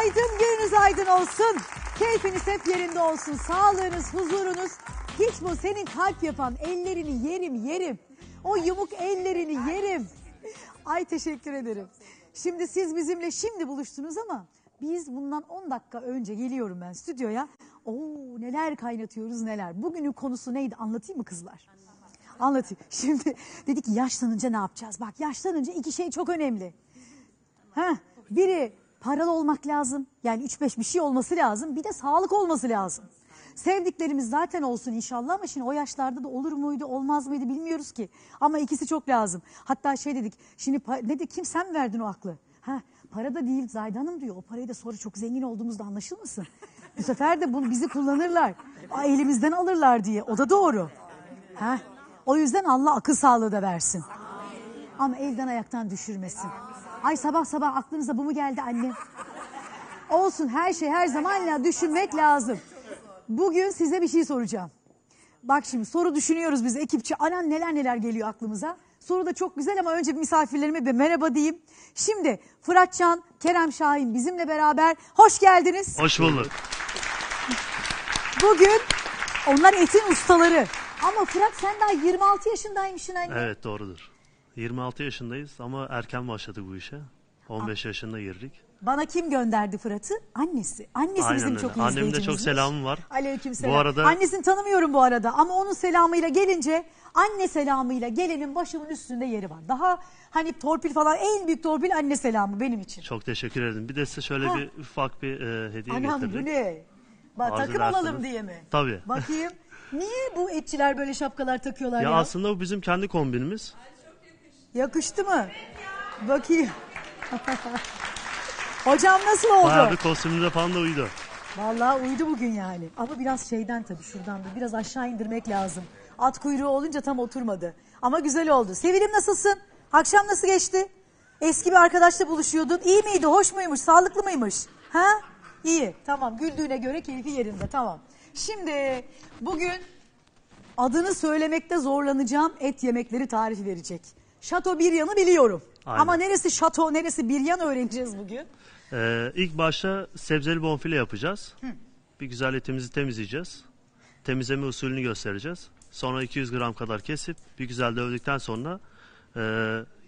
Günaydın, gününüz aydın olsun. Keyfiniz hep yerinde olsun. Sağlığınız, huzurunuz. Hiç bu senin kalp yapan ellerini yerim, yerim. O yumuk ellerini yerim. Ay teşekkür ederim. Şimdi siz bizimle şimdi buluştunuz ama biz bundan 10 dakika önce geliyorum ben stüdyoya. Oo neler kaynatıyoruz neler. Bugünün konusu neydi anlatayım mı kızlar? Anlatayım. Şimdi dedik ki yaşlanınca ne yapacağız? Bak yaşlanınca iki şey çok önemli. Heh, biri paralı olmak lazım. Yani 3-5 bir şey olması lazım. Bir de sağlık olması lazım. Sevdiklerimiz zaten olsun inşallah ama şimdi o yaşlarda da olur muydu olmaz mıydı bilmiyoruz ki. Ama ikisi çok lazım. Hatta şey dedik şimdi ne dedi kim sen verdin o aklı? Ha, para da değil Zayda Hanım diyor o parayı da sonra çok zengin olduğumuzda anlaşılmasın. Bu sefer de bunu bizi kullanırlar. Aa, elimizden alırlar diye o da doğru. Ha, o yüzden Allah akıl sağlığı da versin. Ama elden ayaktan düşürmesin. Ay sabah sabah aklınıza bu mu geldi anne? Olsun her şey her zaman düşünmek lazım. Bugün size bir şey soracağım. Bak şimdi soru düşünüyoruz biz ekipçi. Anan neler neler geliyor aklımıza. Soru da çok güzel ama önce misafirlerime bir merhaba diyeyim. Şimdi Fıratcan, Kerem Şahin bizimle beraber. Hoş geldiniz. Hoş bulduk. Bugün onlar etin ustaları. Ama Fırat sen daha 26 yaşındaymışsın anne. Evet doğrudur. 26 yaşındayız ama erken başladık bu işe. 15 yaşında girdik. Bana kim gönderdi Fırat'ı? Annesi. Annesi Aynen bizim öyle. çok iyi Annemin de çok izleyicimizmiş. selamı var. Aleyküm selam. Bu arada- Annesini tanımıyorum bu arada ama onun selamıyla gelince anne selamıyla gelenin başımın üstünde yeri var. Daha hani torpil falan en büyük torpil anne selamı benim için. Çok teşekkür ederim. Bir de size şöyle Ha. bir ufak bir e, hediye Anam bu getirdik. ne? Bak, Arzu takım alalım diye mi? Tabii. Bakayım. Niye bu etçiler böyle şapkalar takıyorlar ya? Ya aslında bu bizim kendi kombinimiz. Yakıştı mı? Bakayım. Hocam nasıl oldu? Bayağı bir kostümümüze falan da uydu. Vallahi uydu bugün yani. Ama biraz şeyden tabii şuradan da biraz aşağı indirmek lazım. At kuyruğu olunca tam oturmadı. Ama güzel oldu. Sevilim nasılsın? Akşam nasıl geçti? Eski bir arkadaşla buluşuyordun. İyi miydi? Hoş muymuş? Sağlıklı mıymış? Ha? İyi. Tamam. Güldüğüne göre keyfi yerinde. Tamam. Şimdi bugün adını söylemekte zorlanacağım et yemekleri tarifi verecek. Şato Biryan'ı biliyorum. Aynen. Ama neresi şato, neresi Biryan öğreneceğiz bugün. Ee, ilk başta sebzeli bonfile yapacağız. Bir güzel etimizi temizleyeceğiz. Temizleme usulünü göstereceğiz. Sonra 200 gram kadar kesip bir güzel dövdükten sonra e,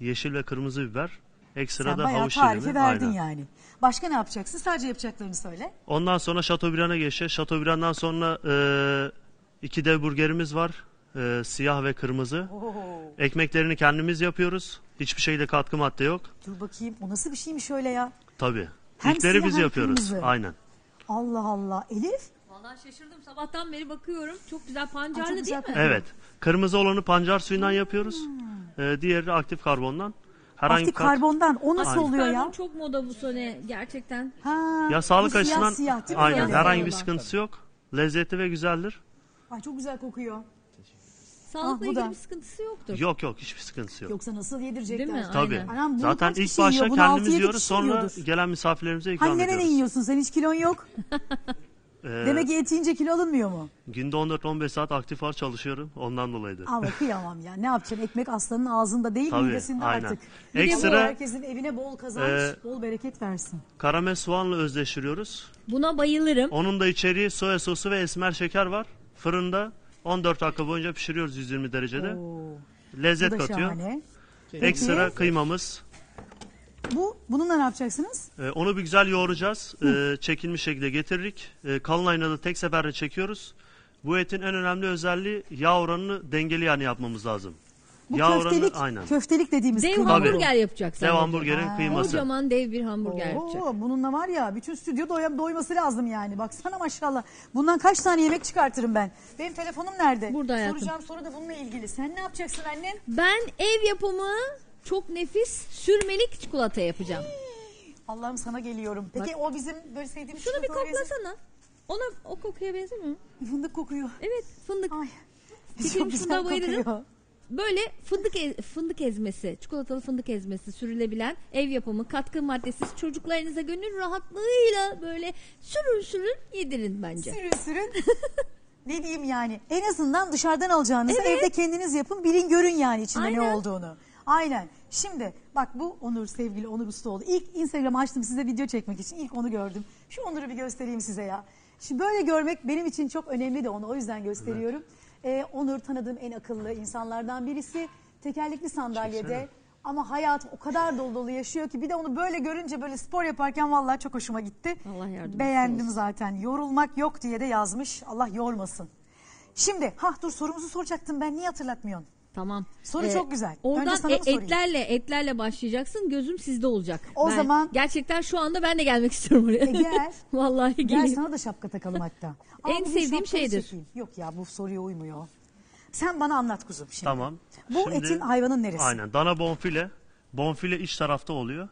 yeşil ve kırmızı biber. Ekstra Sen da bayağı havuç tarifi dilimi. verdin Aynen. yani. Başka ne yapacaksın? Sadece yapacaklarını söyle. Ondan sonra Şatobriand'a geçeceğiz. Şatobriand'dan sonra e, iki dev burgerimiz var. E, siyah ve kırmızı. Ekmeklerini kendimiz yapıyoruz. Hiçbir şeyde katkı madde yok. Dur bakayım o nasıl bir şeymiş öyle ya? Tabii. Hem İlkleri siyah biz hem yapıyoruz. kırmızı. Aynen. Allah Allah. Elif? Vallahi şaşırdım. Sabahtan beri bakıyorum. Çok güzel pancarlı çok güzel değil mi? Evet. Kırmızı olanı pancar suyundan yapıyoruz. E, diğeri aktif karbondan. Herhangi Aktif kat- karbondan. O nasıl Aynen. oluyor Karbon ya? çok moda bu sene gerçekten. Ha, Ya sağlık bu siyah açısından siyah değil mi aynen böyle? herhangi bir sıkıntısı yok. Lezzetli ve güzeldir. Ay çok güzel kokuyor. Sağlıkla Ah, bu ilgili da. bir sıkıntısı yoktur. Yok yok hiçbir sıkıntısı yok. Yoksa nasıl yedirecekler? Değil mi? Tabii. Aynen. Anam bunu Zaten kaç ilk kişi yiyor? başta Bunu altı, kendimiz yedi yiyoruz kişi sonra yiyordur. gelen misafirlerimize ikram Hani nereden ediyoruz. yiyorsun? Senin hiç kilon yok. Ee, Demek ki et yiyince kilo alınmıyor mu? Günde 14-15 saat aktif var çalışıyorum. Ondan dolayıdır. Ama kıyamam ya. Ne yapacaksın? Ekmek aslanın ağzında değil Tabii, midesinde aynen. artık. Ekstra- Ekstra, herkesin evine bol kazanç, Ee, bol bereket versin. Karamel soğanla özdeştiriyoruz. Buna bayılırım. Onun da içeriği soya sosu ve esmer şeker var. Fırında 14 dakika boyunca pişiriyoruz 120 derecede. Oo, bu Lezzet da katıyor. şahane. Ekstra Peki. kıymamız. Bu, bununla ne yapacaksınız? Ee, onu bir güzel yoğuracağız. Ee, çekilmiş şekilde getiririk. Ee, kalın aynalı tek seferde çekiyoruz. Bu etin en önemli özelliği yağ oranını dengeli yani yapmamız lazım. Bu yağ köftelik, oranı aynen. köftelik dediğimiz Dev kıyma bu. hamburger yapacaksın. Dev hamburgerin kıyması. Kocaman dev bir hamburger yapacak. Oo, bununla var ya bütün stüdyo doya, doyması lazım yani. Baksana maşallah. Bundan kaç tane yemek çıkartırım ben. Benim telefonum nerede? Burada hayatım. Soracağım soru da bununla ilgili. Sen ne yapacaksın annem? Ben ev yapımı çok nefis sürmelik çikolata yapacağım. Allah'ım sana geliyorum. Peki o bizim böyle sevdiğimiz Şunu bir çikolatalara benziyor. koklasana. Ona o kokuya benzemiyor mu? Fındık kokuyor. Evet fındık. Ay. Çok güzel şunda bayılırım. kokuyor. Böyle fındık e- fındık ezmesi, çikolatalı fındık ezmesi sürülebilen ev yapımı katkı maddesiz çocuklarınıza gönül rahatlığıyla böyle sürün sürün yedirin bence. Sürün sürün. ne diyeyim yani? En azından dışarıdan alacağınızı Evet. evde kendiniz yapın. Bilin görün yani içinde ne Aynen. olduğunu. Aynen. Şimdi bak bu Onur sevgili Onur Ustaoğlu. İlk Instagram açtım size video çekmek için. İlk onu gördüm. Şu Onur'u bir göstereyim size ya. Şimdi böyle görmek benim için çok önemli de onu o yüzden gösteriyorum. Ee, Onur tanıdığım en akıllı insanlardan birisi. Tekerlekli sandalyede Çeksene. ama hayat o kadar dolu dolu yaşıyor ki bir de onu böyle görünce böyle spor yaparken vallahi çok hoşuma gitti. Allah yardımcısı Beğendim olsun. zaten. Yorulmak yok diye de yazmış. Allah yormasın. Şimdi ha dur sorumuzu soracaktım ben niye hatırlatmıyorsun? Tamam. Soru çok güzel. Oradan sana e- mı sorayım? etlerle etlerle başlayacaksın. Gözüm sizde olacak. O Ben- zaman- gerçekten şu anda ben de gelmek istiyorum oraya. E, gel. Vallahi Gel geleyim. sana da şapka takalım hatta. En bugün sevdiğim şeydir. çekeyim. Yok ya bu soruya uymuyor. Sen bana anlat kuzum şimdi. Tamam. Bu Şimdi- etin hayvanın neresi? Aynen. Dana bonfile. Bonfile iç tarafta oluyor.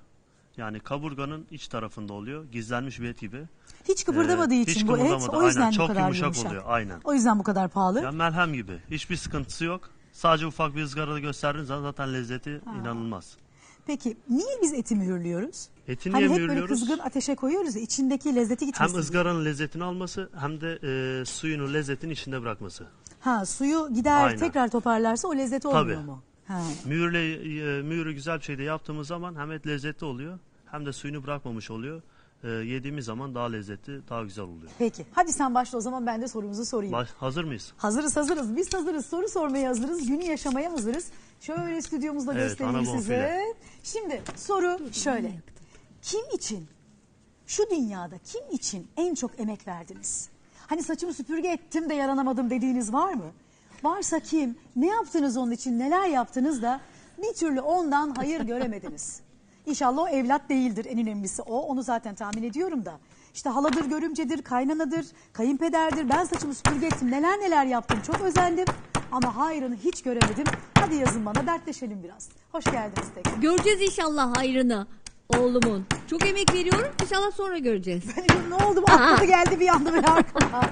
Yani kaburganın iç tarafında oluyor. Gizlenmiş bir et gibi. Hiç kıpırdamadığı Ee, için hiç bu et o yüzden Aynen, bu çok kadar yumuşak yumuşak. oluyor, aynen. O yüzden bu kadar pahalı. Ya melhem gibi. Hiçbir sıkıntısı yok. Sadece ufak bir ızgarada gösterdiğiniz zaman zaten lezzeti inanılmaz. Peki niye biz eti mühürlüyoruz? Eti hani niye hep böyle mühürlüyoruz? kızgın ateşe koyuyoruz ya içindeki lezzeti gitmesin. Hem ızgaranın lezzetini alması hem de e, suyunu lezzetin içinde bırakması. Ha suyu gider Aynen. tekrar toparlarsa o lezzeti olmuyor Tabii. mu? Ha. Mühürle, e, mühürü güzel bir şekilde yaptığımız zaman hem et lezzetli oluyor hem de suyunu bırakmamış oluyor. E, yediğimiz zaman daha lezzetli, daha güzel oluyor. Peki hadi sen başla o zaman ben de sorumuzu sorayım. Baş- hazır mıyız? Hazırız hazırız. Biz hazırız. Soru sormaya hazırız. Günü yaşamaya hazırız. Şöyle stüdyomuzda Evet, göstereyim size. bonfile. Şimdi soru şöyle. Kim için şu dünyada kim için en çok emek verdiniz? Hani saçımı süpürge ettim de yaranamadım dediğiniz var mı? Varsa kim? Ne yaptınız onun için? Neler yaptınız da bir türlü ondan hayır göremediniz? İnşallah o evlat değildir en önemlisi o. Onu zaten tahmin ediyorum da. İşte haladır, görümcedir, kaynanadır, kayınpederdir. Ben saçımı süpürge ettim. Neler neler yaptım. Çok özendim. Ama hayrını hiç göremedim. Hadi yazın bana dertleşelim biraz. Hoş geldiniz tekrar. Göreceğiz inşallah hayrını oğlumun. Çok emek veriyorum. İnşallah sonra göreceğiz. Ne oldu atladı geldi bir anda böyle arkama.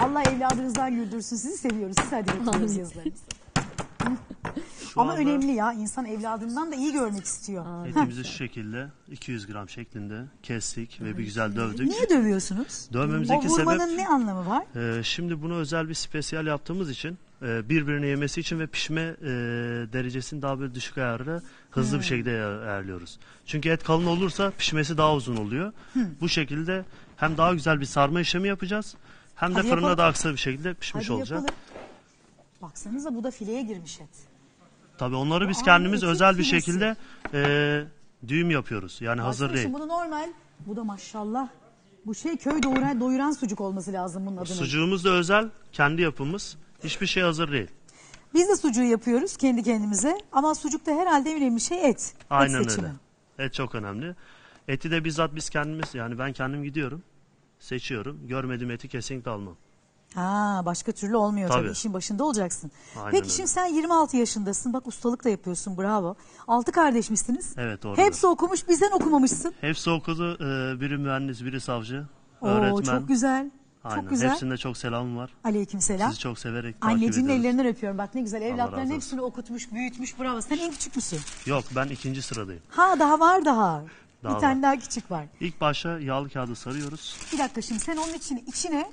Allah evladınızdan güldürsün sizi seviyoruz. Siz hadi bekliyoruz yazılarınızı. Şu Ama anda önemli ya insan evladından da iyi görmek istiyor. Etimizi şu şekilde 200 gram şeklinde kestik ve bir güzel dövdük. Niye dövüyorsunuz? Dövmemizdeki o vurmanın sebep- ne anlamı var? Ee, şimdi bunu özel bir spesiyel yaptığımız için e, birbirini yemesi için ve pişme e, derecesini daha böyle düşük ayarda hızlı bir şekilde ayar- ayarlıyoruz. Çünkü et kalın olursa pişmesi daha uzun oluyor. Bu şekilde hem daha güzel bir sarma işlemi yapacağız hem de Hadi fırında yapalım. daha kısa bir şekilde pişmiş Hadi olacak. yapalım. Baksanıza bu da fileye girmiş et. Tabii onları biz Aa, kendimiz etin özel bir şekilde e, düğüm yapıyoruz. Yani hazır Baksana değil. şimdi Bu da normal. Bu da maşallah. Bu şey köy doyuran, doyuran sucuk olması lazım bunun adının. Sucuğumuz da özel, kendi yapımız. Hiçbir şey hazır değil. Biz de sucuğu yapıyoruz kendi kendimize. Ama sucukta herhalde en önemli şey et. et Aynen seçimi. öyle. Et çok önemli. Eti de bizzat biz kendimiz yani ben kendim gidiyorum. Seçiyorum. Görmediğim eti kesinlikle almam. Ha, başka türlü olmuyor tabii. Tabii. İşin başında olacaksın. Aynen Peki öyle. şimdi sen 26 yaşındasın. Bak ustalık da yapıyorsun. Bravo. Altı kardeş misiniz? Evet doğru. Hepsi okumuş. Bizden okumamışsın. Hepsi okudu. Ee, biri mühendis, biri savcı, Oo, öğretmen. çok güzel. Aynen. Çok güzel. Hepsinde çok selamım var. Aleykümselam. Sizi çok severek takip Annecinin ediyoruz. ellerinden öpüyorum. Bak ne güzel. Evlatların razı olsun. hepsini okutmuş, büyütmüş. Bravo. Sen en küçük müsün? Yok ben ikinci sıradayım. Ha daha var daha. Daha bir var. tane daha küçük var. İlk başta yağlı kağıdı sarıyoruz. Bir dakika şimdi sen onun için içine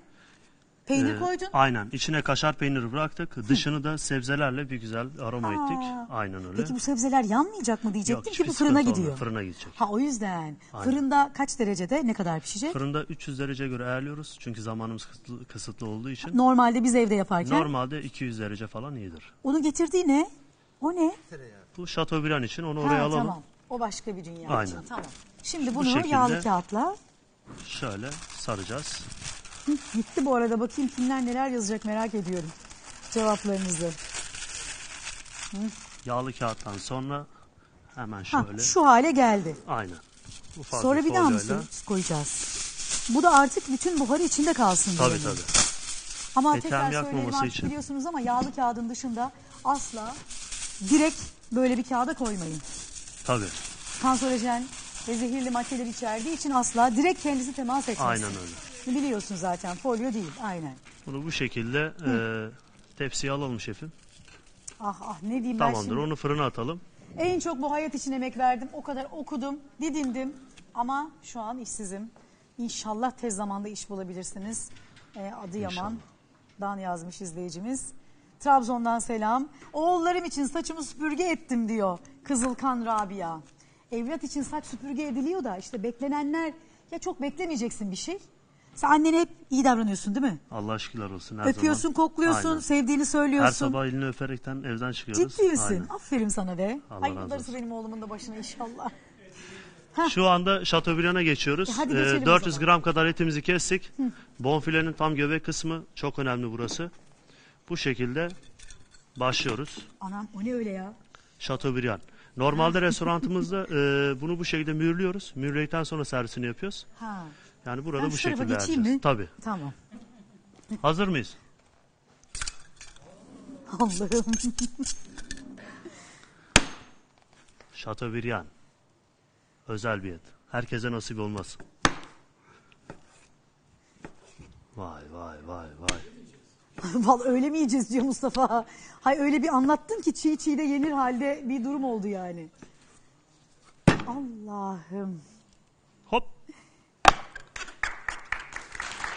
peynir Ee, koydun. Aynen. İçine kaşar peyniri bıraktık. Dışını da sebzelerle bir güzel aroma Aa. ettik. Aynen öyle. Peki bu sebzeler yanmayacak mı diyecektim Yok, ki bu hiçbir fırına sıkıntı gidiyor. olmuyor. Fırına gidecek. Ha o yüzden. Aynen. Fırında kaç derecede ne kadar pişecek? Fırında 300 derece göre ayarlıyoruz. Çünkü zamanımız kısıtlı, kısıtlı olduğu için. Normalde biz evde yaparken. Normalde 200 derece falan iyidir. Onu getirdiği ne? O ne? Bu Chateaubriand için onu oraya alalım. Tamam. O başka bir dünya Aynen. Tamam. Şimdi Bu bunu şekilde- yağlı kağıtla Şöyle saracağız. Hı, gitti bu arada. Bakayım kimler neler yazacak merak ediyorum. Cevaplarınızı. Yağlı kağıttan sonra hemen Ha, şöyle. şu hale geldi. Aynen. Ufak Sonra bir daha mı su- koyacağız? Bu da artık bütün buharı içinde kalsın. Tabii mi? tabii. Ama Etem tekrar söyleyelim artık için. biliyorsunuz ama yağlı kağıdın dışında asla direkt böyle bir kağıda koymayın. Tabii. Kanserojen ve zehirli maddeler içerdiği için asla direkt kendisi temas etmez. Aynen öyle. Biliyorsun zaten folyo değil aynen. Bunu bu şekilde e, tepsiye alalım şefim. Ah ah ne diyeyim ben Tamamdır. şimdi. Onu fırına atalım. En çok bu hayat için emek verdim. O kadar okudum, didindim. Ama şu an işsizim. İnşallah tez zamanda iş bulabilirsiniz. Ee, Adıyaman'dan yazmış izleyicimiz. Trabzon'dan selam. Oğullarım için saçımı süpürge ettim diyor Kızılkan Rabia. Evlat için saç süpürge ediliyor da işte beklenenler ya çok beklemeyeceksin bir şey. Sen annene hep iyi davranıyorsun değil mi? Allah şükürler olsun her Öpüyorsun, zaman. kokluyorsun, Aynen. sevdiğini söylüyorsun. Her sabah elini öperekten evden çıkıyoruz. Ciddi misin? Aynen. Aferin sana be. Allah Ay olsun. benim oğlumun da başına inşallah. Şu anda Chateaubriand'a geçiyoruz. E, hadi Ee, geçelim o 400 zaman. gram kadar etimizi kestik. Bonfilenin tam göbek kısmı çok önemli burası. Bu şekilde başlıyoruz. Anam o ne öyle ya? Chateaubriand. Normalde restoranımızda e, bunu bu şekilde mühürlüyoruz. Mühürledikten sonra servisini yapıyoruz. Ha. Yani burada Ben bu şu tarafa şekilde geçeyim vereceğiz. mi? Tabii. Tamam. Hazır mıyız? Allah'ım. Chateaubriand. Özel bir et. Herkese nasip olmaz. Vay vay vay vay. Vallahi öyle mi yiyeceğiz diyor Mustafa. Hay öyle bir anlattın ki çiğ çiğ de yenir halde bir durum oldu yani. Allah'ım.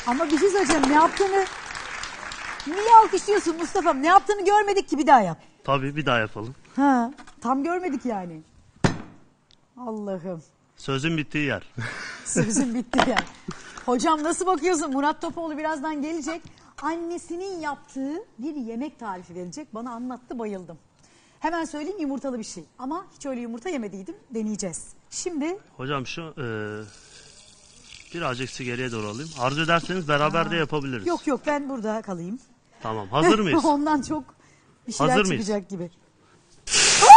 Ama bir şey söyleyeceğim ne yaptığını... Niye alkışlıyorsun Mustafa'm? Ne yaptığını görmedik ki bir daha yap. Tabii bir daha yapalım. Ha, tam görmedik yani. Allah'ım. Sözün bittiği yer. Sözün bitti yani. Hocam nasıl bakıyorsun? Murat Topoğlu birazdan gelecek. Annesinin yaptığı bir yemek tarifi verecek. Bana anlattı bayıldım. Hemen söyleyeyim yumurtalı bir şey. Ama hiç öyle yumurta yemediydim. Deneyeceğiz. Şimdi Hocam şu e, birazcık sizi geriye doğru alayım. Arzu ederseniz beraber de yapabiliriz. yok yok ben burada kalayım. Tamam. Hazır mıyız? Ondan çok bir şeyler Hazır mıyız? çıkacak gibi.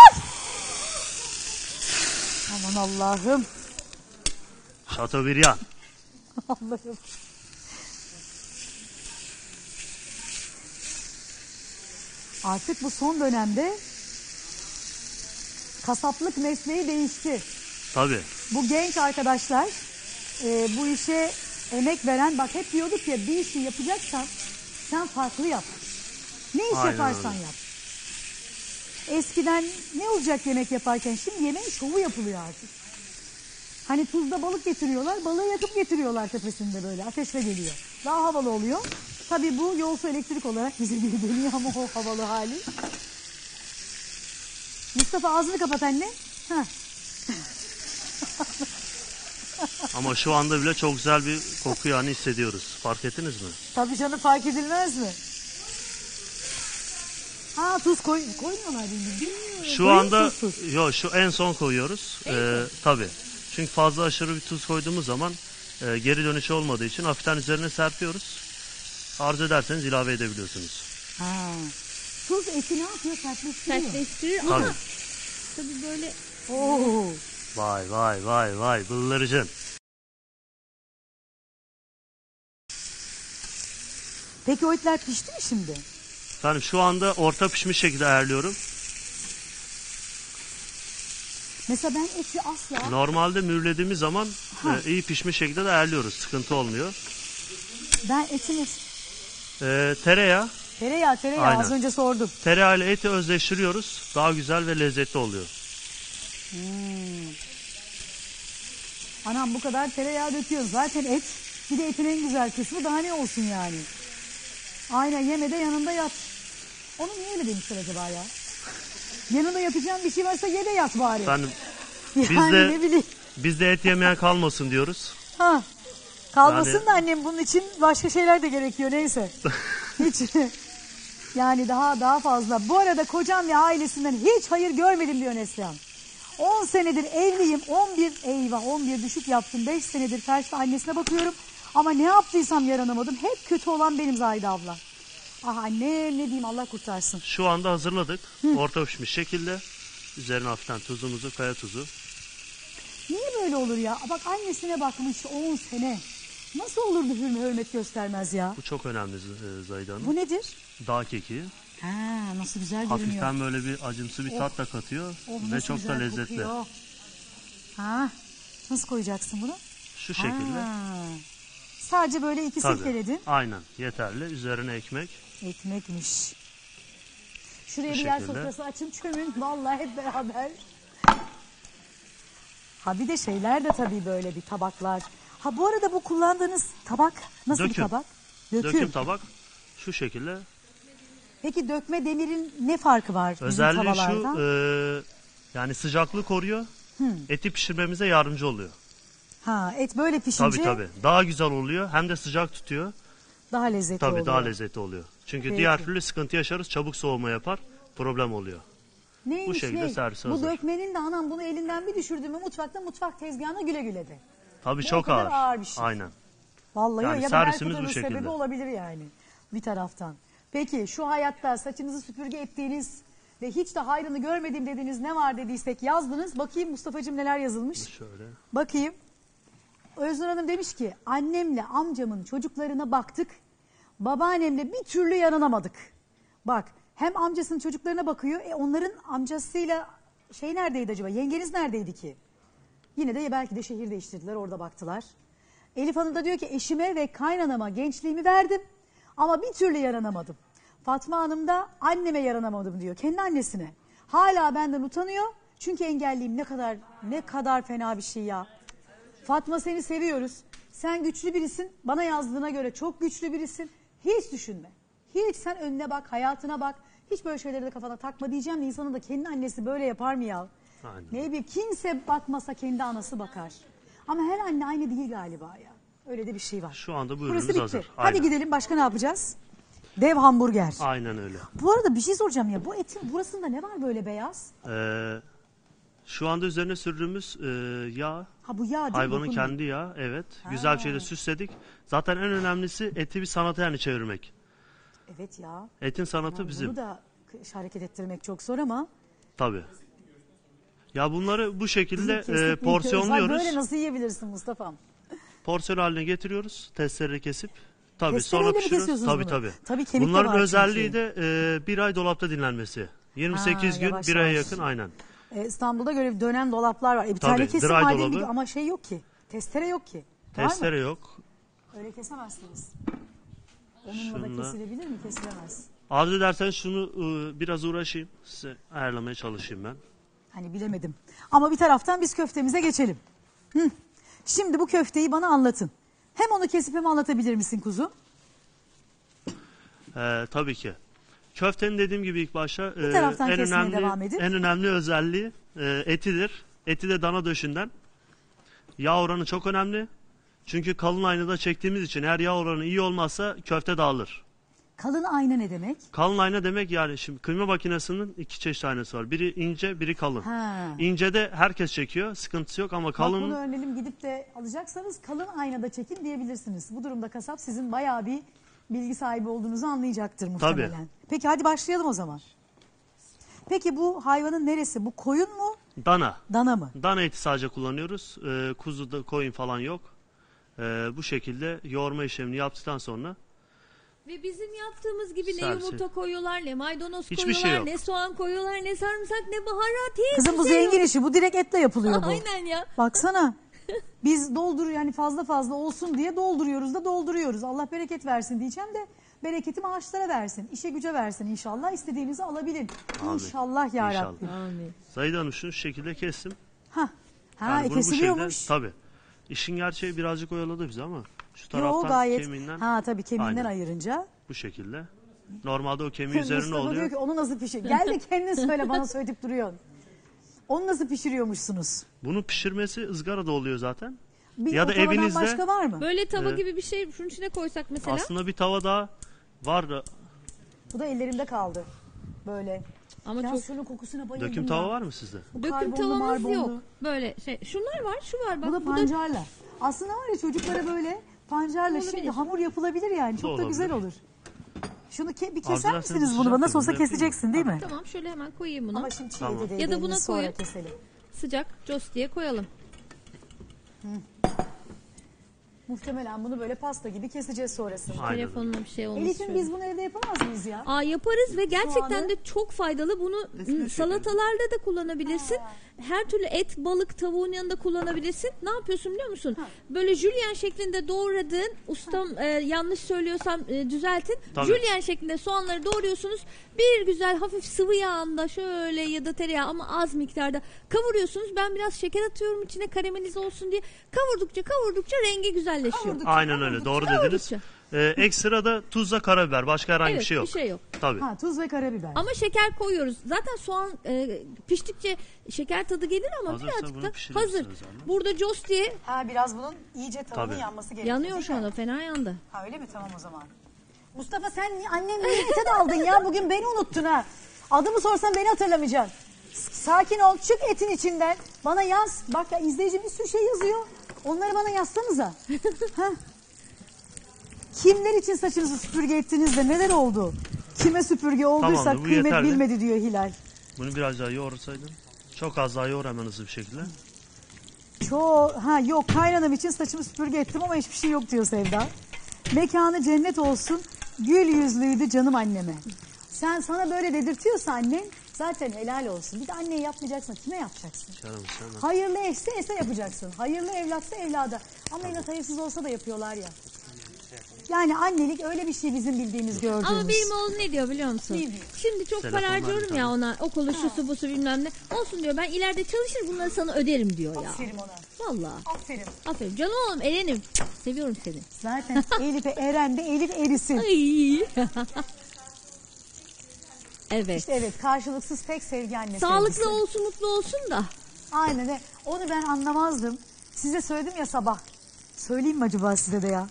Aman Allah'ım. Chateaubriand. Allah'ım. Artık bu son dönemde kasaplık mesleği değişti. Tabii. Bu genç arkadaşlar e, bu işe emek veren bak hep diyorduk ya bir işi yapacaksan sen farklı yap. Ne iş Aynen yaparsan öyle. yap. Eskiden ne olacak yemek yaparken şimdi yemeğin şovu yapılıyor artık. Hani tuzda balık getiriyorlar, balığı yakıp getiriyorlar tepesinde böyle ateşle geliyor. Daha havalı oluyor. Tabii bu yolsu elektrik olarak bize geri dönüyor ama o havalı hali. Mustafa ağzını kapat anne. Heh. Ama şu anda bile çok güzel bir koku yani hissediyoruz. Fark ettiniz mi? Tabii canım fark edilmez mi? Ha tuz koy, koymuyorlar bilmiyorum. Bilmiyorum. Şu Koyuyor anda musun tuz? yo şu en son koyuyoruz. Ee, tabii. Çünkü fazla aşırı bir tuz koyduğumuz zaman e, geri dönüşü olmadığı için hafiften üzerine serpiyoruz. Arzu ederseniz ilave edebiliyorsunuz. Ha. Tuz eti ne yapıyor? Sertleştiriyor. Sertleştirir ama Tabii. tabii böyle Oo. Vay vay vay vay bıldırıcın. Peki o etler pişti mi şimdi? Efendim şu anda orta pişmiş şekilde ayarlıyorum. Mesela ben eti asla Normalde mühürlediğimiz zaman e, iyi pişmiş şekilde de ayarlıyoruz. Sıkıntı olmuyor. ben etini E, tereyağı, tereyağı tereyağı Aynen. az önce sordum. tereyağı ile eti özleştiriyoruz. Daha güzel ve lezzetli oluyor. Anam bu kadar tereyağı döküyoruz. Zaten et bir de etin en güzel kısmı daha ne olsun yani. Aynen yeme de yanında yat. Onu niye öyle demişler acaba ya? Yanında yatacağın bir şey varsa ye de yat bari. Efendim yani de- ne bileyim. bizde et yemeyen kalmasın diyoruz. Ha. Kalmasın Yani- da annem bunun için başka şeyler de gerekiyor neyse. Hiç yani daha daha fazla. Bu arada kocam ve ailesinden hiç hayır görmedim diyor Neslihan. 10 senedir evliyim. 11 eyvah 11 düşük yaptım. 5 senedir karşıda annesine bakıyorum. Ama ne yaptıysam yaranamadım. Hep kötü olan benim Zahide abla. Ah anne ne diyeyim Allah kurtarsın. Şu anda hazırladık. Orta pişmiş şekilde. Üzerine hafiften tuzumuzu, kaya tuzu. Niye böyle olur ya? Bak annesine bakmış 10 sene. Nasıl olur da hürme hürmet göstermez ya? Bu çok önemli e, Zahide Hanım. Bu nedir? Dağ kekiği. Ha nasıl güzel görünüyor. Hafiften böyle bir acımsı bir tat da katıyor. Oh, ve nasıl çok da güzel lezzetli. kokuyor. Ha, nasıl koyacaksın bunu? Şu şekilde. Ha. Sadece böyle iki Tabii. silkeledin. Aynen yeterli. Üzerine ekmek. Ekmekmiş. Şuraya Bu bir yer şekilde. sofrası açın çömün. Vallahi hep beraber. Ha bir de şeyler de tabii böyle bir tabaklar. Ha bu arada bu kullandığınız tabak nasıl bir Döküm. tabak? Döküm. Döküm tabak. Şu şekilde Peki dökme demirin ne farkı var bizim Özelliği şu tavalardan? e, yani sıcaklığı koruyor. Eti pişirmemize yardımcı oluyor. ha, et böyle pişince Tabii tabii. Daha güzel oluyor. Hem de sıcak tutuyor. daha lezzetli Tabii oluyor. daha lezzetli oluyor. Çünkü diğer türlü sıkıntı yaşarız. Çabuk soğuma yapar. Problem oluyor. Neymiş, Bu şekilde ne? servise Bu hazır. dökmenin de anam bunu elinden bir düşürdü mü mutfakta mutfak tezgahına güle güle de. Tabii Bu o çok kadar ağır. bir şey. Aynen. Vallahi Yani ya da servisimiz bu bu sebebi şekilde. olabilir yani bir taraftan. Peki şu hayatta saçınızı süpürge ettiğiniz ve hiç de hayrını görmedim dediğiniz ne var dediysek yazdınız. Bakayım Mustafa'cığım neler yazılmış. Şöyle. Bakayım. Özgür Hanım demiş ki annemle amcamın çocuklarına baktık. Babaannemle bir türlü yanılamadık. Bak hem amcasının çocuklarına bakıyor. E onların amcasıyla şey neredeydi acaba? Yengeniz neredeydi ki? Yine de belki de şehir değiştirdiler orada baktılar. Elif Hanım da diyor ki eşime ve kaynanama gençliğimi verdim ama bir türlü yaranamadım. Fatma Hanım da anneme yaranamadım diyor kendi annesine. Hala benden utanıyor çünkü engelliyim ne kadar ne kadar fena bir şey ya. Fatma seni seviyoruz. Sen güçlü birisin. Bana yazdığına göre çok güçlü birisin. Hiç düşünme. Hiç sen önüne bak, hayatına bak. Hiç böyle şeyleri de kafana takma diyeceğim de insanın da kendi annesi böyle yapar mı ya? Aynen. Ne bileyim kimse bakmasa kendi anası bakar. Ama her anne aynı değil galiba ya. Öyle de bir şey var. Şu anda bu Burası ürünümüz bitti. hazır. Hadi Aynen. gidelim başka ne yapacağız? Dev hamburger. Aynen öyle. Bu arada bir şey soracağım ya. Bu etin burasında ne var böyle beyaz? Ee, şu anda üzerine sürdüğümüz e, yağ, Ha bu yağ değil hayvanın Dokunmuyor. kendi yağı. Evet. Güzel bir şeyle süsledik. Zaten en önemlisi eti bir sanata yani çevirmek. Evet ya. Etin sanatı Yani bizim. Bunu da hareket ettirmek çok zor ama. Tabii. Ya bunları bu şekilde e, porsiyonluyoruz. Böyle nasıl yiyebilirsin Mustafa'm? Porsiyon haline getiriyoruz. Testereyle kesip. Tabii Testereyle sonra mi pişiriyoruz. kesiyorsunuz Tabii bunu? tabii. Tabii kemik de Bunların var özelliği çünkü. de e, bir ay dolapta dinlenmesi. 28 Ha, gün, yavaş bir aya yavaş. yakın aynen. Ee, İstanbul'da göre dönen dolaplar var. E, bir Tabii, tane kesim dry madem dolabı. ama şey yok ki. Testere yok ki. Var mı? Testere yok. Öyle kesemezsiniz. Onunla da Şunla- kesilebilir mi? Kesilemez. Arzu edersen şunu e, biraz uğraşayım. Size ayarlamaya çalışayım ben. Hani bilemedim. Ama bir taraftan biz köftemize geçelim. Hı. Şimdi bu köfteyi bana anlatın. Hem onu kesip hem anlatabilir misin kuzum? Ee, tabii ki. Köftenin dediğim gibi ilk başta e, taraftan en kesmeye önemli devam edin. en önemli özelliği e, etidir. Eti de dana döşünden. Yağ oranı çok önemli. Çünkü kalın aynada çektiğimiz için eğer yağ oranı iyi olmazsa köfte dağılır. Kalın ayna ne demek? Kalın ayna demek yani şimdi kıyma makinesinin iki çeşit aynası var. Biri ince, biri kalın. Ha. İnce de herkes çekiyor, sıkıntısı yok ama Bak kalın bunu önerim gidip de alacaksanız kalın aynada çekin diyebilirsiniz. Bu durumda kasap sizin bayağı bir bilgi sahibi olduğunuzu anlayacaktır muhtemelen. Peki hadi başlayalım o zaman. Peki bu hayvanın neresi? Bu koyun mu, dana. dana mı? Dana eti sadece kullanıyoruz. Ee, kuzu da koyun falan yok. Ee, bu şekilde yoğurma işlemini yaptıktan sonra Ve bizim yaptığımız gibi ne yumurta koyuyorlar, ne maydanoz Hiçbir koyuyorlar, şey yok. ne soğan koyuyorlar, ne sarımsak, ne baharat. Hiçbir Kızım bu şey zengin yok. işi. Bu direkt etle yapılıyor bu. Aynen ya. Baksana. Biz doldur yani fazla fazla olsun diye dolduruyoruz da dolduruyoruz. Allah bereket versin diyeceğim de bereketi maaşlara versin. işe güce versin inşallah. istediğinizi alabilin. Amin. İnşallah ya İnşallah. Rabbim. Amin. Hanım şunu şu şekilde kestim. Ha. Ha Yani bunu bu kesiliyormuş. Tabii. İşin gerçeği birazcık oyaladı bizi ama şu Yo taraftan gayet. kemiğinden Ha tabii kemiğinden Aynen. ayırınca. bu şekilde. Normalde o kemiği üzerine Mustafa diyor oluyor. ki onu nasıl pişir? Gel de kendin söyle bana söyledip duruyorsun. Onu nasıl pişiriyormuşsunuz? Bunu pişirmesi ızgarada oluyor zaten. Bir Ya da evinizde- başka var mı? Böyle tava gibi bir şey şunun içine koysak mesela. Aslında bir tava daha var. da- Bu da ellerimde kaldı. Böyle. Ama ya çok şunun kokusuna bayıldım Döküm ya. tava var mı sizde? Bu döküm karbonlu, tavamız marbonlu. yok. Böyle şey. Şunlar var, şu var bak. Bu da pancarla. Aslında var ya çocuklara böyle pancarla şimdi hamur yapılabilir yani. Çok da Olabilir. güzel olur. Şunu ke- bir keser Arzular misiniz sen bunu? Bana sıcak mı? keseceksin değil mi? Tamam şöyle hemen koyayım bunu. Ama şimdi çiğ Tamam. de Ya da buna sonra koyun. keselim. Sıcak cos diye koyalım. Muhtemelen bunu böyle pasta gibi keseceğiz sonrasında. Aynen. Telefonuna bir şey olmuş. Elif'im şöyle. biz bunu evde yapamaz mıyız ya? Aa yaparız ve gerçekten Soğanı. de çok faydalı. Bunu salatalarda da kullanabilirsin. Her türlü et, balık, tavuğun yanında kullanabilirsin. Ne yapıyorsun biliyor musun? Böyle jülyen şeklinde doğradığın, ustam e, yanlış söylüyorsam e, düzeltin. Tabii. Jülyen şeklinde soğanları doğruyorsunuz. Bir güzel hafif sıvı yağında şöyle ya da tereyağı ama az miktarda kavuruyorsunuz. Ben biraz şeker atıyorum içine karamelize olsun diye. Kavurdukça kavurdukça rengi güzelleşiyor. Kavurdukça, Aynen öyle. Doğru dediniz. Kavurdukça. Ee, ekstra da tuzla karabiber. Başka herhangi evet bir şey yok. bir şey yok. Tabii. Ha, tuz ve karabiber. Ama şeker koyuyoruz. Zaten soğan e, piştikçe şeker tadı gelir ama Hazırsa birazcık bunu da pişirirsiniz hazır. anne. Burada Jos diye Ha biraz bunun iyice tavanın Tabii. yanması gerekiyor. yanıyor değil şu mi? anda fena yandı. Ha öyle mi? Tamam o zaman. Mustafa sen annemle ete daldın ya. Bugün beni unuttun ha. Adımı sorsan beni hatırlamayacaksın. S- Sakin ol. Çık etin içinden. Bana yaz. Bak ya izleyici bir sürü şey yazıyor. Onları bana yazsanıza. ha. Kimler için saçınızı süpürge ettiniz de neler oldu? Kime süpürge olduysa Tamamdır, bu kıymet yeterli. bilmedi diyor Hilal. Bunu biraz daha yoğursaydın. Çok az daha yoğur hemen hızlı bir şekilde. Çoğu, ha yok kaynanam için saçımı süpürge ettim ama hiçbir şey yok diyor Sevda. Mekanı cennet olsun, gül yüzlüydü canım anneme. Sen sana böyle dedirtiyorsa annen zaten helal olsun. Bir de anneye yapmayacaksın, kime yapacaksın? Canım sen. Hayırlı eşse ese yapacaksın. Hayırlı evlatsa evlada. Ama evlat hayırsız olsa da yapıyorlar ya. Yani annelik öyle bir şey bizim bildiğimiz gördüğümüz. Ama benim oğlum ne diyor biliyor musun? Ne diyor? Şimdi çok Telefonlar para harcıyorum ya ona okulu şusu busu bilmem ne. Olsun diyor ben ileride çalışır bunları sana öderim diyor ya. Aferin ona. Vallahi. Aferin. Aferin. Canım oğlum Eren'im. Seviyorum seni. Zaten Elif'e Eren de Elif erisin. Ay. evet. İşte evet karşılıksız tek sevgi anne sevgisi. Sağlıklı olsun mutlu olsun da. Aynen. Onu ben anlamazdım. Size söyledim ya sabah. Söyleyeyim mi acaba size de ya?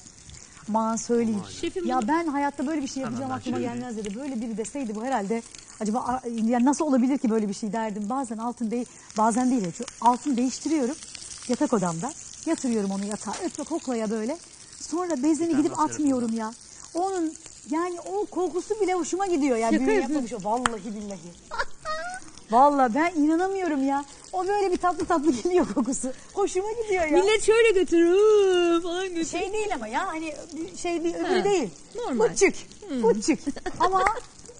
Aman söyleyeyim. Şefim Ya ben hayatta böyle bir şey yapacağım ben aklıma gelmez dedi. Böyle biri deseydi bu herhalde acaba yani nasıl olabilir ki böyle bir şey derdim. Bazen altın değil, bazen değil. Şu Altın değiştiriyorum yatak odamda. Yatırıyorum onu yatağa. Öpme koklaya böyle. Sonra bezini gidip atmıyorum ya. Onun yani o kokusu bile hoşuma gidiyor. Yani Şaka büyü yapıyorsun. yapmamış o. Vallahi billahi. Vallahi ben inanamıyorum ya. O böyle bir tatlı tatlı geliyor kokusu. Hoşuma gidiyor ya. Millet şöyle götürür falan götürür. Şey değil ama ya hani bir şey bir öbürü Ha, değil. normal. Fuçuk. Fuçuk. ama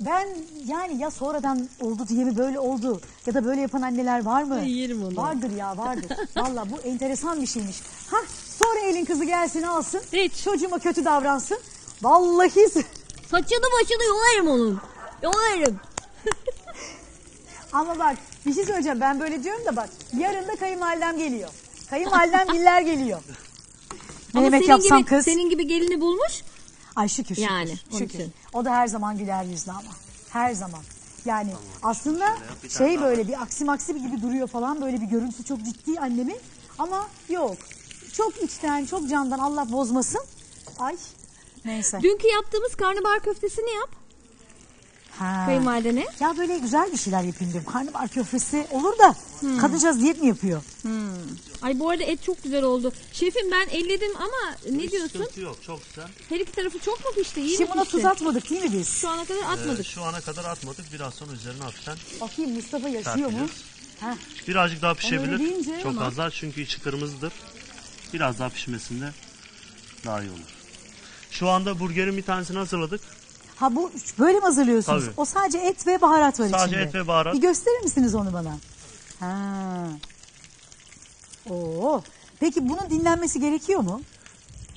ben yani ya sonradan oldu diye mi böyle oldu ya da böyle yapan anneler var mı? Ay, yerim onu. Vardır ya vardır. Valla bu enteresan bir şeymiş. Ha sonra elin kızı gelsin alsın. Hiç. Çocuğuma kötü davransın. Vallahi Saçını başını yolarım onun. Yolarım. ama bak bir şey söyleyeceğim ben böyle diyorum da bak yarın da kayınvalidem geliyor. Kayınvalidem giller geliyor. Ne Ama yemek senin yapsam gibi, kız? Senin gibi gelini bulmuş. Ay şükür şükür. Yani, onun şükür. için. O da her zaman güler yüzlü ama. Her zaman. Yani aslında bir tane şey daha böyle bir aksi maksi gibi duruyor falan böyle bir görüntüsü çok ciddi annemin. Ama yok. Çok içten, çok candan Allah bozmasın. Ay neyse. Dünkü yaptığımız karnabahar köftesini yap. Ha. Kayınvalidene. Ya böyle güzel bir şeyler yapayım diyorum. Karnabahar köftesi olur da Hmm. kadıncağız diyet mi yapıyor? Ay bu arada et çok güzel oldu. Şefim ben elledim ama ne diyorsun? Sıkıntı yok. Çok güzel. Her iki tarafı çok mu pişti? İyi Şimdi mi buna pişti? tuz atmadık değil mi biz? Şu ana kadar Ee, atmadık. şu ana kadar atmadık. Biraz sonra üzerine hafiften Bakayım Mustafa yaşıyor mu? Ha. Birazcık daha pişebilir. deyince Çok ama- az daha çünkü içi kırmızıdır. Biraz daha pişmesinde daha iyi olur. Şu anda burgerin bir tanesini hazırladık. Ha bu böyle mi hazırlıyorsunuz? Tabii. O sadece et ve baharat var Sadece içinde. et ve baharat. Bir gösterir misiniz onu bana? Ha. Oo. Peki bunun dinlenmesi gerekiyor mu?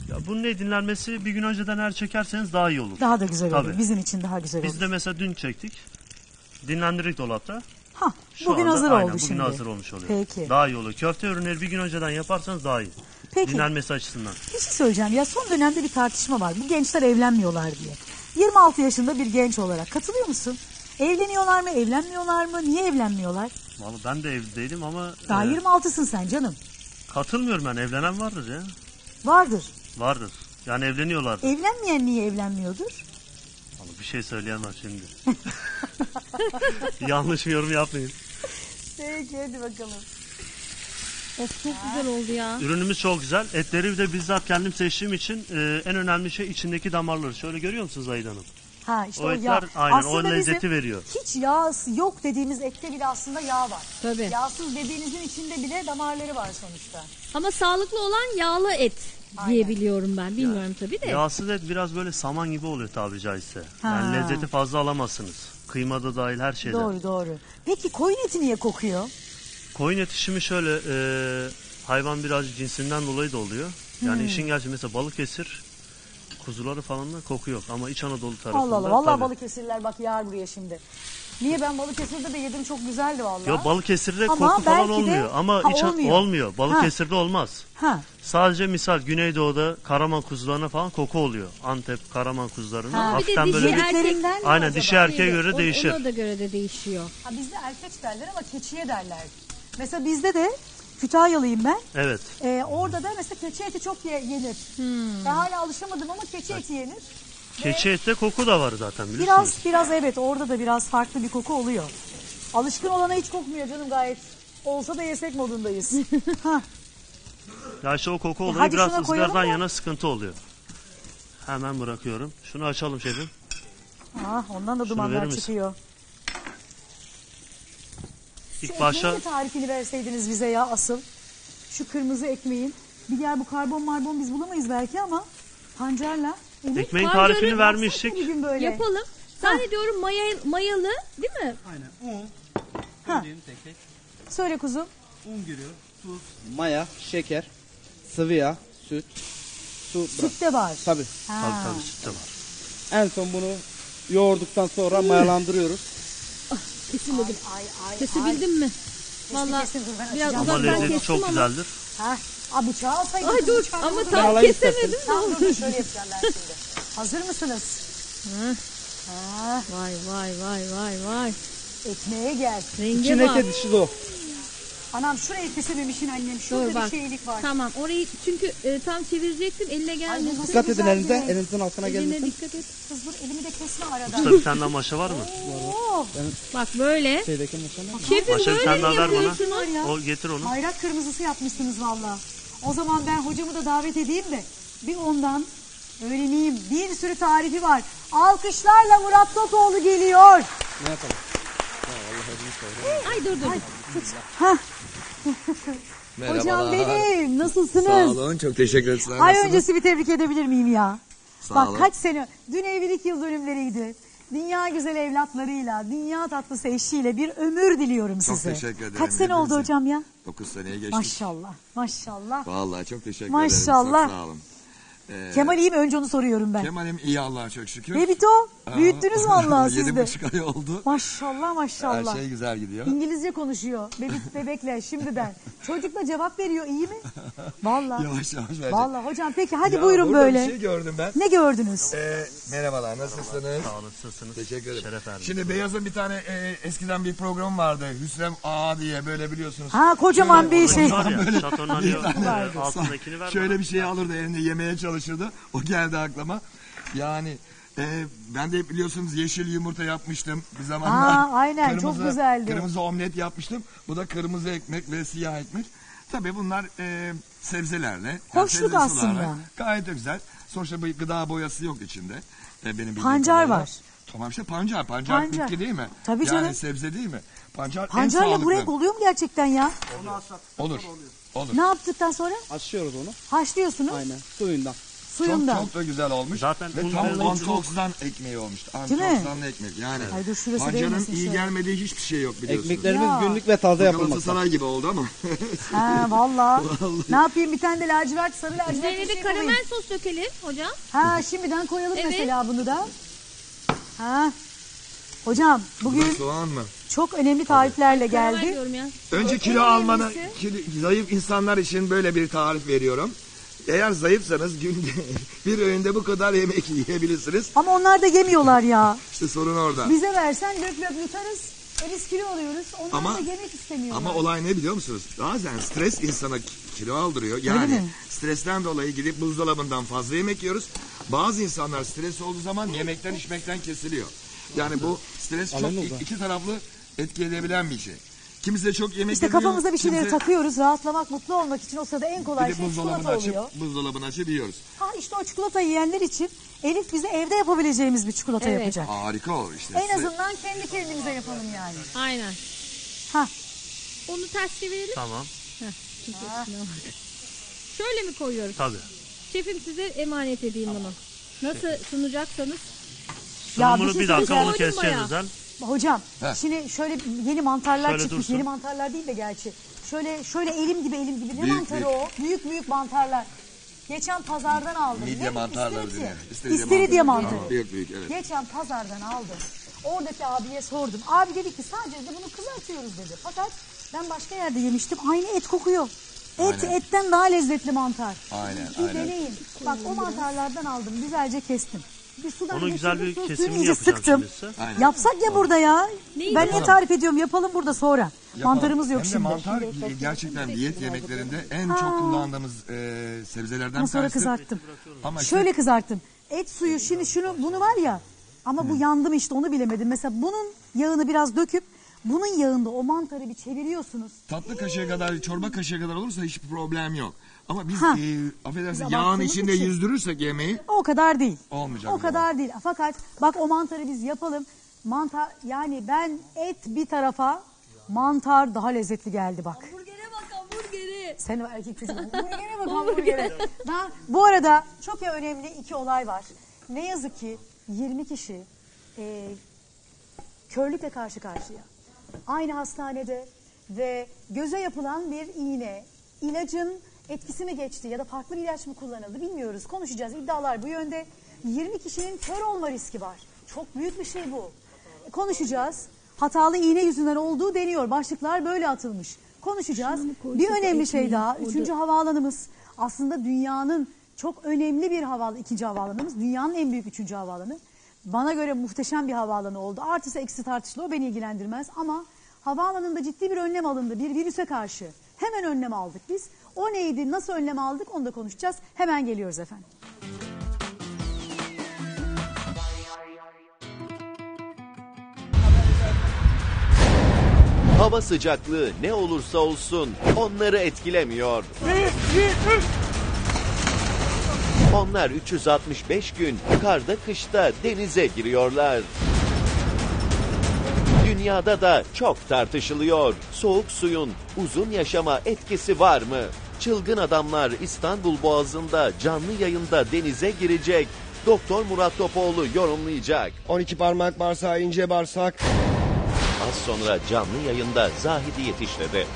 Ya bunun ne dinlenmesi bir gün önceden eğer çekerseniz daha iyi olur. Daha da güzel olur. Tabii. Bizim için daha güzel Biz olur. de mesela dün çektik. Dinlendirdik dolapta. Ha, Şu bugün anda hazır aynen, oldu bugün şimdi. hazır olmuş oluyor. Peki. Daha iyi olur. Köfte ürünleri bir gün önceden yaparsanız daha iyi. Peki. Dinlenmesi açısından. Bir şey söyleyeceğim. Ya son dönemde bir tartışma var. Bu gençler evlenmiyorlar diye. 26 yaşında bir genç olarak katılıyor musun? Evleniyorlar mı, evlenmiyorlar mı? Niye evlenmiyorlar? Vallahi ben de evdeydim ama Daha e, 26'sın sen canım. katılmıyorum ben. Evlenen vardır ya. Vardır. Vardır. Yani evleniyorlar. Evlenmeyen niye evlenmiyordur? Bir şey söyleyemem şimdi. Yanlış bir yorum yapmayın. Peki hadi bakalım. Of çok güzel oldu ya. Ürünümüz çok güzel. Etleri de bizzat kendim seçtiğim için e, en önemli şey içindeki damarları. Şöyle görüyor musunuz Ayda Hanım? Ha işte O o, etler yağ. aynen, o Aslında lezzeti bizim veriyor. Hiç yağ yok dediğimiz ette bile aslında yağ var. Tabii. Yağsız dediğinizin içinde bile damarları var sonuçta. Ama sağlıklı olan yağlı et diye biliyorum ben. Bilmiyorum tabii de. Yağsız et biraz böyle saman gibi oluyor tabiri caizse. Ha. Yani lezzeti fazla alamazsınız. Kıymada dahil her şeyde. Doğru doğru. Peki koyun eti niye kokuyor? Koyun eti şimdi şöyle e, hayvan biraz cinsinden dolayı da oluyor. Yani Hmm. işin gerçi mesela Balıkesir kuzuları falan da koku yok ama İç Anadolu tarafında Allah Allah. Vallahi tabii. Balıkesirliler bak yağar buraya şimdi. Niye ben Balıkesir'de de yedim çok güzeldi vallahi. Yo Balıkesir'de Ama koku belki falan de- olmuyor ama Ha, iç olmuyor. olmuyor. Balıkesir'de olmaz. Ha. Sadece misal Güneydoğu'da Karaman kuzularına falan koku oluyor. Antep Karaman kuzularına Ha. Bir de hafiften dişi böyle bir erkek- Yediklerinden mi Aynen acaba? dişi erkeğe göre o- değişir. Ona da göre de değişiyor. Ha, bizde erkeç derler ama keçiye derler. Mesela bizde de Kütahyalıyım ben. Evet. Ee, orada da mesela keçi eti çok ye- yenir. Hmm. Ben hala alışamadım ama keçi eti yenir. Keçi ette koku da var zaten biliyorsunuz. Biraz biraz evet orada da biraz farklı bir koku oluyor. Alışkın olana hiç kokmuyor canım gayet. Olsa da yesek modundayız. ha, Ya işte o koku olayı hadi biraz şuna koyalım ızgaradan da. yana sıkıntı oluyor. Hemen bırakıyorum. Şunu açalım şefim. ah, ondan da dumanlar misin? çıkıyor. Şu İlk ekmeğin başta de tarifini verseydiniz bize ya asıl. Şu kırmızı ekmeğin. Bir diğer bu karbon marbon biz bulamayız belki ama pancarla. Elif, ekmeğin Pancarı tarifini yapsak vermiştik. böyle. Yapalım. Zannediyorum maya, mayalı değil mi? Aynen un. Ha. Tek tek. Söyle kuzum. Un giriyor. Tuz. Maya, şeker, sıvı yağ, süt, su bırak. Süt de var. Tabii. Ha. Tabii tabii süt de var. En son bunu yoğurduktan sonra mayalandırıyoruz. Kesilmedim. Ay ay ay. Kesebildim mi? Vallahi kesin, ben biraz. Ama uzaktan lezzeti kestim çok ama. güzeldir. Ha. Aa bıçağı alsaydın. Ay dur bıçağı ama tam alayım kesemedim de Tamam dur, şöyle yapacağım ben şimdi. Hazır mısınız? Ha, Vay vay vay vay vay. ekmeğe gel. Bak. İçindeki dişi de o. Anam şurayı kesememişsin annem. Şurada Dur bir bak. şeylik var. Tamam orayı çünkü e, tam çevirecektim eline gelmesin. Dikkat edin Güzel elinize. direkt. Elinizin altına Eline gelmesin. dikkat et. Kız dur elimi de kesme arada. Tane daha maşa var mı? Oo, Bak böyle. Şeydeki mesela. Şefim Maşa bir böyle tane mi daha ver bana. yapıyorsunuz? O getir onu. Bayrak kırmızısı yapmışsınız valla. O zaman ben hocamı da davet edeyim de bir ondan öğreneyim. Bir sürü tarifi var. Alkışlarla Murat Topoğlu geliyor. Ne yapalım? Ay dur dur. dur. Hah. Merhabalar. Hocam benim nasılsınız? Sağ olun. Çok teşekkür ederim. Ay nasılsınız? öncesi bir tebrik edebilir miyim ya? Sağ Bak olun. kaç sene, dün evlilik yıl dönümleriydi. Dünya güzel evlatlarıyla, dünya tatlısı eşiyle bir ömür diliyorum Çok size. teşekkür ederim Kaç sene oldu hocam ya? 9 seneye geçtik. Maşallah, maşallah. Vallahi çok teşekkür Maşallah. ederim. Çok sağ olun. Ee, Kemal iyi mi? Önce onu soruyorum ben. Kemal'im iyi Allah'a çok şükür. Bebito, büyüttünüz vallahi siz Yedi de. buçuk ay oldu. Maşallah maşallah. Her şey güzel gidiyor. İngilizce konuşuyor bebek, bebekle şimdiden. Çocuk da cevap veriyor iyi mi? Vallahi. Yavaş yavaş verecek. Vallahi hocam peki hadi Ya, buyurun burada böyle. Bir şey gördüm ben. Ne gördünüz? Ee, merhabalar nasılsınız? Sağ olasınız. Teşekkür ederim. Şeref verdim. Şimdi Beyaz'ın bir tane e, eskiden bir program vardı. Hüsrev Ağa diye böyle biliyorsunuz. Ha kocaman bir şey. Var ya şatonun arıyor, tane- e, altındakini ver Şöyle bir şey alırdı elinde yemeye çalışırdı. O geldi aklıma. Yani e, ben de biliyorsunuz yeşil yumurta yapmıştım bir zamanlar. Ha, aynen, çok güzeldi. Kırmızı omlet yapmıştım. Bu da kırmızı ekmek ve siyah ekmek. Tabii bunlar e, sebzelerle. Hoşluk sebze aslında. Gayet de güzel. Sonuçta bir gıda boyası yok içinde. E, benim bildiğim Pancar kadarıyla. var. Tamam işte pancar. Pancar, Pancar. bitki değil mi? Tabii yani canım. sebze değil mi? Pancar en Pancarla sağlıklı. renk oluyor mu gerçekten ya? Olur. Olur. Ne yaptıktan sonra? Açıyoruz onu. Haşlıyorsunuz Aynen. Suyundan. Suyundan. Çok çok da güzel olmuş. Zaten Ve tam antioksidan ekmeği olmuştu. Değil mi? Antioksidanlı ekmek yani. Ay dur şurası Pancarın değmesin iyi şöyle. gelmediği hiçbir şey yok biliyorsunuz. Ekmeklerimiz Ya. günlük ve taze yapılmakta. Galatasaray gibi oldu ama. Ha valla. ne yapayım bir tane de lacivert sarı lacivert Üzerine bir de şey karamel koyayım. sos dökelim hocam. Ha şimdiden koyalım Evet. mesela bunu da. Ha. Hocam bugün Soğan mı? çok önemli tariflerle Karamel geldi. diyorum ya. Önce kilo almanı, kilo- zayıf insanlar için böyle bir tarif veriyorum. Eğer zayıfsanız günde bir öğünde bu kadar yemek yiyebilirsiniz. Ama onlar da yemiyorlar ya. İşte sorun orada. Bize versen lök lök yutarız. E biz kilo alıyoruz. Onlar Ama- da yemek istemiyorlar. Ama olay ne biliyor musunuz? Bazen stres insana ki- kilo aldırıyor. Yani stresten dolayı gidip buzdolabından fazla yemek yiyoruz. Bazı insanlar stres olduğu zaman yemekten içmekten kesiliyor. Yani bu stres çok iki taraflı etki edebilen bir şey. Kimisi de çok yemek İşte yemiyor, kafamıza bir şeyleri kimisi takıyoruz. Rahatlamak, mutlu olmak için o sırada en kolay gidip şey buzdolabını çikolata açıp, oluyor. buzdolabını açıp yiyoruz. Ha işte o çikolata yiyenler için Elif bize evde yapabileceğimiz bir çikolata Evet. yapacak. Harika o işte. En Size- azından kendi kendimize yapalım yani. Aynen. Ha. Onu ters çevirelim. Tamam. Şöyle mi koyuyoruz? Tabii. Şefim size emanet edeyim bunu. Nasıl sunacaksanız. Ya Sunumunu bir şey bir dakika söyleyeceğim. onu keseceğiz Bayağı. özel. Hocam Heh. şimdi şöyle yeni mantarlar Şöyle çıkmış. dursun. Yeni mantarlar değil de gerçi. Şöyle şöyle elim gibi elim gibi. Ne Büyük, mantarı büyük. o? Büyük büyük mantarlar. Geçen pazardan aldım. Midye mantarları diye. İstiridye mantarı. Tamam, büyük büyük evet. Geçen pazardan aldım. Oradaki abiye sordum. Abi dedi ki sadece de bunu kızartıyoruz dedi. Fakat ben başka yerde yemiştim. Aynı et kokuyor. Et Aynen. etten daha lezzetli mantar. Aynen, Bir aynen. deneyin. Bak o mantarlardan aldım. Güzelce kestim. Bir sudan Onu güzel bir kesimini iyice yapacağım sıktım. şimdi size. Aynen. Yapsak ya burada ya. Neyi ben niye tarif ediyorum? Yapalım burada sonra. Yapalım. Mantarımız yok Hem de şimdi. mantar gerçekten diyet yemeklerinde en çok kullandığımız e, sebzelerden Ama bir sonra tanesidir. kızarttım. Ama işte Şöyle kızarttım. Et suyu şimdi şunu bunu var ya ama bu yandım işte onu bilemedim. Mesela bunun yağını biraz döküp bunun yağında o mantarı bir çeviriyorsunuz. tatlı kaşığı kadar, çorba kaşığı kadar olursa hiçbir problem yok. Ama biz Ha. e, affedersin Biz yağın abarttığımız içinde için. yüzdürürsek yemeği O kadar değil. Olmayacak O o zaman. kadar değil. Fakat bak o mantarı biz yapalım. Mantar yani ben et bir tarafa mantar daha lezzetli geldi bak. Hamburgere bak hamburgere. Sen o erkek çocuğun hamburgere bak hamburgere. Daha, bu arada çok ya önemli iki olay var. Ne yazık ki 20 kişi e, körlükle karşı karşıya. Aynı hastanede ve göze yapılan bir iğne, ilacın etkisi mi geçti ya da farklı bir ilaç mı kullanıldı bilmiyoruz. Konuşacağız. İddialar bu yönde. 20 kişinin kör olma riski var. Çok büyük bir şey bu. Konuşacağız. Hatalı iğne yüzünden olduğu deniyor. Başlıklar böyle atılmış. Konuşacağız. Bir önemli şey daha. Üçüncü havaalanımız aslında dünyanın çok önemli bir havaalanı. ikinci havaalanımız. Dünyanın en büyük üçüncü havaalanı. Bana göre muhteşem bir havaalanı oldu. Artısı eksi tartışılı o beni ilgilendirmez ama havaalanında ciddi bir önlem alındı bir virüse karşı. Hemen önlem aldık biz. O neydi, nasıl önlem aldık onu da konuşacağız. Hemen geliyoruz efendim. Hava sıcaklığı ne olursa olsun onları etkilemiyor. Onlar 365 gün karda kışta denize giriyorlar. Dünyada da çok tartışılıyor. Soğuk suyun uzun yaşama etkisi var mı? Çılgın adamlar İstanbul Boğazı'nda canlı yayında denize girecek. Doktor Murat Topoğlu yorumlayacak. 12 parmak bağırsağı, ince bağırsak. Az sonra canlı yayında Zahidi yetişledi.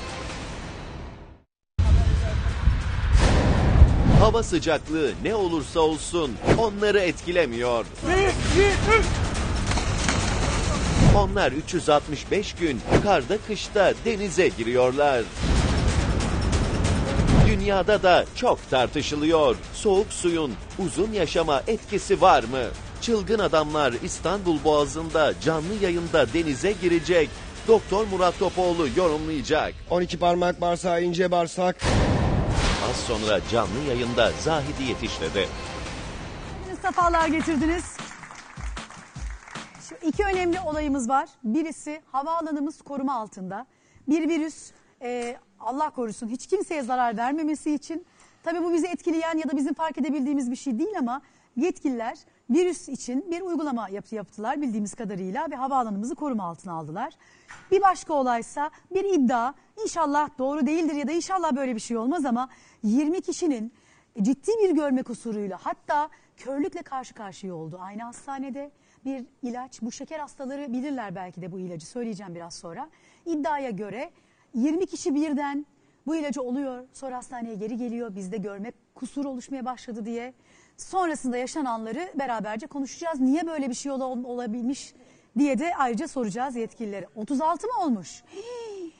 Hava sıcaklığı ne olursa olsun onları etkilemiyor. Onlar 365 gün karda kışta denize giriyorlar. Dünyada da çok tartışılıyor. Soğuk suyun uzun yaşama etkisi var mı? Çılgın adamlar İstanbul Boğazı'nda canlı yayında denize girecek. Doktor Murat Topoğlu yorumlayacak. 12 parmak bağırsağı, ince bağırsak. Az sonra canlı yayında Zahidi yetişledi. Sefalar getirdiniz. İki önemli olayımız var. Birisi havaalanımız koruma altında. Bir virüs e, Allah korusun hiç kimseye zarar vermemesi için. Tabii bu bizi etkileyen ya da bizim fark edebildiğimiz bir şey değil ama yetkililer virüs için bir uygulama yap- yaptılar bildiğimiz kadarıyla ve havaalanımızı koruma altına aldılar. Bir başka olaysa bir iddia inşallah doğru değildir ya da inşallah böyle bir şey olmaz ama 20 kişinin ciddi bir görme kusuruyla hatta körlükle karşı karşıya oldu. Aynı hastanede bir ilaç bu şeker hastaları bilirler belki de bu ilacı söyleyeceğim biraz sonra. İddiaya göre 20 kişi birden bu ilacı oluyor sonra hastaneye geri geliyor bizde görme kusuru oluşmaya başladı diye. Sonrasında yaşananları beraberce konuşacağız. Niye böyle bir şey ola- olabilmiş diye de ayrıca soracağız yetkililere. 36 mı olmuş? Hii.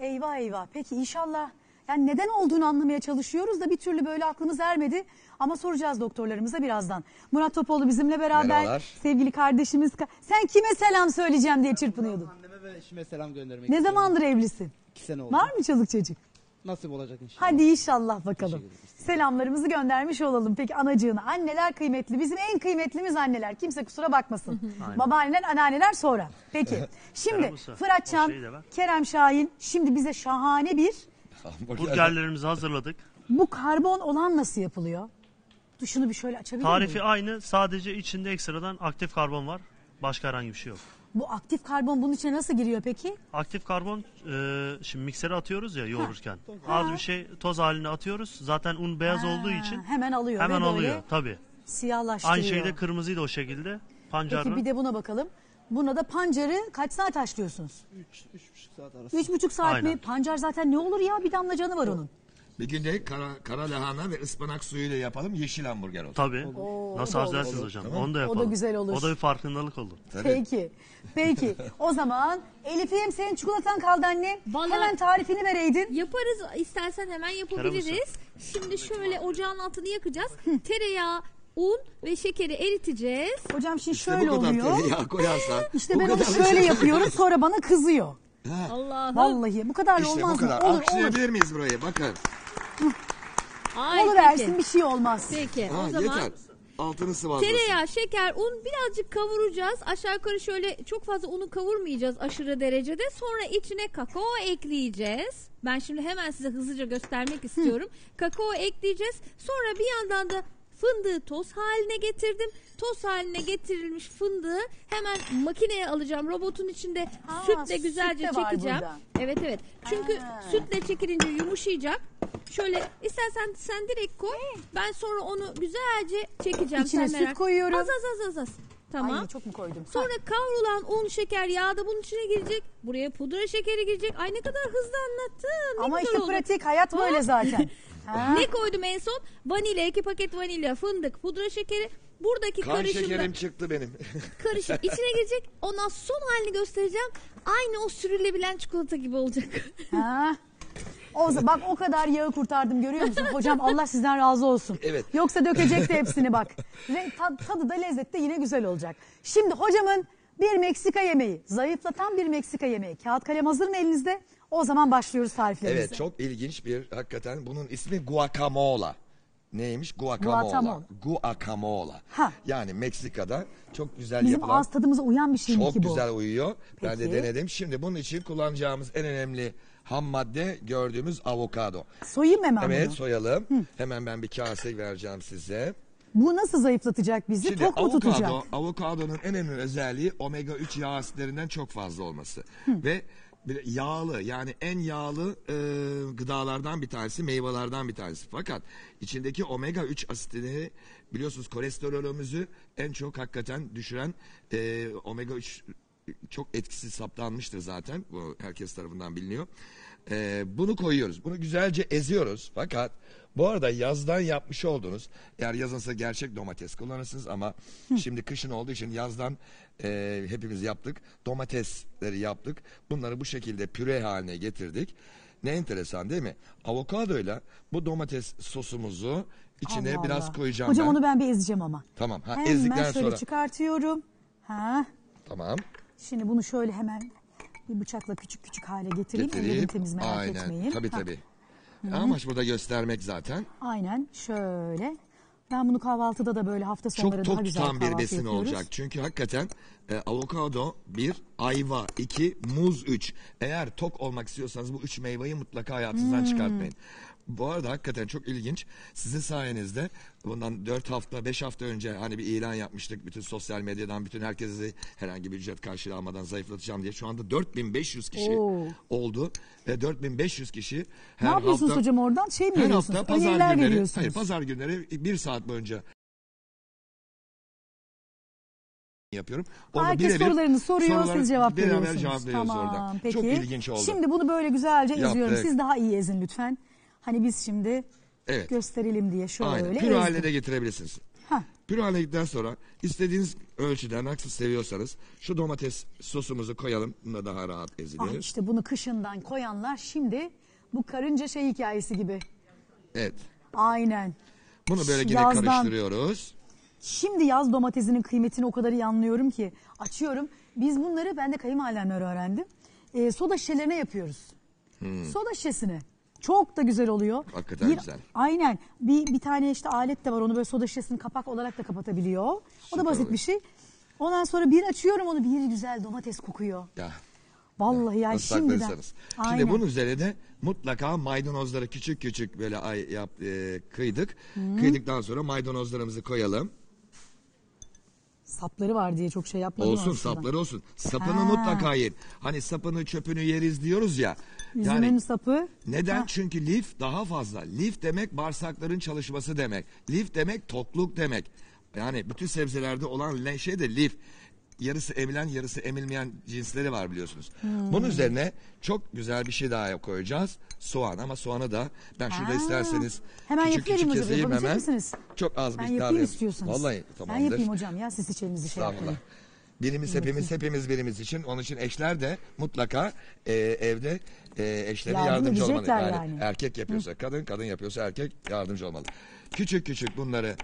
Eyvah eyvah. Peki inşallah yani neden olduğunu anlamaya çalışıyoruz da bir türlü böyle aklımız ermedi. Ama soracağız doktorlarımıza birazdan. Murat Topoğlu bizimle beraber. Merhabalar. Sevgili kardeşimiz. Sen kime selam söyleyeceğim diye çırpınıyordun. Anneme ve eşime selam göndermek Ne istiyorum. zamandır evlisin? İki sene oldu. Var mı çoluk çocuk? Nasip olacak inşallah. Hadi inşallah bakalım. Selamlarımızı göndermiş olalım. Peki anacığına. Anneler kıymetli. Bizim en kıymetlimiz anneler. Kimse kusura bakmasın. Babaanneler, anneanneler sonra. Peki. Şimdi şeyi de ver. Kerem Şahin şimdi bize şahane bir Burgerlerimizi hazırladık. bu karbon olan nasıl yapılıyor? Dur şunu bir şöyle açabilir Tarifi miyim? aynı. Sadece içinde ekstradan aktif karbon var. Başka herhangi bir şey yok. Bu aktif karbon bunun içine nasıl giriyor peki? Aktif karbon e, şimdi miksere atıyoruz ya yoğururken. Az bir şey toz haline atıyoruz. Zaten un beyaz olduğu Ha, için hemen alıyor hemen böyle alıyor tabii. siyahlaştırıyor. Aynı şeyde kırmızıyı da o şekilde. Pancarla. Peki bir de buna bakalım. Buna da pancarı kaç saat haşlıyorsunuz? Üç, üç buçuk saat arası. Üç buçuk saat mi? Aynen. Pancar zaten ne olur ya bir damla canı var onun. Bir gün de kara, kara lahana ve ıspanak suyuyla yapalım yeşil hamburger olsun. Tabii. Oo, Nasıl o da olur. hocam? Tamam. Onu da O da yapalım. güzel olur. O da bir farkındalık olur. Tabii. Peki. Peki. O zaman Elif'im senin çikolatan kaldı anne. Vallahi- Hemen tarifini vereydin. Yaparız istersen hemen yapabiliriz. Şimdi şöyle ocağın altını yakacağız. Tereyağı, un ve şekeri eriteceğiz. Hocam şimdi İşte şöyle bu kadar oluyor. tereyağı koyarsan. İşte bu ben onu kadar şöyle şey- yapıyorum sonra bana kızıyor. Allah'ım. Vallahi bu kadar İşte olmaz bu kadar. mı? Olur olur. Alkışlayabilir miyiz burayı? Bakın. Ay, Olur peki. Ersin bir şey olmaz. Peki Ha, o zaman yeter. Altını sıvazlasın. tereyağı, şeker, un birazcık kavuracağız. Aşağı yukarı şöyle çok fazla unu kavurmayacağız aşırı derecede. Sonra içine kakao ekleyeceğiz. Ben şimdi hemen size hızlıca göstermek istiyorum. kakao ekleyeceğiz. Sonra bir yandan da fındığı toz haline getirdim. Toz haline getirilmiş fındığı hemen makineye alacağım. Robotun içinde Ha, sütle süt güzelce de var çekeceğim. burada. Evet evet. Çünkü Ha. sütle çekilince yumuşayacak. Şöyle istersen sen direkt koy. Ben sonra onu güzelce çekeceğim. İçine sen süt merak- koyuyorum. Az az az az az. Tamam. Ay çok mu koydum? Sonra kavrulan un, şeker, yağ da bunun içine girecek. Buraya pudra şekeri girecek. Ay ne kadar hızlı anlattın. Ne Ama işte oldu. pratik hayat böyle zaten. Ha. Ne koydum en son? Vanilya, iki paket vanilya, fındık, pudra şekeri. Buradaki Kan karışımda şekerim çıktı benim. karışım içine girecek. Ondan son halini göstereceğim. Aynı o sürülebilen çikolata gibi olacak. Ha. O zaman bak o kadar yağı kurtardım görüyor musun? Hocam Allah sizden razı olsun. Evet. Yoksa dökecekti hepsini bak. Re- ta- tadı da lezzet de yine güzel olacak. Şimdi hocamın bir Meksika yemeği, zayıflatan bir Meksika yemeği. Kağıt kalem hazır mı elinizde? O zaman başlıyoruz tariflerimize. Evet çok ilginç bir hakikaten bunun ismi guacamole. Neymiş? Guacamole. Guacamole. Ha. Yani Meksika'da çok güzel Bizim yapılan ağız tadımıza uyan bir şey mi çok ki bu? güzel uyuyor. Ben de Peki. denedim. Şimdi bunun için kullanacağımız en önemli ham madde gördüğümüz avokado. Soyayım hemen Evet bunu. soyalım. Hemen ben bir kase vereceğim size. Bu nasıl zayıflatacak bizi? Şimdi Tok mu tutacak? avokado, avokadonun en önemli özelliği omega 3 yağ asitlerinden çok fazla olması. Ve bir yağlı yani en yağlı e, gıdalardan bir tanesi, meyvelerden bir tanesi. Fakat içindeki omega 3 asitleri biliyorsunuz kolesterolümüzü en çok hakikaten düşüren e, omega 3 çok etkisiz saptanmıştır zaten. Bu herkes tarafından biliniyor. E, bunu koyuyoruz. Bunu güzelce eziyoruz. Fakat bu arada yazdan yapmış olduğunuz eğer yazınsa gerçek domates kullanırsınız ama şimdi kışın olduğu için yazdan e, hepimiz yaptık. Domatesleri yaptık. Bunları bu şekilde püre haline getirdik. Ne enteresan değil mi? Avokadoyla bu domates sosumuzu içine Allah biraz Allah. koyacağım Hocam ben. onu ben bir ezeceğim ama. Tamam. Ha, Hemen ezdikten şöyle sonra. çıkartıyorum. Ha. Tamam. Şimdi bunu şöyle hemen bir bıçakla küçük küçük hale getireyim. Getireyim. temiz merak Aynen. etmeyin. Tabii Ha, tabii. Amaç burada göstermek zaten. Aynen şöyle. Ben bunu kahvaltıda da böyle hafta sonları Çok daha tok güzel tutan bir kahvaltı besin yapıyoruz. olacak. Çünkü hakikaten e, avokado bir, ayva iki, muz üç. Eğer tok olmak istiyorsanız bu üç meyveyi mutlaka hayatınızdan Hmm. çıkartmayın. Bu arada hakikaten çok ilginç. Sizin sayenizde bundan 4 hafta 5 hafta önce hani bir ilan yapmıştık. Bütün sosyal medyadan bütün herkesi herhangi bir ücret karşılığı almadan zayıflatacağım diye. Şu anda 4500 kişi Oo. oldu. Ve 4500 kişi her Ne yapıyorsunuz hafta, hocam oradan? Şey mi her hafta pazar Öneriler günleri, hayır pazar günleri bir saat boyunca yapıyorum. Herkes birebir sorularını soruyor, soruları siz cevap beraber veriyorsunuz. cevap veriyoruz tamam, orada. Peki. Çok ilginç oldu. Şimdi bunu böyle güzelce Yaptık. eziyorum. Siz daha iyi ezin lütfen. Hani biz şimdi Evet. gösterelim diye şöyle Aynen. Püre ezdim. haline de getirebilirsiniz. Hah. Püre haline gittikten sonra istediğiniz ölçüden nasıl seviyorsanız şu domates sosumuzu koyalım. Bunda daha rahat ezilir. Ah işte bunu kışından koyanlar şimdi bu karınca şey hikayesi gibi. Evet. Aynen. Bunu böyle yine Yazdan- karıştırıyoruz. Şimdi yaz domatesinin kıymetini o kadar iyi anlıyorum ki. Açıyorum. Biz bunları ben de kayınvalidemden öğrendim. Ee, soda şişelerine yapıyoruz. Soda şişesine. Çok da güzel oluyor. Hmm. Hakikaten Bir- güzel. Aynen. Bir, bir tane işte alet de var. Onu böyle soda şişesini kapak olarak da kapatabiliyor. O Süper da basit oluyor. bir şey. Ondan sonra bir açıyorum onu bir güzel domates kokuyor. Ya. Vallahi yani Nasıl şimdiden. Aynen. Şimdi bunun üzerine mutlaka maydanozları küçük küçük böyle ay, yap, e, kıydık. Kıydıktan sonra maydanozlarımızı koyalım. Sapları var diye çok şey yapmadım Olsun aslında. sapları olsun. Sapını Ha. mutlaka yiyin. Hani sapını çöpünü yeriz diyoruz ya. Üzümün Yani sapı. neden? Ha. Çünkü lif daha fazla. Lif demek bağırsakların çalışması demek. Lif demek tokluk demek. Yani bütün sebzelerde olan şey de lif. yarısı emilen yarısı emilmeyen cinsleri var biliyorsunuz. Bunun üzerine çok güzel bir şey daha koyacağız. Soğan ama soğanı da ben şurada Aa, isterseniz hemen küçük küçük keseyim hemen. misiniz? Çok az Ben miktarda. yapayım yap- istiyorsanız. Vallahi Ben tamamdır. yapayım hocam ya siz içerinizi şey yapmayın. Birimiz hepimiz hepimiz birimiz için. Onun için eşler de mutlaka e, evde e, eşlerine Yardım yardımcı olmalı. edecekler yani. Erkek yapıyorsa kadın, kadın yapıyorsa erkek yardımcı olmalı. Küçük küçük bunları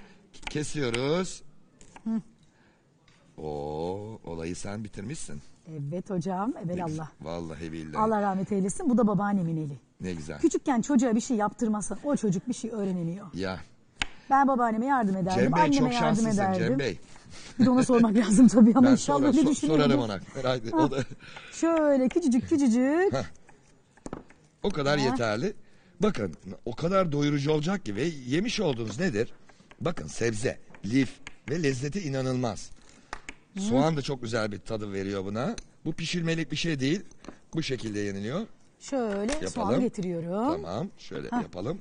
kesiyoruz. Oo, olayı sen bitirmişsin. Evet hocam. Evelallah. Vallahi billahi. Allah rahmet eylesin. Bu da babaannemin eli. Ne güzel. Küçükken çocuğa bir şey yaptırmazsan o çocuk bir şey öğrenemiyor. Ya Ben babaanneme yardım ederdim. Cem Bey anneme çok yardım şanslısın ederdim. Cem Bey. Bir de ona sormak lazım tabii ama Ben inşallah sonra öyle so- düşünüyorum. sorarım ona. Herhalde o da Şöyle küçücük küçücük. O kadar yeterli. Bakın o kadar doyurucu olacak ki ve yemiş olduğunuz nedir? Bakın sebze, lif ve lezzeti inanılmaz. Soğan da çok güzel bir tadı veriyor buna. Bu pişirmelik bir şey değil. Bu şekilde yeniliyor. Şöyle Yapalım. soğanı getiriyorum. Tamam şöyle yapalım.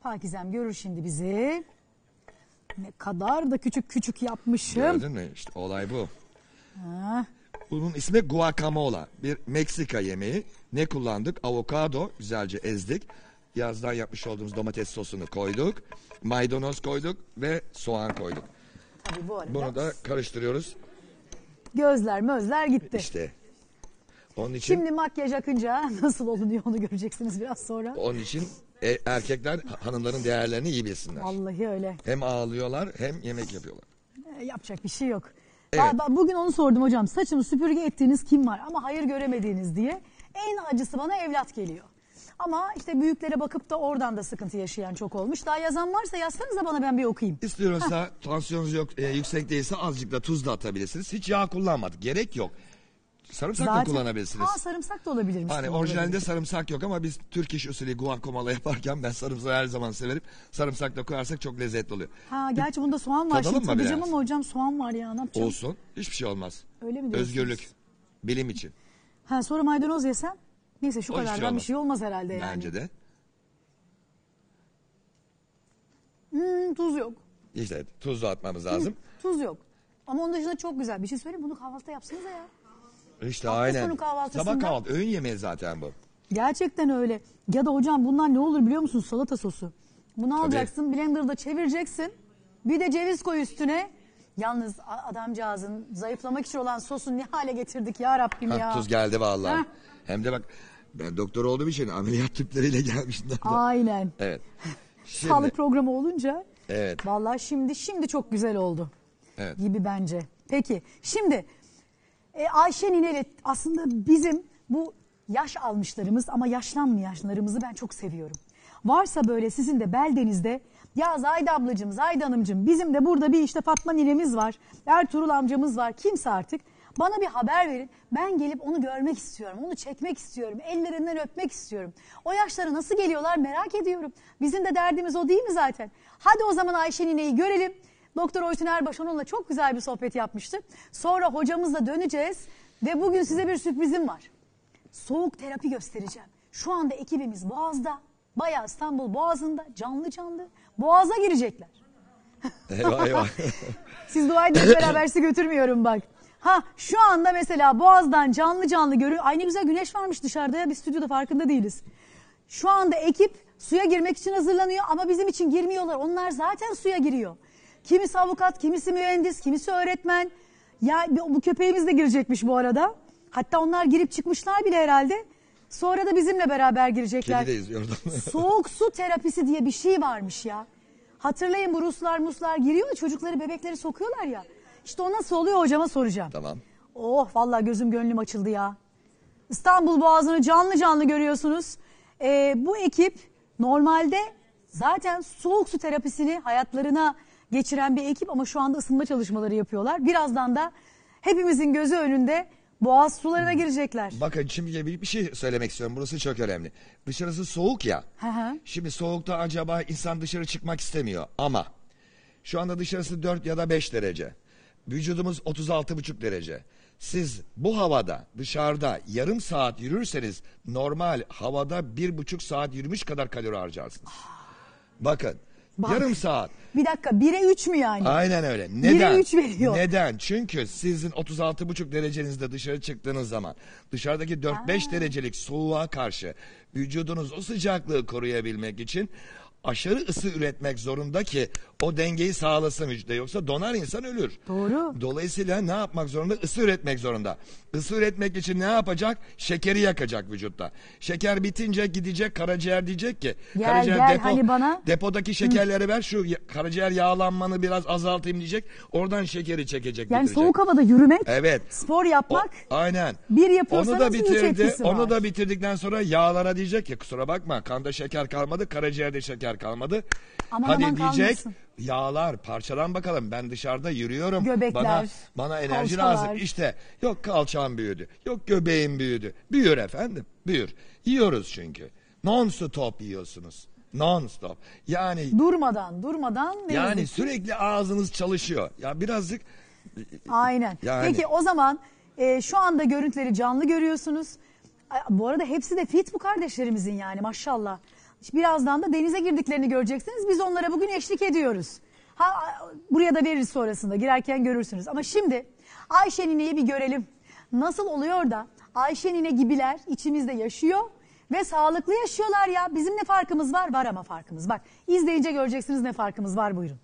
Pakizem görür şimdi bizi. Ne kadar da küçük küçük yapmışım. Gördün mü? İşte olay bu. Ha, Bunun ismi guacamole. Bir Meksika yemeği. Ne kullandık? Avokado güzelce ezdik. Yazdan yapmış olduğumuz domates sosunu koyduk. Maydanoz koyduk ve soğan koyduk. tabii bu arada Bunu da karıştırıyoruz. gözler mözler gitti. İşte. Onun için Şimdi makyaj akınca nasıl olunuyor onu göreceksiniz biraz sonra. onun için e, erkekler hanımların değerlerini iyi bilsinler. Vallahi öyle. Hem ağlıyorlar hem yemek yapıyorlar. Ee, yapacak bir şey yok. Evet. Ba- Bugün onu sordum hocam. Saçımı süpürge ettiğiniz kim var ama hayır göremediğiniz diye. En acısı bana evlat geliyor. Ama işte büyüklere bakıp da oradan da sıkıntı yaşayan çok olmuş. Daha yazan varsa yazsanıza bana ben bir okuyayım. İstiyorsa tansiyonunuz yok, e, yüksek değilse azıcık da tuz da atabilirsiniz. Hiç yağ kullanmadık. Gerek yok. Sarımsak da kullanabilirsiniz. Aa sarımsak da olabilirmiş. Hani orijinalinde sarımsak yok ama biz Türk iş usulü guacamole yaparken ben sarımsağı her zaman severim. Sarımsak da koyarsak çok lezzetli oluyor. Ha gerçi bunda soğan var. Tadalım Şimdi mı tadacağım biraz? ama hocam soğan var ya ne yapacağım? Olsun. Hiçbir şey olmaz. Öyle mi diyorsunuz? Özgürlük. Bilim için. Ha sonra maydanoz yesem? Neyse şu O hiçbir şey kadardan bir olmaz. şey olmaz herhalde yani. Bence de. Hmm, tuz yok. İşte tuz da atmamız lazım. Tuz yok. Ama onun dışında çok güzel. Bir şey söyleyeyim bunu kahvaltıda yapsanıza ya. İşte Hafta aynen. sonu kahvaltısında- Sabah kahvaltı. Öğün yemeği zaten bu. Gerçekten öyle. Ya da hocam bunlar ne olur biliyor musun? Salata sosu. Bunu alacaksın, blenderda çevireceksin. Bir de ceviz koy üstüne. Yalnız a- adamcağızın zayıflamak için olan sosu ne hale getirdik ya Rabbim ya. tuz geldi vallahi. Hem de bak ben doktor olduğum için ameliyat tüpleriyle gelmiştim. Aynen. Evet. Şimdi, Sağlık programı olunca. Evet. Vallahi şimdi şimdi çok güzel oldu. Evet. Gibi bence. Peki şimdi e, Ayşe Nineli aslında bizim bu yaş almışlarımız ama yaşlanmayanlarımızı ben çok seviyorum. Varsa böyle sizin de beldenizde ya Zayda ablacığım, Zayda hanımcığım bizim de burada bir işte Fatma ninemiz var, Ertuğrul amcamız var kimse artık. Bana bir haber verin. Ben gelip onu görmek istiyorum. Onu çekmek istiyorum. Ellerinden öpmek istiyorum. O yaşlara nasıl geliyorlar merak ediyorum. Bizim de derdimiz o değil mi zaten? Hadi o zaman Ayşe nineyi görelim. Doktor Oytun Erbaş onunla çok güzel bir sohbet yapmıştı. Sonra hocamızla döneceğiz ve bugün size bir sürprizim var. Soğuk terapi göstereceğim. Şu anda ekibimiz Boğaz'da, bayağı İstanbul Boğazı'nda canlı canlı Boğaz'a girecekler. Eyvah eyvah. Siz dua edin beraber sizi götürmüyorum bak. Ha şu anda mesela Boğaz'dan canlı canlı görüyor. Ay ne güzel güneş varmış dışarıda ya biz stüdyoda farkında değiliz. Şu anda ekip suya girmek için hazırlanıyor ama bizim için girmiyorlar. Onlar zaten suya giriyor. Kimisi avukat, kimisi mühendis, kimisi öğretmen. Ya bu köpeğimiz de girecekmiş bu arada. Hatta onlar girip çıkmışlar bile herhalde. Sonra da bizimle beraber girecekler. Kedi de izliyordum. Soğuk su terapisi diye bir şey varmış ya. Hatırlayın bu Ruslar muslar giriyor ya, çocukları bebekleri sokuyorlar ya. İşte o nasıl oluyor hocama soracağım. tamam. Oh vallahi gözüm gönlüm açıldı ya. İstanbul Boğazı'nı canlı canlı görüyorsunuz. Ee, bu ekip normalde zaten soğuk su terapisini hayatlarına geçiren bir ekip ama şu anda ısınma çalışmaları yapıyorlar. Birazdan da hepimizin gözü önünde boğaz sularına girecekler. Bakın şimdi bir, bir şey söylemek istiyorum. Burası çok önemli. Dışarısı soğuk ya. Hı hı. Şimdi soğukta acaba insan dışarı çıkmak istemiyor ama şu anda dışarısı 4 ya da 5 derece. Vücudumuz 36,5 derece. Siz bu havada dışarıda yarım saat yürürseniz normal havada bir buçuk saat yürümüş kadar kalori harcarsınız. Bakın Bak. Yarım saat. Bir dakika 1'e 3 mü yani? Aynen öyle. Neden? üç veriyor. Neden? Çünkü sizin 36,5 derecenizde dışarı çıktığınız zaman dışarıdaki 4-5 derecelik soğuğa karşı vücudunuz o sıcaklığı koruyabilmek için aşırı ısı üretmek zorunda ki o dengeyi sağlasın vücutta yoksa donar insan ölür. Doğru. Dolayısıyla ne yapmak zorunda? Isı üretmek zorunda. Isı üretmek için ne yapacak? Şekeri yakacak vücutta. Şeker bitince gidecek karaciğer diyecek ki Gel, karaciğer gel, depo, hani bana- depodaki şekerleri ver şu karaciğer yağlanmanı biraz azaltayım diyecek. Oradan şekeri çekecek Yani bitirecek. soğuk havada yürümek, Evet. spor O- yapmak. aynen. Bir yapıyorsanız onu da bitirdi. Onu da bitirdikten sonra yağlara diyecek ki kusura bakma kanda şeker kalmadı, karaciğerde şeker kalmadı. Aman Hadi aman diyecek kalmasın. yağlar parçalan bakalım ben dışarıda yürüyorum. Göbekler, bana bana enerji kalçalar. lazım. İşte yok kalçam büyüdü. Yok göbeğim büyüdü. Büyür efendim. Büyür. Yiyoruz çünkü. Non stop yiyorsunuz. Non stop. Yani Durmadan, durmadan. ne yani yazık sürekli ağzınız çalışıyor. Ya birazcık Aynen. Yani. Peki o zaman e, şu anda görüntüleri canlı görüyorsunuz. Bu arada hepsi de fit bu kardeşlerimizin yani maşallah. Birazdan da denize girdiklerini göreceksiniz. Biz onlara bugün eşlik ediyoruz. Ha, buraya da veririz sonrasında girerken görürsünüz. Ama şimdi Ayşe Nine'yi bir görelim. Nasıl oluyor da Ayşe Nine gibiler içimizde yaşıyor ve sağlıklı yaşıyorlar ya. Bizim ne farkımız var? Var ama farkımız. Bak izleyince göreceksiniz ne farkımız var buyurun.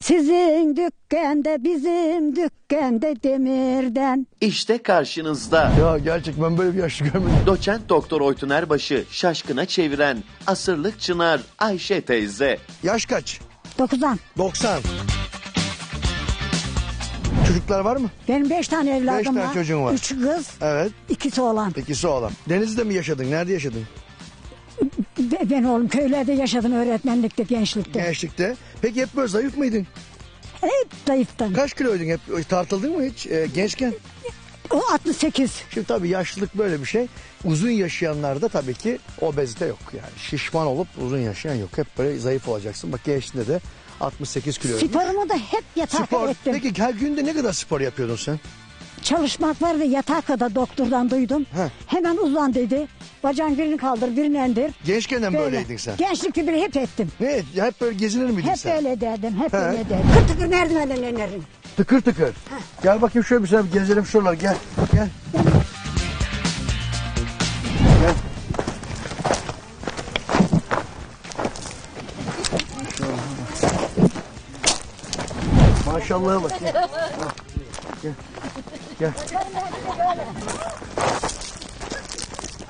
Sizin dükkanda bizim dükkanda demirden. İşte karşınızda Ya gerçek ben böyle bir yaşlı görmedim. doçent doktor Oytun Erbaş'ı şaşkına çeviren asırlık çınar Ayşe teyze. Yaş kaç? 90. 90. Çocuklar var mı? Benim 5 tane evladım Beş tane var. çocuğun var. 3 kız, Evet. ikisi oğlan. İkisi oğlan. Denizli'de mi yaşadın? Nerede yaşadın? Be- Ben oğlum köylerde yaşadım öğretmenlikte, gençlikte. Gençlikte. Peki hep böyle zayıf mıydın? Hep zayıftım. Kaç kiloydun hep? Tartıldın mı hiç e, gençken? O 68. Şimdi tabii yaşlılık böyle bir şey. Uzun yaşayanlarda tabii ki obezite yok yani. Şişman olup uzun yaşayan yok. Hep böyle zayıf olacaksın. Bak gençliğinde de 68 kilo. Sporumu da hep yatakta Spor. ettim. Peki her günde ne kadar spor yapıyordun sen? Çalışmak var ve yatakta da doktordan duydum. He. Hemen uzan dedi. Bacağın birini kaldır, birini indir. Gençken de mi böyleydin sen? Gençlikte bile hep ettim. Ne? Hep böyle gezinir miydin Hep sen? öyle derdim, hep He. öyle derdim. Kır tıkır merdivenlerden inerim. Tıkır tıkır. Gel bakayım şöyle bir sefer gezelim şuralar gel. Gel. Gel. Maşallah bak. Gel.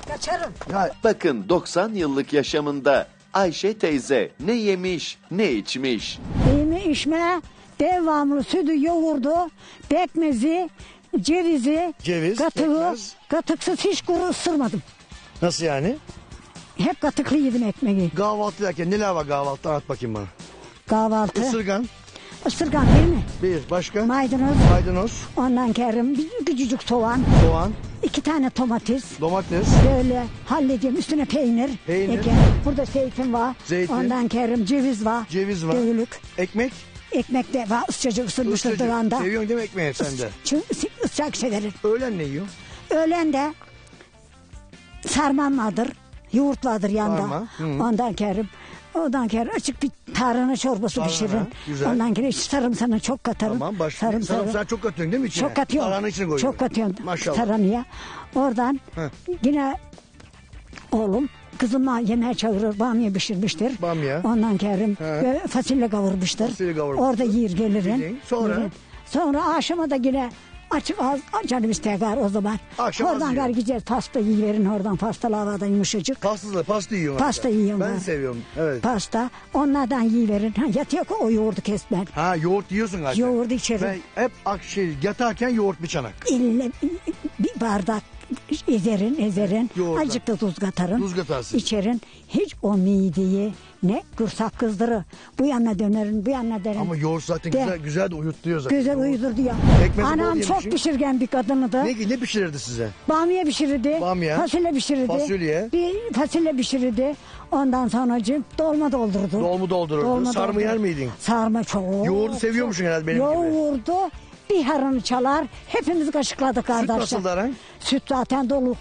Kaçarım. Ya Bakın 90 yıllık yaşamında Ayşe teyze ne yemiş ne içmiş. Yeme içme, devamlı sütü, yoğurdu, pekmezi, cevizi, Ceviz, katığı, pekmez. katıksız hiç kuru ısırmadım. nasıl yani? Hep katıklı yedim ekmeği. Kahvaltı derken neler var kahvaltıda anlat bakayım bana. Kahvaltı. Isırgan. Isırgan değil mi? Bir. Başka? Maydanoz, Maydanoz. ondan kerim, bir küçücük soğan, Soğan. iki tane domates. Domates. Böyle halledeyim üstüne peynir. Peynir. Eke. Burada zeytin var. Zeytin. Ondan kerim ceviz var. Ceviz var. Dövülük. Ekmek. Ekmek de var. Isıcacık ısırmıştır Isıcı. duranda. Seviyorsun değil mi ekmeği sen de? Çünkü ısıcak severim. Öğlen ne yiyor? Öğlen de sarmam vardır. Yoğurt vardır yanında. Sarma, hı. Ondan kerim. Ondan kerim açık bir tarhana çorbası Tarhana, pişiririm. güzel. Ondan kerim sarımsağını çok katarım. Tamam baş. Sarımsağı- Sarımsağı çok katıyorsun değil mi içine? Çok katıyorum. Tarhana içine koyuyorsun. Çok katıyorum Maşallah. tarhanaya. Oradan Heh. yine oğlum kızıma yemeğe çağırır. Bamya pişirmiştir. Bamya. Ondan kerim He. ve fasulye kavurmuştur. Fasulye kavurmuştur. Orada yiyir gelirim. Yedin. Sonra? Yerim. Sonra akşama da yine açık ağız canım istegar o zaman. Akşam az oradan yiyor. gar gideceğiz pasta yiyiverin oradan pasta lavada yumuşacık. Pasta, pasta yiyorum. Pasta hatta. yiyorum Ben ben. seviyorum. Evet. Pasta onlardan yiyiverin. Ha, yatıyor ki o yoğurdu kesmen. Ha yoğurt yiyorsun galiba. Yoğurdu içerim. Ben hep akşam yatarken yoğurt bir çanak. Elle bir bardak ezerin ezerin. Yoğurda. Azıcık da tuz katarım. Tuz katarsın. İçerin. Hiç o mideyi ne kursak kızdırır. Bu yana dönerin bu yana dönerin. Ama yoğurt zaten De. güzel, güzel de uyutluyor zaten. Güzel Yoğurt. uyudur diyor. Pekmezi bol Anam çok yemişsin. pişirgen bir kadınıdı. Ne, ne pişirirdi size? Bamya pişirirdi. Bamya. Fasulye pişirirdi. Fasulye. Bir fasulye pişirirdi. Ondan sonra dolma doldurdu. Dolmu doldururdu. Sarma doldurdu. yer miydin? Sarma çok. Yoğurdu seviyormuşsun herhalde benim gibi. Yoğurdu bir harını çalar. Hepimiz kaşıkladık Süt arkadaşlar. nasıldı aran? Süt zaten dolu.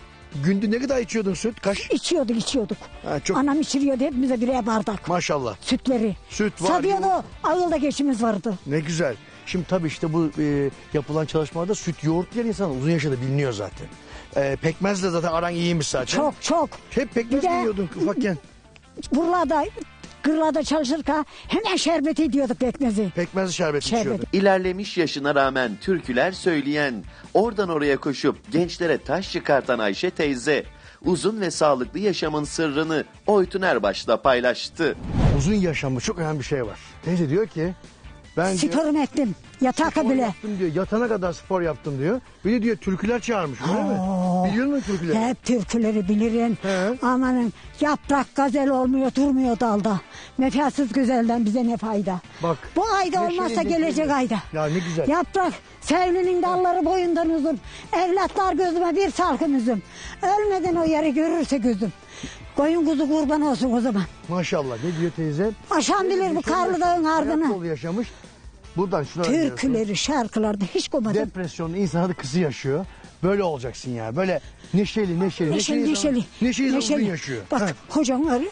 günde ne kadar içiyordun süt? Kaç? İçiyorduk içiyorduk. Ha, çok- Anam içiriyordu hepimize birer bardak. Maşallah. Sütleri. Süt var, yoğurt. Ağılda geçimiz vardı. Ne güzel. Şimdi tabii işte bu e, yapılan çalışmalarda süt yoğurt yiyen insan uzun yaşadı biliniyor zaten. E, pekmezle zaten aran iyiymiş zaten. Çok çok. Hep pekmez de- yiyordun ufakken. Buralarda gırlarda çalışırken hemen şerbet ediyorduk pekmezi. Pekmez şerbet Şerbet. içiyordun. İlerlemiş yaşına rağmen türküler söyleyen, oradan oraya koşup gençlere taş çıkartan Ayşe teyze, uzun ve sağlıklı yaşamın sırrını Oytun Erbaş'la paylaştı. Uzun yaşamı çok önemli bir şey var. Teyze diyor ki ben diyor, Sporum ettim. Yataka spor bile. yaptım diyor. Yatana kadar spor yaptım diyor. Bir de diyor türküler çağırmış öyle mi? Biliyor musun türküleri? Hep türküleri bilirim. He. Amanın yaprak gazel olmuyor durmuyor dalda. Nefessiz güzelden bize ne fayda. Bak, Bu ayda neşeli olmazsa neşeli. gelecek ayda. Ya ne güzel. Yaprak sevlinin dalları boyundan uzun. Evlatlar gözüme bir salkım üzüm. Ölmeden o yeri görürse gözüm. Koyun kuzu kurban olsun o zaman. Maşallah ne diyor teyze? Aşan bilir bu karlı dağın hayat ardını. dolu yaşamış. Buradan diyorsun. Türküleri, şarkılarda hiç koymadım. Depresyonlu insan hadi kızı yaşıyor. Böyle olacaksın ya. Böyle neşeli neşeli. Neşeli, neşeli. Neşeli, uzun yaşıyor. Bak Ha. hocam öyle-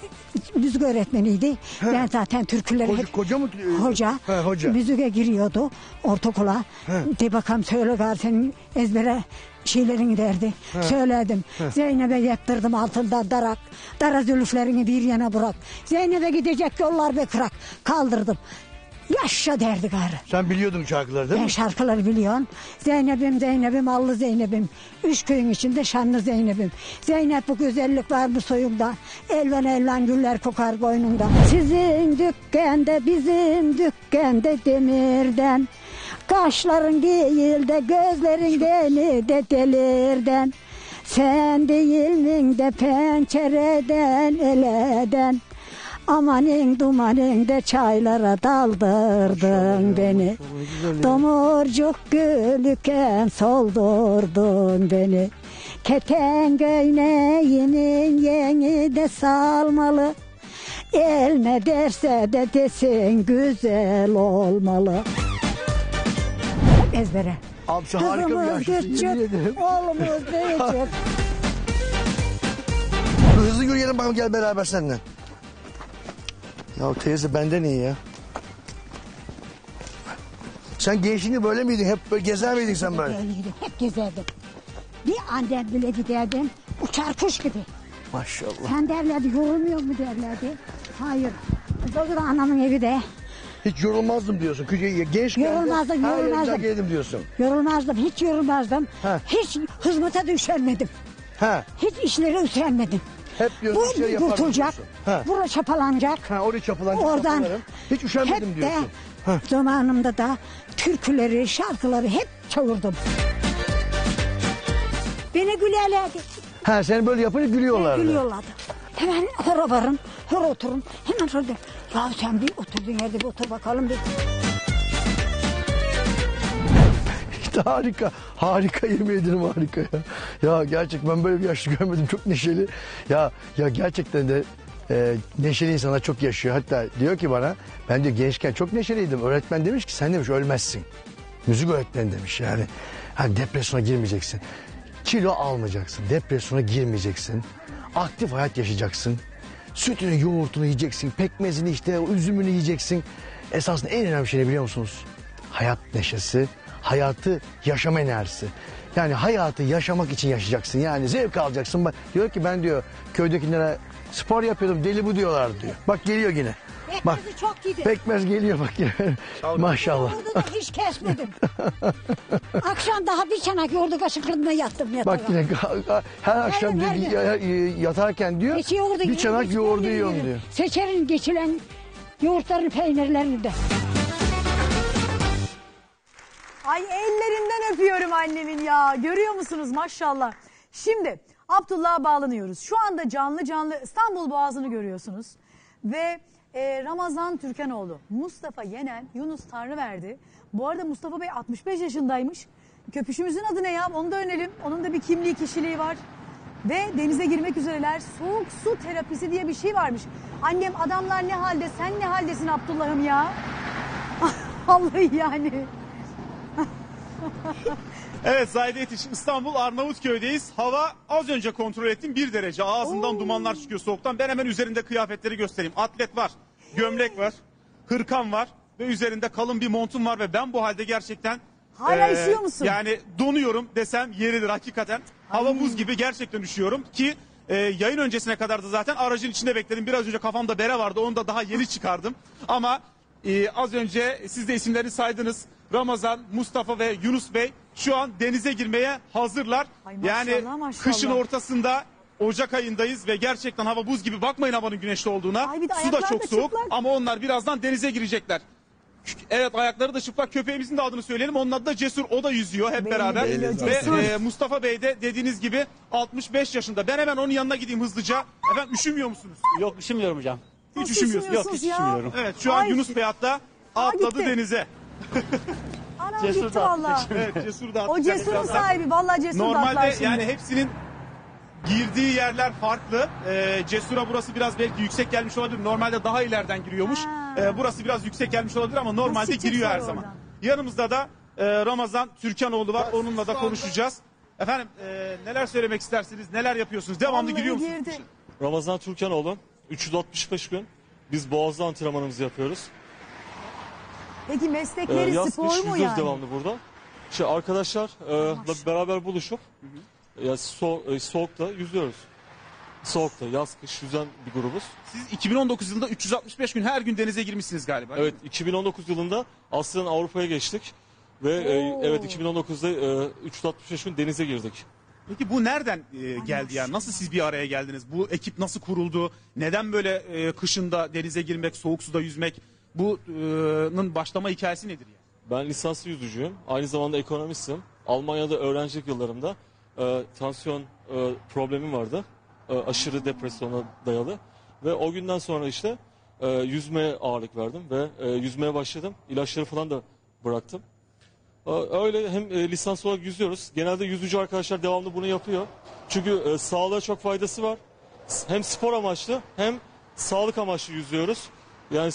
müzik öğretmeniydi. Ben zaten türküleri Koca- hep... koca mı? Hoca. Ha, hoca. Müziğe giriyordu ortaokula. De bakalım söyle gar senin ezbere şeylerini derdi. Söyledim. Zeynep'e yaptırdım altında darak. Dara zülüflerini bir yana bırak. Zeynep'e gidecek yollar be kırak. Kaldırdım. Yaşa derdi garı. Sen biliyordun şarkıları değil Ben mi? şarkıları biliyorum. Zeynep'im Zeynep'im allı Zeynep'im. Üç köyün içinde şanlı Zeynep'im. Zeynep bu güzellik var bu soyumda. Elvan elvan güller kokar boynunda. Sizin dükkende bizim dükkende demirden. Kaşların değil de gözlerin beni de delirden. Sen değil min de pencereden eleden. Amanin dumanin de çaylara daldırdın beni. Domurcuk gülüken soldurdun beni. Keten göğneğinin yeni de salmalı. El ne derse de desin güzel olmalı. Ezbere. Abi sen harika bir yaşlısın. küçük, oğlumuz büyük. Hızlı yürüyelim bakalım gel beraber seninle. Ya teyze benden iyi ya. Sen gençliğinde böyle miydin? Hep böyle gezer miydin sen böyle? Öyleydim, hep gezerdim. Bir annem bile giderdim, uçar kuş gibi. Maşallah. Sen derlerdi, yorulmuyor mu derlerdi. Hayır. O zaman anamın evi de. Hiç yorulmazdım diyorsun. Küçük, gençken de Yorulmazdım, her yerimden yorulmazdım. geldim diyorsun. Yorulmazdım, hiç yorulmazdım. Ha. Hiç hizmete düşermedim. Ha, Hiç işlere üstlenmedim. Hep Bu işleri yaparım kurtulacak, diyorsun. Ha. bura çapalanacak. Ha, oraya çapılanacak Oradan. Hiç üşenmedim hep diyorsun. de Ha. zamanımda da türküleri, şarkıları hep çağırdım. Beni gülerlerdi. Ha seni böyle yapınca gülüyorlardı. Gülüyorlardı. Hemen hora varın, hora oturun. Hemen şurada. Ya sen bir oturduğun yerde bir otur bakalım bir. İşte harika. Harika yemin ederim harika ya. Ya gerçek ben böyle bir yaşlı görmedim. Çok neşeli. Ya ya gerçekten de e, neşeli insanlar çok yaşıyor. Hatta diyor ki bana ben diyor gençken çok neşeliydim. Öğretmen demiş ki sen demiş ölmezsin. Müzik öğretmeni demiş yani. Hani depresyona girmeyeceksin. Kilo almayacaksın. Depresyona girmeyeceksin. Aktif hayat yaşayacaksın. Sütünü, yoğurtunu yiyeceksin. Pekmezini işte, üzümünü yiyeceksin. Esasında en önemli şey ne biliyor musunuz? Hayat neşesi, hayatı yaşama enerjisi. Yani hayatı yaşamak için yaşayacaksın. Yani zevk alacaksın. Bak, diyor ki ben diyor köydekilere spor yapıyordum deli bu diyorlar diyor. Bak geliyor yine. Bak Pekmezi çok yedi. pekmez geliyor bak yine. Maşallah. Yoğurdu da hiç kesmedim. Akşam daha bir çanak yoğurdu kaşıklarına yattım yatağa. Bak yine her akşam her gün. ya- ya- yatarken diyor Geçi yoğurdu, bir çanak yoğurdu yiyorum diyor. Seçerim geçilen yoğurtların peynirlerini de. Ay ellerinden öpüyorum annemin ya. Görüyor musunuz maşallah. Şimdi Abdullah'a bağlanıyoruz. Şu anda canlı canlı İstanbul Boğazı'nı görüyorsunuz. Ve e, Ramazan Türkenoğlu, Mustafa Yenen, Yunus Tanrıverdi. Bu arada Mustafa Bey 65 yaşındaymış. Köpüşümüzün adı ne ya? Onu da önerelim. Onun da bir kimliği, kişiliği var. Ve denize girmek üzereler. Soğuk su terapisi diye bir şey varmış. Annem adamlar ne halde, sen ne haldesin Abdullah'ım ya? Vallahi yani. Evet Zahide Yetiş İstanbul Arnavutköy'deyiz. Hava az önce kontrol ettim 1 derece. Ağzından dumanlar çıkıyor soğuktan. Ben hemen üzerinde kıyafetleri göstereyim. Atlet var, gömlek var, hırkan var ve üzerinde kalın bir montum var ve ben bu halde gerçekten Hala eee, üşüyor musun? Yani donuyorum desem yeridir hakikaten. Hava buz gibi gerçekten üşüyorum ki e, yayın öncesine kadar da zaten aracın içinde bekledim. Biraz önce kafamda bere vardı onu da daha yeni çıkardım. Ama e, az önce siz de isimlerini saydınız. Ramazan, Mustafa ve Yunus Bey şu an denize girmeye hazırlar. Ay maşallah, yani maşallah. kışın ortasında Ocak ayındayız ve gerçekten hava buz gibi bakmayın havanın güneşli olduğuna. Ay bir de Su da ayaklar çok da soğuk çıplak. ama onlar birazdan denize girecekler. Evet ayakları da çıplak köpeğimizin de adını söyleyelim. Onun adı da Cesur. O da yüzüyor hep Belli, beraber. belli, Ve e, Mustafa Bey de dediğiniz gibi 65 yaşında. Ben hemen onun yanına gideyim hızlıca. Efendim üşümüyor musunuz? Yok üşümüyorum hocam. Hiç Nasıl üşümüyorsunuz. üşümüyorsunuz Yok, hiç ya? üşümüyorum. Evet şu an Ay. Yunus Bey hatta atladı gitti. denize. Anam Cesur gitti da valla. Evet Cesur da O cesurun birazdan. sahibi. Valla cesur da atlar Normalde şimdi. yani hepsinin girdiği yerler farklı. Ee, Cesur'a burası biraz belki yüksek gelmiş olabilir. Normalde daha ileriden giriyormuş. Ha. Ee, burası biraz yüksek gelmiş olabilir ama normalde çıkacaklar giriyor her oradan? zaman. Yanımızda da e, Ramazan Türkanoğlu var. Onunla da konuşacağız. Efendim e, neler söylemek istersiniz? Neler yapıyorsunuz? Devamlı Vallahi giriyor musunuz? girdi. Ramazan Türkanoğlu. 365 gün biz Boğaz'da antrenmanımızı yapıyoruz. Peki Ee, meslekleri yaz spor kış mu yüzüyoruz yani? devamlı burada. İşte arkadaşlarla beraber buluşup ya so- e, soğukta yüzüyoruz. Soğukta yaz kış yüzen bir grubuz. Siz 2019 yılında 365 gün her gün denize girmişsiniz galiba. Evet 2019 yılında Asya'dan Avrupa'ya geçtik. Ve e, Oo. evet 2019'da e, 365 gün denize girdik. Peki bu nereden e, geldi yani? Nasıl siz bir araya geldiniz? Bu ekip nasıl kuruldu? Neden böyle e, kışında denize girmek, soğuk suda yüzmek? Bunun başlama hikayesi nedir yani? Ben lisanslı yüzücüyüm. Aynı zamanda ekonomistim. Almanya'da öğrencilik yıllarımda e, tansiyon e, problemim vardı. E, aşırı depresyona dayalı. Ve o günden sonra işte e, yüzmeye ağırlık verdim ve e, yüzmeye başladım. İlaçları falan da bıraktım. E, öyle hem e, lisans olarak yüzüyoruz. Genelde yüzücü arkadaşlar devamlı bunu yapıyor. Çünkü e, sağlığa çok faydası var. Hem spor amaçlı hem sağlık amaçlı yüzüyoruz. Yani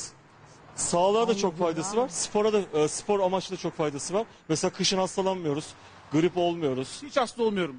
Sağlığa da çok faydası var. Spora da e, spor amaçlı da çok faydası var. Mesela kışın hastalanmıyoruz. Grip olmuyoruz. Hiç hasta olmuyorum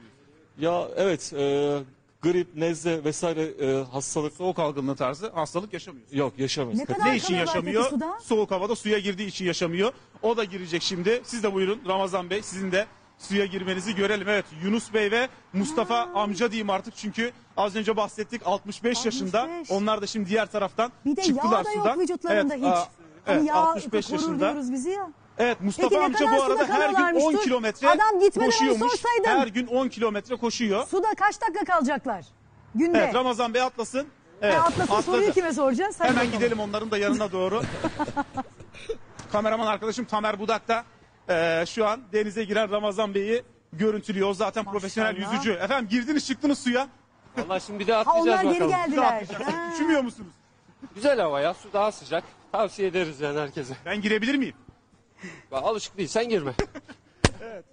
diyor. Ya evet e, grip, nezle vesaire e, hastalık Soğuk algınlığı tarzı hastalık yaşamıyorsunuz. yok yaşamıyoruz. Ne kadar Ne için kalıyorlar peki yaşamıyor? suda? Soğuk havada suya girdiği için yaşamıyor. O da girecek şimdi. Siz de buyurun Ramazan Bey sizin de suya girmenizi görelim. Evet Yunus Bey ve Mustafa amca diyeyim artık çünkü az önce bahsettik 65, yaşında. 65. Onlar da şimdi diğer taraftan Bir de çıktılar yağ da yok vücutlarında evet, hiç. aa, Hani evet, yağ 65 korur yaşında. diyoruz bizi ya. Evet Mustafa Peki ne amca kadar bu suda arada her gün kalıyorlarmış? 10 Dur, kilometre adam gitmeden önce koşuyormuş. sorsaydın. Her gün 10 kilometre koşuyor. Suda kaç dakika kalacaklar? Günde. Evet Ramazan Bey atlasın. Evet, E, atlasın atladı. soruyu kime soracağız? Hadi Hemen bakalım. gidelim onların da yanına doğru. Kameraman arkadaşım Tamer Budak da eee, şu an denize giren Ramazan Bey'i görüntülüyor. O zaten profesyonel Maşallah. yüzücü. Efendim girdiniz çıktınız suya. Vallahi şimdi bir de Ha atlayacağız onlar geri bakalım. geldiler. Ha. Üşümüyor musunuz? Güzel hava ya su daha sıcak. Tavsiye ederiz yani herkese. Ben girebilir miyim? Bak, Alışık değilsen girme.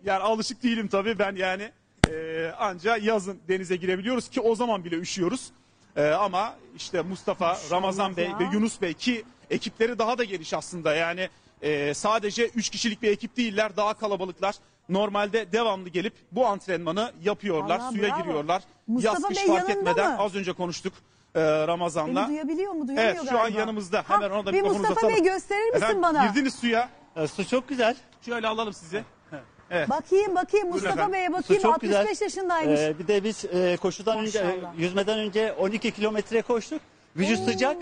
Yani alışık değilim tabii ben yani eee, anca yazın denize girebiliyoruz ki o zaman bile üşüyoruz. Eee, ama işte Mustafa, Ramazan Bey ya. ve Yunus Bey ki ekipleri daha da geniş aslında yani eee, sadece 3 kişilik bir ekip değiller daha kalabalıklar. Normalde devamlı gelip bu antrenmanı yapıyorlar, Vallahi suya bravo. giriyorlar. Mustafa Yaz kış Bey fark yanında etmeden mı? az önce konuştuk eee, Ramazan'la. Beni duyabiliyor mu? Duyamıyor Evet şu an galiba. yanımızda. Ha, Hemen ona da bir mikrofonu Mustafa uzatalım. Bey gösterir misin Efendim, bana? Girdiniz suya. Su çok güzel. Şöyle alalım sizi. Bakayım bakayım Mustafa efendim. Bey'e Su bakayım çok 65 güzel. yaşındaymış. Ee, bir de biz e, koşudan önce, Maşallah. e, yüzmeden önce 12 kilometre koştuk. Vücut sıcak.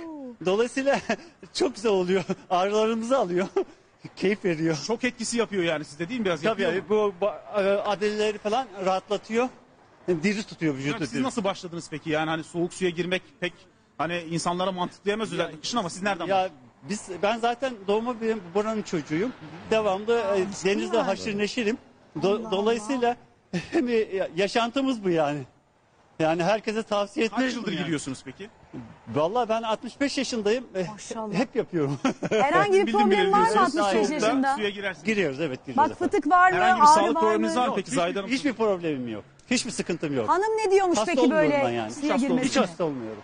Dolayısıyla çok güzel oluyor. Ağrılarımızı alıyor. Keyif veriyor. Çok etkisi yapıyor yani sizde değil mi biraz? Tabii Yapıyor yani mu? bu, bu e, falan rahatlatıyor. Diri tutuyor vücudu. Yani siz nasıl başladınız peki? Yani hani soğuk suya girmek pek hani insanlara mantıklı diyemez özellikle kışın ama siz nereden Ya biz ben zaten doğma bir buranın çocuğuyum. Devamlı e, denizde haşır neşirim. Do- dolayısıyla hem yaşantımız bu yani. Yani herkese tavsiye etmez. Kaç yıldır giriyorsunuz peki? Vallahi ben 65 yaşındayım. E, Maşallah. Hep yapıyorum. Herhangi bir Bildim problem bileli var mı diyorsunuz. 65 Soğukta yaşında? Suya girersiniz. Giriyoruz evet giriyoruz. Bak fıtık var mı? Herhangi bir ağrı sağlık var probleminiz var mı peki hiçbir, Zahide Hanım? hiçbir problemim yok. Hiçbir sıkıntım yok. Hanım ne diyormuş hasta peki olmuyorum böyle ben yani. suya hasta Hiç girmesine? hasta olmuyorum.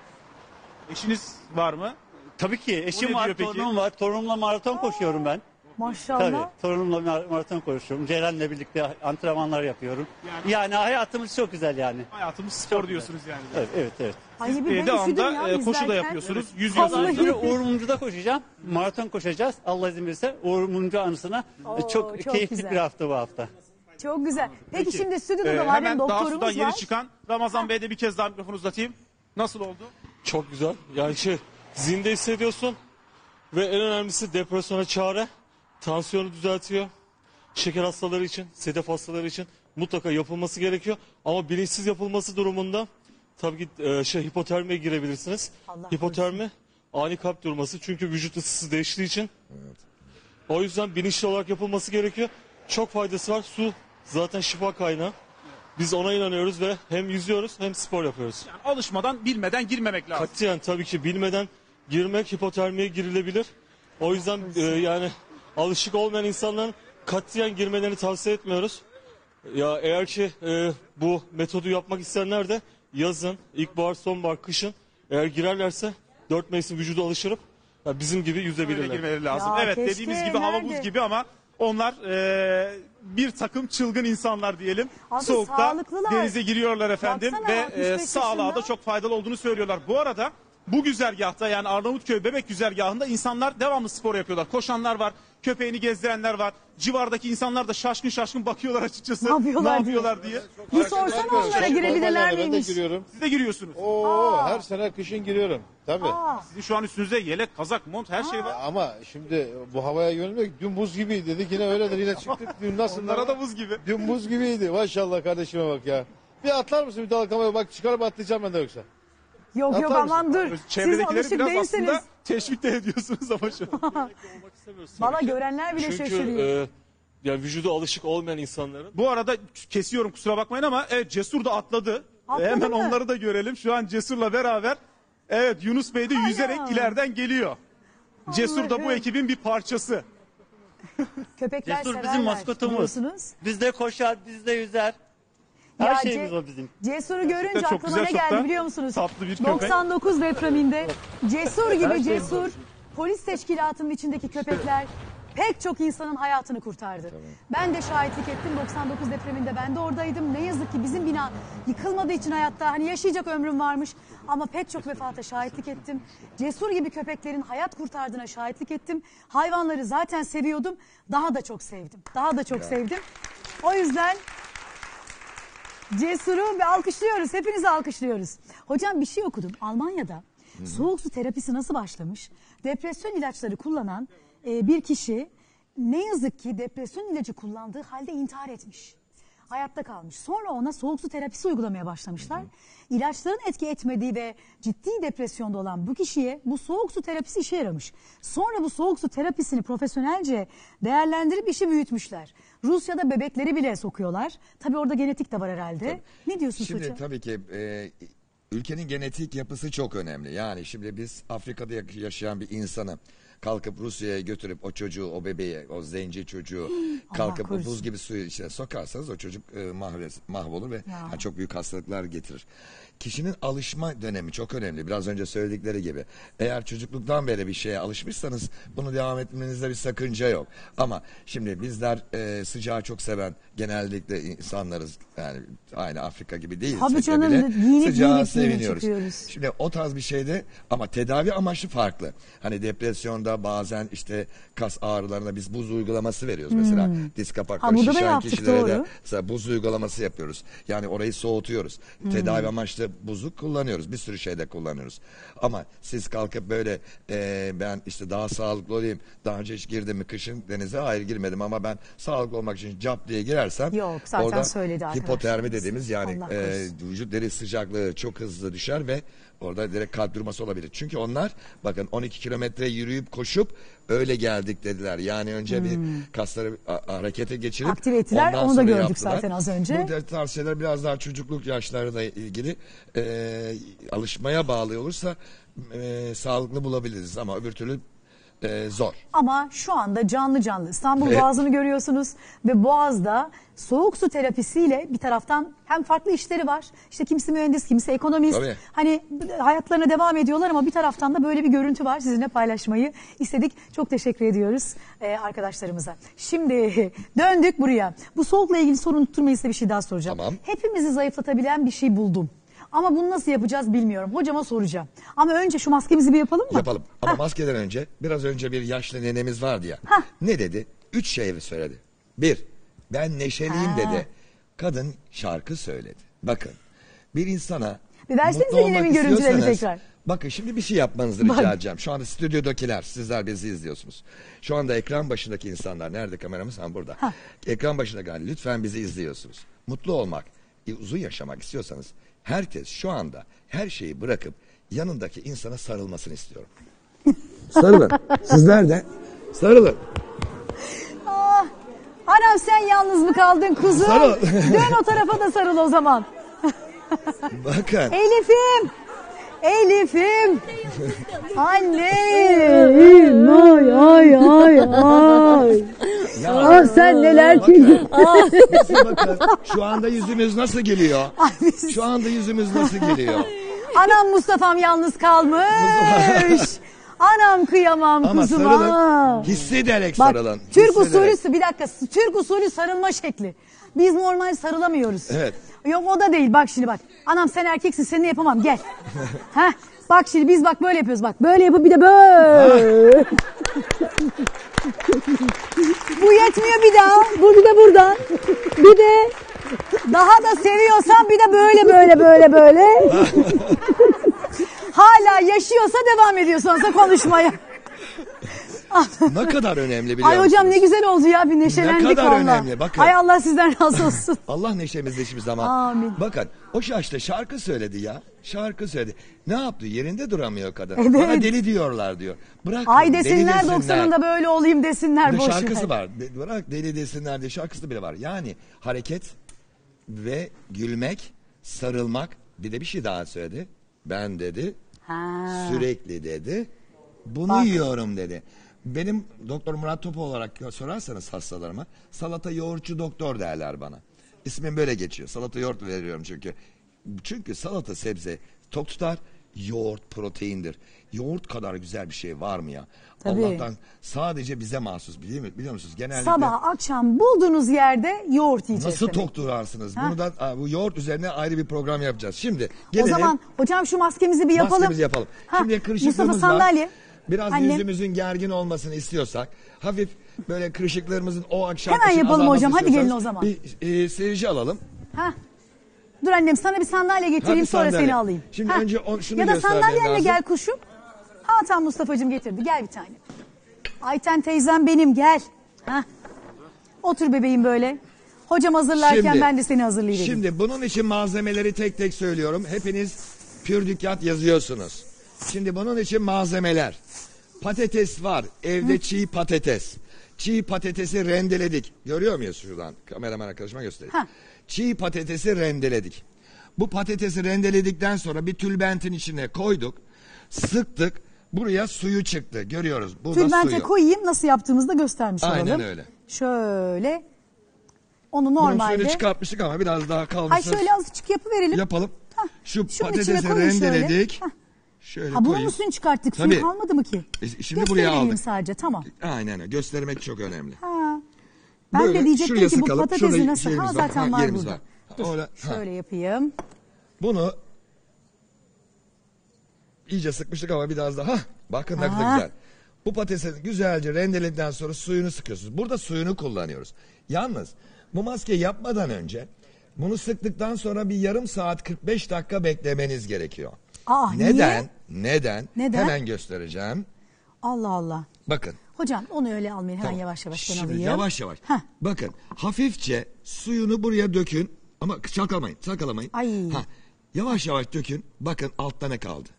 Eşiniz var mı? Tabii ki eşim ne var, diyor peki? torunum var. Torunumla maraton koşuyorum ben. Maşallah. Tabii torunumla mar- maraton koşuyorum. Ceren'le birlikte antrenmanlar yapıyorum. Yani, hayatımız çok güzel yani. Hayatımız spor diyorsunuz yani. Evet evet. evet. Ay bir Ee, ben devamda üşüdüm ya e, koşu da izlerken. yapıyorsunuz. Ondan Yüzüyorsunuz. sonra Uğur Mumcu'da koşacağım. Maraton koşacağız. Allah izin verirse Uğur Mumcu anısına. Oo, çok, çok keyifli güzel. bir hafta bu hafta. Çok güzel. Peki, şimdi stüdyoda Ee, da var hemen hem daha doktorumuz sudan yeni var. çıkan Ramazan Bey'e de bir kez daha mikrofonu uzatayım. Nasıl oldu? Çok güzel. Yani şey zinde hissediyorsun ve en önemlisi depresyona çare. Tansiyonu düzeltiyor. Şeker hastaları için, sedef hastaları için mutlaka yapılması gerekiyor. Ama bilinçsiz yapılması durumunda tabii ki e, şey hipotermiye girebilirsiniz. Allah Hipotermi ani kalp durması çünkü vücut ısısı değiştiği için. O yüzden bilinçli olarak yapılması gerekiyor. Çok faydası var. Su zaten şifa kaynağı. Biz ona inanıyoruz ve hem yüzüyoruz hem spor yapıyoruz. Yani alışmadan, bilmeden girmemek lazım. Katiyen tabii ki bilmeden girmek hipotermiye girilebilir. O yüzden e, yani alışık olmayan insanların katiyen girmelerini tavsiye etmiyoruz. Ya eğer ki e, bu metodu yapmak isteyenler de yazın, ilkbahar, sonbahar, kışın eğer girerlerse dört mevsim vücudu alışırıp ya bizim gibi Öyle yüzebilirler. girmeleri lazım. Ya evet keşke, dediğimiz gibi hava buz gibi ama onlar e, bir takım çılgın insanlar diyelim. Abi Soğukta sağlıklılar. denize giriyorlar efendim Baksana, ve 65 e, sağlığa da çok faydalı olduğunu söylüyorlar. Bu arada bu güzergahta yani Arnavutköy Bebek güzergahında insanlar devamlı spor yapıyorlar. Koşanlar var, köpeğini gezdirenler var. Civardaki insanlar da şaşkın şaşkın bakıyorlar açıkçası. Ne yapıyorlar Ne yapıyorlar diye. Bir sorsana onlara girebilirler Ben de miymiş? giriyorum. Siz de giriyorsunuz. Oo, her sene kışın giriyorum. Tabii. Aa, Sizin şu an üstünüzde yelek, kazak, mont her şey var. Ama şimdi bu havaya yönelmek dün buz gibiydi dedik yine öyledir yine çıktık dün nasıl Onlara da buz gibi. dün buz gibiydi maşallah kardeşime bak ya. Bir atlar mısın bir dalgamaya bak çıkarıp atlayacağım ben de yoksa. Yok yok aman dur. Siz Çevredekileri alışık biraz değilsiniz. aslında teşvik de ediyorsunuz ama şu an. Valla görenler bile Çünkü şaşırıyor. e, ya vücudu alışık olmayan insanların Bu arada kesiyorum kusura bakmayın ama evet Cesur da atladı. Atladı Hemen mı? onları da görelim. Şu an Cesur'la beraber evet Yunus Bey de yüzerek ileriden geliyor. Cesur da bu Allah'ım. ekibin bir parçası. Köpekler Cesur severler. bizim maskotumuz. biliyorsunuz. Biz de koşar, biz de yüzer. Her Ya şeyimiz Ce- o bizim. Cesur'u görünce çok aklıma güzel, ne çok geldi da biliyor musunuz? tatlı bir köpek. 99 depreminde cesur gibi cesur polis teşkilatının içindeki köpekler pek çok insanın hayatını kurtardı. Ben de şahitlik ettim 99 depreminde ben de oradaydım. Ne yazık ki bizim bina yıkılmadığı için hayatta hani yaşayacak ömrüm varmış ama pek çok vefata şahitlik ettim. Cesur gibi köpeklerin hayat kurtardığına şahitlik ettim. Hayvanları zaten seviyordum. Daha da çok sevdim. Daha da çok sevdim. O yüzden Cesur'u ve alkışlıyoruz. Hepinizi alkışlıyoruz. Hocam bir şey okudum. Almanya'da soğuk su terapisi nasıl başlamış? Depresyon ilaçları kullanan e, bir kişi ne yazık ki depresyon ilacı kullandığı halde intihar etmiş. Hayatta kalmış. Sonra ona soğuk su terapisi uygulamaya başlamışlar. İlaçların etki etmediği ve ciddi depresyonda olan bu kişiye bu soğuk su terapisi işe yaramış. Sonra bu soğuk su terapisini profesyonelce değerlendirip işi büyütmüşler. Rusya'da bebekleri bile sokuyorlar. Tabii orada genetik de var herhalde. Ne diyorsunuz Şimdi hocam? tabii ki e, ülkenin genetik yapısı çok önemli. Yani şimdi biz Afrika'da ya- yaşayan bir insanı kalkıp Rusya'ya götürüp o çocuğu, o bebeği, o zenci çocuğu kalkıp korusun. buz gibi suyu içine sokarsanız o çocuk e, mahvolur ve yani çok büyük hastalıklar getirir. Kişinin alışma dönemi çok önemli. Biraz önce söyledikleri gibi. Eğer çocukluktan beri bir şeye alışmışsanız bunu devam etmenizde bir sakınca yok. Ama şimdi bizler e, sıcağı çok seven genellikle insanlarız. Yani aynı Afrika gibi değil. Tabii canım, giyinip giyinip giyinip çıkıyoruz. Şimdi o tarz bir şeyde ama tedavi amaçlı farklı. Hani depresyonda bazen işte kas ağrılarına biz buz uygulaması veriyoruz. Mesela diz kapakları şişen kişilere de doğru. mesela buz uygulaması yapıyoruz. Yani orayı soğutuyoruz. Tedavi amaçlı buzu kullanıyoruz. Bir sürü şeyde kullanıyoruz. Ama siz kalkıp böyle e, ben işte daha sağlıklı olayım. Daha önce hiç girdim mi kışın denize? Hayır girmedim ama ben sağlıklı olmak için cap diye girersem Yok, zaten orada söyledi hipotermi dediğimiz yani e, vücut deri sıcaklığı çok hızlı düşer ve orada direkt kalp durması olabilir. Çünkü onlar bakın 12 kilometre yürüyüp koşup öyle geldik dediler. Yani önce bir kasları harekete geçirip Hmm. Aktive ettiler, ondan onu da gördük yaptılar. zaten az önce. Bu şeyler biraz daha çocukluk yaşlarıyla ilgili e, alışmaya bağlı olursa e, sağlıklı bulabiliriz ama öbür türlü e, zor. Ama şu anda canlı canlı İstanbul Evet. Boğazı'nı görüyorsunuz ve Boğaz'da soğuk su terapisiyle bir taraftan hem farklı işleri var. İşte kimisi mühendis, kimisi ekonomist. Tabii. Hani hayatlarına devam ediyorlar ama bir taraftan da böyle bir görüntü var. Sizinle paylaşmayı istedik. Çok teşekkür ediyoruz e, arkadaşlarımıza. Şimdi döndük buraya. Bu soğukla ilgili sorun unutturmayı size bir şey daha soracağım. Tamam. Hepimizi zayıflatabilen bir şey buldum. Ama bunu nasıl yapacağız bilmiyorum. Hocama soracağım. Ama önce şu maskemizi bir yapalım mı? Yapalım. Ama maskeden önce biraz önce bir yaşlı nenemiz vardı ya. Ne dedi? Üç şey söyledi. Bir, ben neşeliyim Ha. dedi. Kadın şarkı söyledi. Bakın bir insana Bir versenize mutlu olmak görüntülerini istiyorsanız- tekrar. Bakın şimdi bir şey yapmanızı rica Bak. edeceğim. Şu anda stüdyodakiler sizler bizi izliyorsunuz. Şu anda ekran başındaki insanlar nerede kameramız? Ha burada. Ekran başında galiba lütfen bizi izliyorsunuz. Mutlu olmak, e, uzun yaşamak istiyorsanız herkes şu anda her şeyi bırakıp yanındaki insana sarılmasını istiyorum. Sarılın. Sizler de sarılın. Ah, anam sen yalnız mı kaldın kuzum? Sarıl. Dön o tarafa da sarıl o zaman. Bakın. Elif'im. Elif'im. Annem. Ay ay ay ay. Ya. Ah sen neler. Bakın şu anda yüzümüz nasıl geliyor? Şu anda yüzümüz nasıl geliyor? Anam Mustafa'm yalnız kalmış. Anam kıyamam Ama kuzuma. sarılın. Hissederek Bak, sarılın. Türk hissederek. usulü bir dakika Türk usulü sarılma şekli. Biz normal sarılamıyoruz. Evet. Yok o da değil bak şimdi bak. Anam sen erkeksin seni yapamam gel. Heh, bak şimdi biz bak böyle yapıyoruz bak. Böyle yapıp bir de böyle. Bu yetmiyor bir daha. Bu bir de buradan. Bir de daha da seviyorsan bir de böyle böyle böyle böyle. Hala yaşıyorsa devam ediyor sonrasında konuşmaya. Ne kadar önemli biliyor Ay hocam musunuz? ne güzel oldu ya bir neşelendik Ne kadar valla. önemli, bakın. Ay Allah sizden razı olsun. Allah neşemizde hiçbir zaman. Amin. Bakın o şaşta şarkı söyledi ya. Şarkı söyledi. Ne yaptı? Yerinde duramıyor kadın. Evet. Bana deli diyorlar diyor. Bırak. Ay deli desinler 90'ında böyle olayım desinler Bir de boş şarkısı ver. var. De- Bırak deli desinler diye şarkısı bile var. Yani hareket ve gülmek, sarılmak. Bir de bir şey daha söyledi. Ben dedi Ha. sürekli dedi. Bunu Bak. yiyorum dedi. Benim Doktor Murat Topu olarak sorarsanız hastalarıma salata yoğurtçu doktor derler bana. İsmim böyle geçiyor. Salata yoğurt veriyorum çünkü. Çünkü salata sebze tok tutar. Yoğurt proteindir. Yoğurt kadar güzel bir şey var mı ya? Tabii. Allah'tan sadece bize mahsus biliyor, mu- biliyor musunuz? Genellikle Sabah akşam bulduğunuz yerde yoğurt yiyeceğiz. nasıl tok durarsınız? Ha? Bunu da bu yoğurt üzerine ayrı bir program yapacağız. Şimdi O gelelim. zaman hocam şu maskemizi bir yapalım. Maskemizi yapalım. Ha, Şimdi kırışıklığımız Mustafa var. Biraz Annem. yüzümüzün gergin olmasını istiyorsak, hafif böyle kırışıklarımızın o akşam Hemen için yapalım azalmasını hocam, hadi istiyorsanız gelin o zaman. Bir e, seyirci alalım. Ha. Dur annem sana bir sandalye getireyim Hadi sonra sandalye. seni alayım. Şimdi önce o- şunu Ya da göstermem sandalyenle lazım. gel kuşum. Ha tamam Mustafa'cığım getirdi gel bir tane. Ayten teyzem benim gel. Ha. Otur bebeğim böyle. Hocam hazırlarken ben de seni hazırlayayım. Şimdi bunun için malzemeleri tek tek söylüyorum. Hepiniz pür dikkat yazıyorsunuz. Şimdi bunun için malzemeler. Patates var. Evde çiğ patates. Çiğ patatesi rendeledik. Görüyor muyuz şuradan? Kameraman arkadaşıma göstereyim. Ha. Çiğ patatesi rendeledik. Bu patatesi rendeledikten sonra bir tülbentin içine koyduk. Sıktık. Buraya suyu çıktı. Görüyoruz. Burada Tülbente suyu. koyayım nasıl yaptığımızı da göstermiş Aynen olalım. öyle. Şöyle. Onu normalde. suyunu çıkartmıştık ama biraz daha Ay kalmışsa şöyle azıcık yapıverelim. yapalım. Şu şunun patatesi şöyle. rendeledik. Hah. Şöyle Ha bunun koyayım. çıkarttık? Tabii. Suyu kalmadı mı ki? E, Şimdi buraya aldık. sadece tamam. Aynen öyle. Göstermek çok önemli. Ha. Ben Böyle de diyecektim şuraya ki bu sıkalım. patatesi Şurada nasıl? şeyimiz Ha var. zaten Ha, var yerimiz burada. var. Dur, Öyle, ha. şöyle yapayım. Bunu iyice sıkmıştık ama biraz daha. Bakın ne Ha. kadar güzel. Bu patatesi güzelce rendeledikten sonra suyunu sıkıyorsunuz. Burada suyunu kullanıyoruz. Yalnız bu maskeyi yapmadan önce bunu sıktıktan sonra bir yarım saat 45 dakika beklemeniz gerekiyor. Aa, Neden? niye? Neden? Neden? Hemen göstereceğim. Allah Allah. Bakın. Hocam onu öyle almayın. Hemen Tamam. yavaş yavaş ben Şimdi alayım. yavaş yavaş. Bakın hafifçe suyunu buraya dökün. Ama çalkalamayın, çalkalamayın. Ay. Ha, yavaş yavaş dökün. Bakın altta ne kaldı?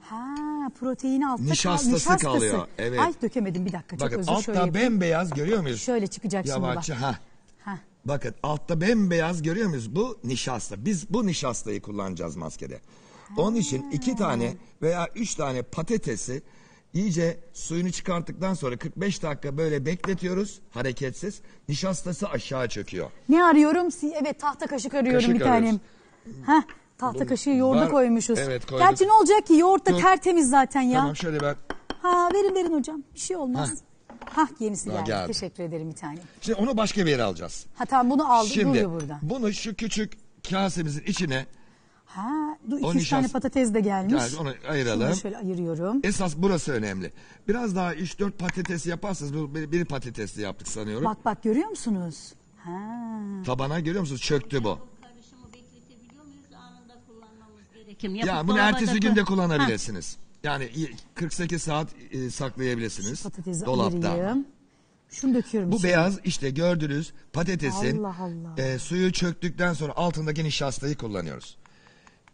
Ha proteini altta kal- Nişastası kalıyor, evet. Ay dökemedim bir dakika çok Bakın özür altta şöyle bembeyaz görüyor muyuz? Şöyle çıkacak şimdi bak. Yavaşça ha. Ha. Bakın altta bembeyaz görüyor muyuz? Bu nişasta. Biz bu nişastayı kullanacağız maskede. Onun için iki tane veya üç tane patatesi İyice suyunu çıkarttıktan sonra 45 dakika böyle bekletiyoruz hareketsiz. Nişastası aşağı çöküyor. Ne arıyorum? Si- Evet tahta kaşık arıyorum Kaşık bir tanem. arıyoruz. Heh, tahta kaşığı yoğurda Var. koymuşuz. Evet, koyduk. Gerçi ne olacak ki yoğurt da Dur. tertemiz zaten ya. Tamam şöyle ver. Ha verin verin hocam. Bir şey olmaz. Hah yenisi Daha geldi. geldi. Teşekkür ederim bir tanem. Şimdi onu başka bir yere alacağız. Ha tamam bunu aldım Şimdi duruyor burada. bunu şu küçük kasemizin içine Ha dur O iki üç tane nişast- patates de gelmiş. Geldi, onu ayıralım. Da şöyle ayırıyorum. esas burası önemli. Biraz daha 3-4 patates yaparsanız bu bir, bir patatesli yaptık sanıyorum. Bak bak görüyor musunuz? Ha. Tabana görüyor musunuz? Çöktü bu. Gerekim. Ya Yapıp bunu dolaba ertesi da koy- günde kullanabilirsiniz. Yani i- 48 saat e, saklayabilirsiniz Patatesi dolapta. ayırayım. Şunu döküyorum. Bu içine. beyaz işte gördüğünüz patatesin Allah Allah. e, suyu çöktükten sonra altındaki nişastayı kullanıyoruz.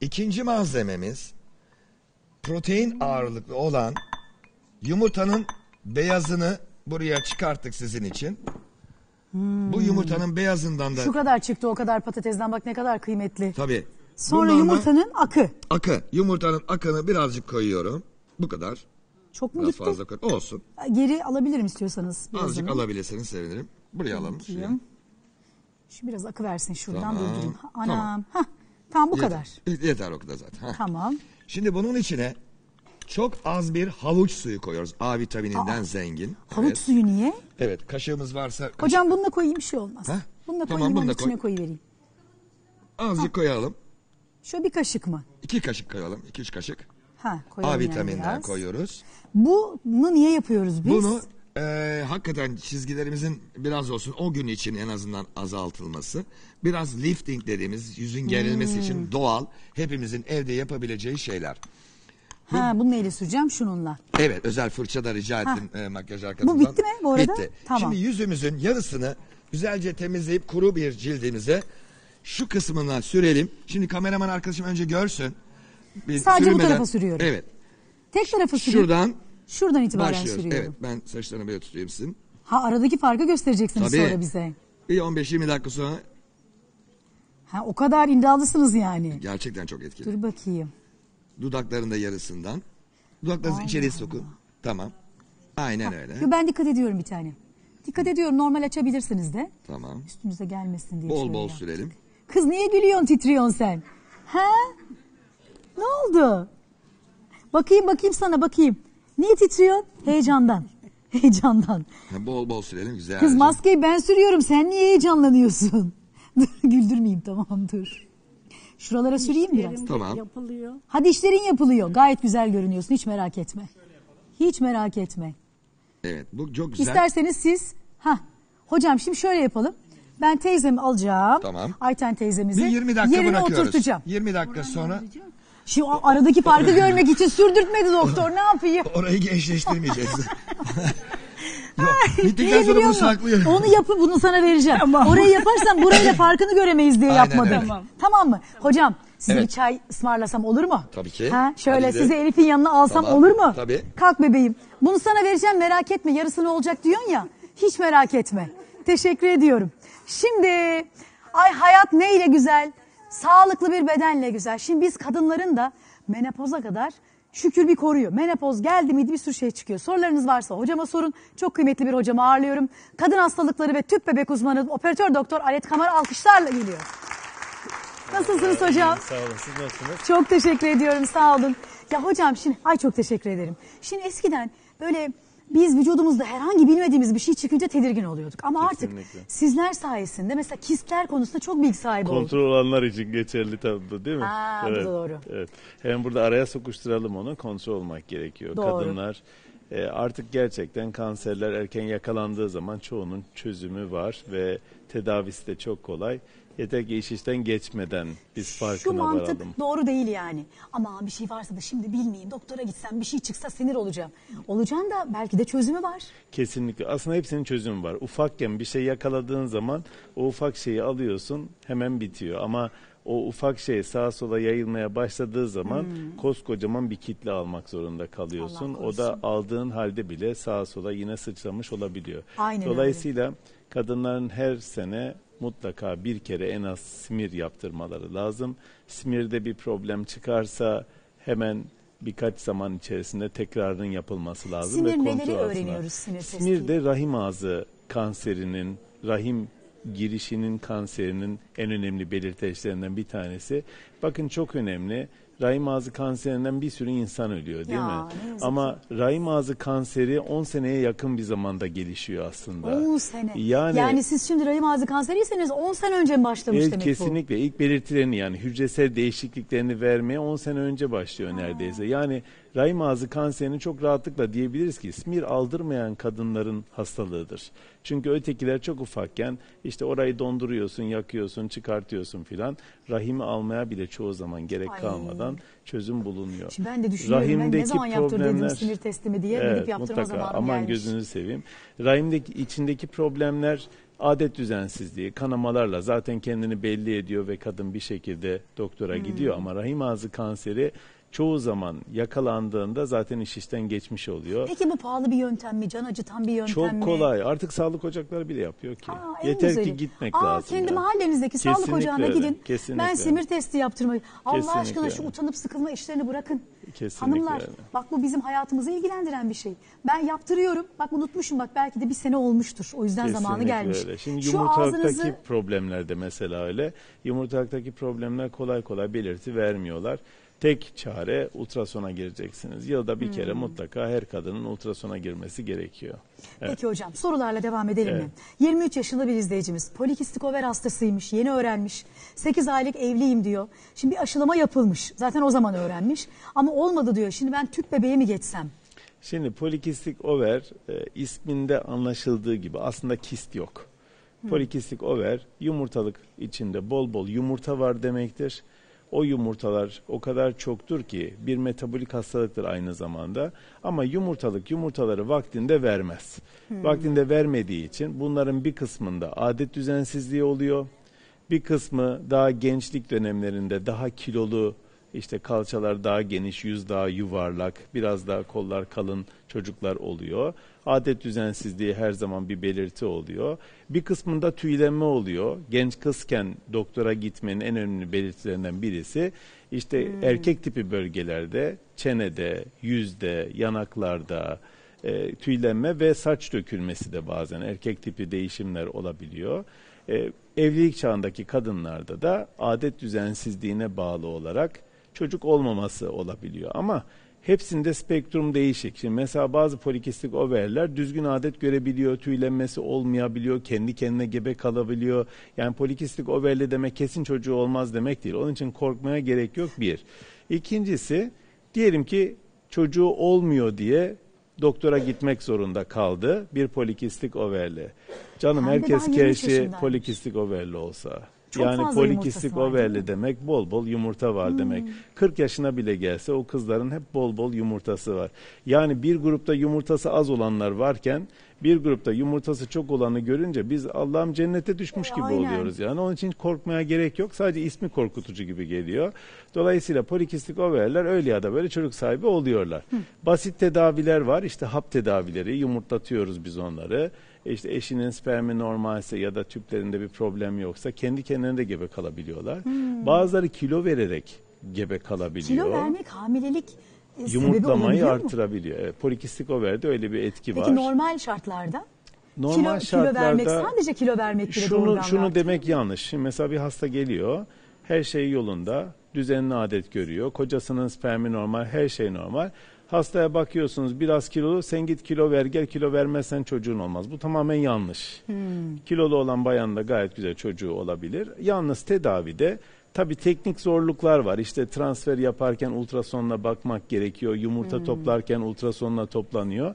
İkinci malzememiz protein ağırlıklı olan yumurtanın beyazını buraya çıkarttık sizin için. Bu yumurtanın beyazından da Şu kadar çıktı o kadar patatesden bak ne kadar kıymetli. tabii. Sonra bundan da yumurtanın akı. akı. Yumurtanın akını birazcık koyuyorum. Bu kadar. Çok mu Biraz gitti? fazla koy. Olsun. Geri alabilirim istiyorsanız. Azıcık birazını. alabilirseniz sevinirim. Buraya alalım. şuraya. Şu biraz akı versin şuradan Tamam, durdurayım. Anam. tamam. Hah, tamam bu Yeter. kadar. Yeter o kadar zaten. Ha. Tamam. Şimdi bunun içine çok az bir havuç suyu koyuyoruz. A vitamininden Aa, zengin. Havuç evet. suyu niye? Evet kaşığımız varsa kaşık- Hocam bununla koyayım bir şey olmaz. Ha? Bununla Tamam, koyayım bunu onun da içine koy. koyuvereyim. azıcık koyalım. Şöyle bir kaşık mı? İki kaşık koyalım. iki üç kaşık. Ha A yani vitaminden biraz. koyuyoruz. Bunu niye yapıyoruz biz? Bunu e, hakikaten çizgilerimizin biraz olsun o gün için en azından azaltılması. Biraz lifting dediğimiz yüzün gerilmesi Hmm. için doğal hepimizin evde yapabileceği şeyler. Ha bunu neyle süreceğim? Şununla. Evet özel fırça da rica Ha. ettim e, makyaj arkasından. bitti mi bu arada? Bitti. Tamam. Şimdi yüzümüzün yarısını güzelce temizleyip kuru bir cildimize şu kısmına sürelim. Şimdi kameraman arkadaşım önce görsün. Bir Sadece bu sürmeden- tarafa sürüyorum. Evet. Tek tarafı sürüyorum. Şuradan Şuradan itibaren başlıyoruz. sürüyorum. Evet ben saçlarını böyle tutayım sizin. Ha aradaki farkı göstereceksiniz Tabii. sonra bize. Bir 15-20 dakika sonra Ha o kadar iddialısınız yani. gerçekten çok etkili. Dur bakayım. Dudakların da yarısından. Dudaklarınızı içeriye sokun. Tamam. Aynen öyle. Yo, ben dikkat ediyorum bir tane. Dikkat ediyorum normal açabilirsiniz de. Tamam. Üstünüze gelmesin diye. Bol bol sürelim. Kız niye gülüyorsun titriyorsun sen? Ha? Ne oldu? Bakayım bakayım sana bakayım. Niye titriyorsun? Heyecandan. Heyecandan. Ha, Bol bol sürelim güzel. Kız maskeyi ben sürüyorum sen niye heyecanlanıyorsun? Dur güldürmeyeyim tamam dur. Şuralara süreyim biraz. Tamam. Yapılıyor. Hadi işlerin yapılıyor. Gayet güzel görünüyorsun hiç merak etme. Hiç merak etme. Evet bu çok güzel. İsterseniz siz ha hocam şimdi şöyle yapalım. Ben teyzemi alacağım. Tamam. Ayten teyzemizi Bir 20 dakika yerine bırakıyoruz. oturtacağım. 20 dakika sonra Şimdi o aradaki farkı görmek için sürdürtmedi doktor ne yapayım? orayı gençleştirmeyeceğiz. Yok, bittikten sonra biliyor bunu musun? saklıyorum. Onu yapıp bunu sana vereceğim. Orayı yaparsan burayla farkını göremeyiz diye Aynen yapmadım. öyle. Tamam. tamam mı? Hocam size Evet. bir çay ısmarlasam olur mu? Tabii ki. Ha, şöyle Hadi sizi Elif'in yanına alsam Tamam. olur mu? Tabii. Kalk bebeğim. Bunu sana vereceğim merak etme. Yarısını olacak diyorsun ya. Hiç merak etme. Teşekkür ediyorum. Şimdi ay hayat neyle güzel? Sağlıklı bir bedenle güzel. Şimdi biz kadınların da menopoza kadar şükür bir koruyor. Menopoz geldi miydi bir sürü şey çıkıyor. Sorularınız varsa hocama sorun. Çok kıymetli bir hocamı ağırlıyorum. Kadın hastalıkları ve tüp bebek uzmanı operatör doktor Alet Kamar alkışlarla geliyor. Nasılsınız hocam? Sağ olun. Siz nasılsınız? Çok teşekkür ediyorum sağ olun. Ya hocam şimdi ay çok teşekkür ederim. Şimdi eskiden böyle biz vücudumuzda herhangi bilmediğimiz bir şey çıkınca tedirgin oluyorduk. Ama Kesinlikle. artık sizler sayesinde mesela kistler konusunda çok bilgi sahibi olduk. Kontrol olanlar için geçerli tabii bu, değil mi? Bu da doğru. Evet. Hem burada araya sokuşturalım onu kontrol olmak gerekiyor. Doğru. Kadınlar e, artık gerçekten kanserler erken yakalandığı zaman çoğunun çözümü var ve tedavisi de çok kolay. Yeter ki iş işten geçmeden biz Şu farkına mantık varalım. doğru değil yani. Ama bir şey varsa da şimdi bilmeyeyim. Doktora gitsem bir şey çıksa sinir olacağım. Olacağım da belki de çözümü var. Kesinlikle. Aslında hepsinin çözümü var. Ufakken bir şey yakaladığın zaman o ufak şeyi alıyorsun hemen bitiyor. Ama o ufak şey sağa sola yayılmaya başladığı zaman Hmm. koskocaman bir kitle almak zorunda kalıyorsun. O da aldığın halde bile sağa sola yine sıçramış olabiliyor. Aynen öyle. Dolayısıyla kadınların her sene mutlaka bir kere en az simir yaptırmaları lazım. Simirde bir problem çıkarsa hemen birkaç zaman içerisinde tekrarının yapılması lazım ve Sinir neleri altına. öğreniyoruz sinir testi? Sinir de rahim ağzı kanserinin, rahim girişinin kanserinin en önemli belirteçlerinden bir tanesi. Bakın çok önemli. Rahim ağzı kanserinden bir sürü insan ölüyor değil Ya, mi? Ama rahim ağzı kanseri 10 seneye yakın bir zamanda gelişiyor aslında. 10 sene. Yani, Yani, siz şimdi rahim ağzı kanseriyseniz 10 sene önce mi başlamış Evet, demek kesinlikle ilk belirtilerini yani hücresel değişikliklerini vermeye 10 sene önce başlıyor neredeyse. Yani rahim ağzı kanserini çok rahatlıkla diyebiliriz ki smir aldırmayan kadınların hastalığıdır. Çünkü ötekiler çok ufakken işte orayı donduruyorsun, yakıyorsun, çıkartıyorsun filan. Rahimi almaya bile çoğu zaman gerek Ay. kalmadan çözüm bulunuyor. bu? Şimdi ben de düşünüyorum ben ne Rahimdeki zaman problemler- sinir testimi diye Evet, gidip yaptırma mutlaka. zamanım Aman gelmiş. gözünüzü seveyim. Rahimdeki içindeki problemler adet düzensizliği, kanamalarla zaten kendini belli ediyor ve kadın bir şekilde doktora Hmm. gidiyor ama rahim ağzı kanseri çoğu zaman yakalandığında zaten iş işten geçmiş oluyor. Peki bu pahalı bir yöntem mi? Can acıtan bir yöntem Çok mi? kolay. Artık sağlık ocakları bile yapıyor ki. Aa, en Yeter güzeli. ki gitmek Aa, lazım. Kendi ya. mahallenizdeki sağlık Kesinlikle ocağına öyle, gidin. kesinlikle Ben simir testi yaptırmayı. Allah Kesinlikle aşkına şu öyle. utanıp sıkılma işlerini bırakın. Kesinlikle Hanımlar öyle. bak bu bizim hayatımızı ilgilendiren bir şey. Ben yaptırıyorum. Bak unutmuşum bak belki de bir sene olmuştur. O yüzden zamanı Kesinlikle gelmiş. Öyle. Şimdi Şu yumurtalıktaki ağzınızı problemler de mesela öyle. Yumurtalıktaki problemler kolay kolay belirti vermiyorlar. Tek çare ultrasona gireceksiniz. Yılda bir kere Hmm. mutlaka her kadının ultrasona girmesi gerekiyor. Evet. Peki hocam sorularla devam edelim mi? Evet. 23 yaşında bir izleyicimiz. Polikistik over hastasıymış. Yeni öğrenmiş. 8 aylık evliyim diyor. Şimdi bir aşılama yapılmış. Zaten o zaman öğrenmiş. Ama olmadı diyor. Şimdi ben tüp bebeğe mi geçsem? Şimdi polikistik over e, isminde anlaşıldığı gibi aslında kist yok. Hmm. Polikistik over yumurtalık içinde bol bol yumurta var demektir. O yumurtalar o kadar çoktur ki bir metabolik hastalıktır aynı zamanda. Ama yumurtalık yumurtaları vaktinde vermez. Hmm. Vaktinde vermediği için bunların bir kısmında adet düzensizliği oluyor. Bir kısmı daha gençlik dönemlerinde daha kilolu işte kalçalar daha geniş, yüz daha yuvarlak, biraz daha kollar kalın çocuklar oluyor. Adet düzensizliği her zaman bir belirti oluyor. Bir kısmında tüylenme oluyor. Genç kızken doktora gitmenin en önemli belirtilerinden birisi işte Hmm. erkek tipi bölgelerde, çenede, yüzde, yanaklarda e, tüylenme ve saç dökülmesi de bazen erkek tipi değişimler olabiliyor. E, evlilik çağındaki kadınlarda da adet düzensizliğine bağlı olarak çocuk olmaması olabiliyor. Ama hepsinde spektrum değişik. Şimdi mesela bazı polikistik overler düzgün adet görebiliyor, tüylenmesi olmayabiliyor, kendi kendine gebe kalabiliyor. Yani polikistik overli demek kesin çocuğu olmaz demek değil. Onun için korkmaya gerek yok bir. İkincisi diyelim ki çocuğu olmuyor diye doktora gitmek zorunda kaldı bir polikistik overli. Canım Hem herkes daha 23 keşke polikistik overli olsa. Çok yani polikistik overli demek bol bol yumurta var Hmm. demek. 40 yaşına bile gelse o kızların hep bol bol yumurtası var. Yani bir grupta yumurtası az olanlar varken bir grupta yumurtası çok olanı görünce biz Allah'ım cennete düşmüş gibi aynen. oluyoruz. Yani onun için korkmaya gerek yok. Sadece ismi korkutucu gibi geliyor. Dolayısıyla polikistik overler öyle ya da böyle çocuk sahibi oluyorlar. Basit tedaviler var. İşte hap tedavileri yumurtlatıyoruz biz onları. İşte eşinin spermi normalse ya da tüplerinde bir problem yoksa kendi kendine de gebe kalabiliyorlar. Hmm. Bazıları kilo vererek gebe kalabiliyor. Kilo vermek hamilelik e, Yumurtlamayı artırabiliyor. Evet, polikistik overde öyle bir etki Peki var. normal şartlarda? Normal kilo, kilo vermek şartlarda sadece kilo vermek bile şunu şunu demek yanlış. Şimdi mesela bir hasta geliyor. Her şey yolunda. Düzenli adet görüyor. Kocasının spermi normal, her şey normal. Hastaya bakıyorsunuz biraz kilolu, sen git kilo ver, gel kilo vermezsen çocuğun olmaz. Bu tamamen yanlış. Hmm. Kilolu olan bayan da gayet güzel çocuğu olabilir. Yalnız tedavide tabii teknik zorluklar var. İşte transfer yaparken ultrasonla bakmak gerekiyor. Yumurta Hmm. toplarken ultrasonla toplanıyor.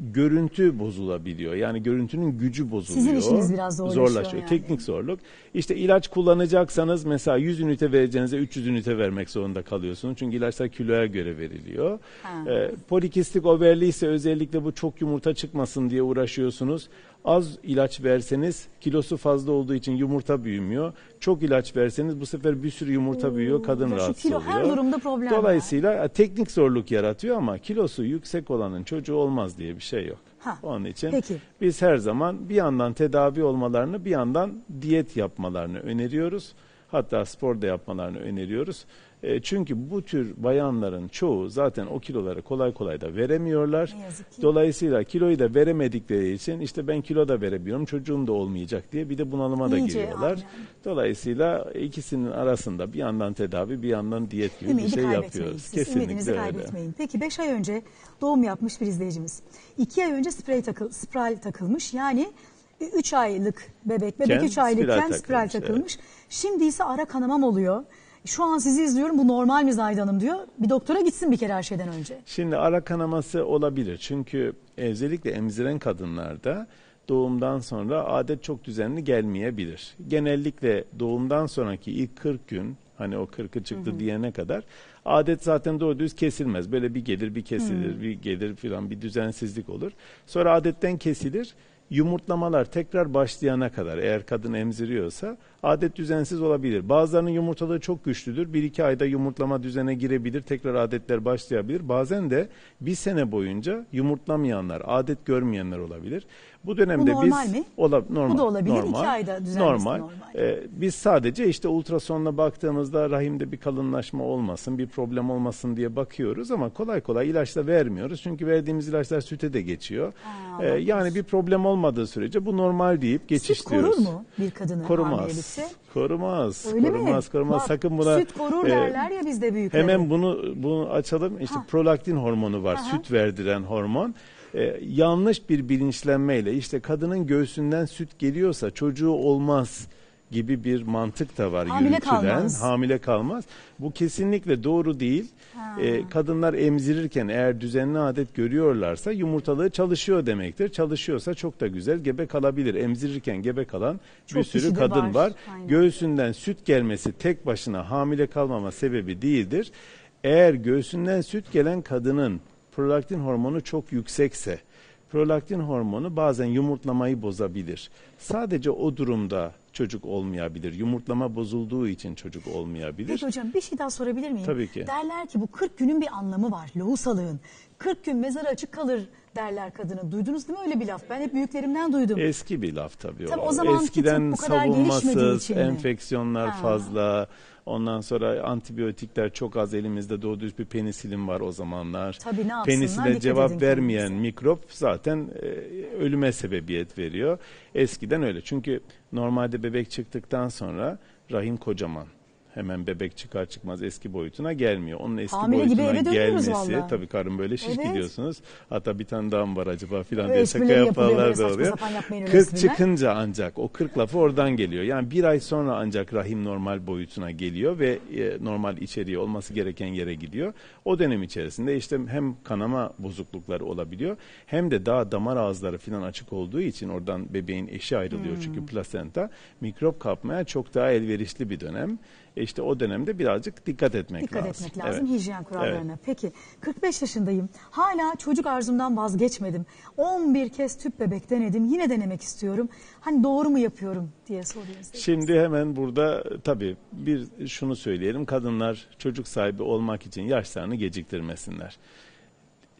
Görüntü bozulabiliyor. Yani görüntünün gücü bozuluyor. Sizin işiniz biraz zorlaşıyor yani. Teknik zorluk. İşte ilaç kullanacaksanız mesela 100 ünite vereceğinize 300 ünite vermek zorunda kalıyorsunuz. Çünkü ilaçlar kiloya göre veriliyor. Ha. Ee, polikistik overli ise özellikle bu çok yumurta çıkmasın diye uğraşıyorsunuz. Az ilaç verseniz kilosu fazla olduğu için yumurta büyümüyor. Çok ilaç verseniz bu sefer bir sürü yumurta büyüyor, kadın Ya şu rahatsız kilo oluyor. her durumda problem. Dolayısıyla e, teknik zorluk yaratıyor ama kilosu yüksek olanın çocuğu olmaz diye bir şey yok. Ha, Onun için peki. biz her zaman bir yandan tedavi olmalarını bir yandan diyet yapmalarını öneriyoruz. Hatta spor da yapmalarını öneriyoruz. E, çünkü bu tür bayanların çoğu zaten o kiloları kolay kolay da veremiyorlar. Dolayısıyla kiloyu da veremedikleri için işte ben kilo da veremiyorum çocuğum da olmayacak diye bir de bunalıma da İyice, giriyorlar. aynen. Dolayısıyla ikisinin arasında bir yandan tedavi bir yandan diyet gibi Ümidi bir şey yapıyoruz. Siz Kesinlikle kaybetmeyin. Peki 5 ay önce doğum yapmış bir izleyicimiz. 2 ay önce sprey takıl, spiral takılmış. Yani 3 aylık bebek. Bebek Ken 3 aylıkken spiral spiral takılmış, takılmış. Şimdi ise ara kanamam oluyor. Şu an sizi izliyorum bu normal mi Zahide Hanım diyor. Bir doktora gitsin bir kere her şeyden önce. Şimdi ara kanaması olabilir. Çünkü özellikle emziren kadınlarda doğumdan sonra adet çok düzenli gelmeyebilir. Genellikle doğumdan sonraki ilk 40 gün hani o 40'ı çıktı diyene kadar adet zaten doğru düz kesilmez. Böyle bir gelir bir kesilir bir gelir filan bir düzensizlik olur. Sonra adetten kesilir. Yumurtlamalar tekrar başlayana kadar eğer kadın emziriyorsa adet düzensiz olabilir. Bazılarının yumurtalığı çok güçlüdür. Bir iki ayda yumurtlama düzene girebilir. Tekrar adetler başlayabilir. Bazen de bir sene boyunca yumurtlamayanlar, adet görmeyenler olabilir. Bu dönemde normal biz mi? Ola, normal, Bu da olabilir. Normal, İki ayda düzenlesi normal. normal. Ee, biz sadece işte ultrasonla baktığımızda rahimde bir kalınlaşma olmasın, bir problem olmasın diye bakıyoruz ama kolay kolay ilaçla vermiyoruz. Çünkü verdiğimiz ilaçlar süte de geçiyor. Ee, yani bir problem olmadığı sürece bu normal deyip Süt geçiştiriyoruz. korur mu bir kadını Korumaz. Korumaz. Öyle korumaz, mi? korumaz. Bak, Sakın buna Süt korur e, derler ya bizde büyükleri. Hemen bunu bunu açalım. İşte prolaktin hormonu var. Süt verdiren hormon. Ee, yanlış bir bilinçlenmeyle işte kadının göğsünden süt geliyorsa çocuğu olmaz gibi bir mantık da var Hamile yürütülen. kalmaz. Hamile kalmaz. Bu kesinlikle doğru değil. Ee, kadınlar emzirirken eğer düzenli adet görüyorlarsa yumurtalığı çalışıyor demektir. Çalışıyorsa çok da güzel gebe kalabilir. Emzirirken gebe kalan bir Çok sürü kişi de kadın var. var. Aynen. Göğsünden süt gelmesi tek başına hamile kalmama sebebi değildir. Eğer göğsünden süt gelen kadının prolaktin hormonu çok yüksekse prolaktin hormonu bazen yumurtlamayı bozabilir. Sadece o durumda çocuk olmayabilir. Yumurtlama bozulduğu için çocuk olmayabilir. Peki hocam bir şey daha sorabilir miyim? Tabii ki. Derler ki bu 40 günün bir anlamı var lohusalığın. 40 gün mezarı açık kalır derler kadının. Duydunuz değil mi öyle bir laf? Ben hep büyüklerimden duydum. Eski bir laf tabii, Tabii o. o zamanki Eskiden tıp bu kadar savunmasız, için enfeksiyonlar Ha. fazla. Ondan sonra antibiyotikler çok az elimizde doğru düz bir penisilin var o zamanlar. Tabii ne? Penisile cevap vermeyen kendinize. mikrop zaten e, ölüme sebebiyet veriyor. Eskiden öyle. Çünkü normalde bebek çıktıktan sonra rahim kocaman. Hemen bebek çıkar çıkmaz eski boyutuna gelmiyor. Onun eski Hamile gibi boyutuna eve dönüyoruz gelmesi vallahi. tabii karın böyle şiş Evet. gidiyorsunuz. Hatta bir tane daha mı var acaba filan Öyle diye şaka esprileri yapılıyor, yapanlar böyle da saçma oluyor. sapan yapmayın öyle 40 espriler. çıkınca ancak o 40 lafı oradan geliyor. Yani bir ay sonra ancak rahim normal boyutuna geliyor ve e, normal içeriği olması gereken yere gidiyor. O dönem içerisinde işte hem kanama bozuklukları olabiliyor hem de daha damar ağızları falan açık olduğu için oradan bebeğin eşi ayrılıyor Hmm. çünkü plasenta mikrop kapmaya çok daha elverişli bir dönem. E İşte o dönemde birazcık dikkat etmek Dikkat lazım. etmek lazım Evet. hijyen kurallarına. Peki 45 yaşındayım. Hala çocuk arzumdan vazgeçmedim. 11 kez tüp bebek denedim. Yine denemek istiyorum. Hani doğru mu yapıyorum diye soruyoruz. Şimdi hemen burada tabii bir şunu söyleyelim. Kadınlar çocuk sahibi olmak için yaşlarını geciktirmesinler.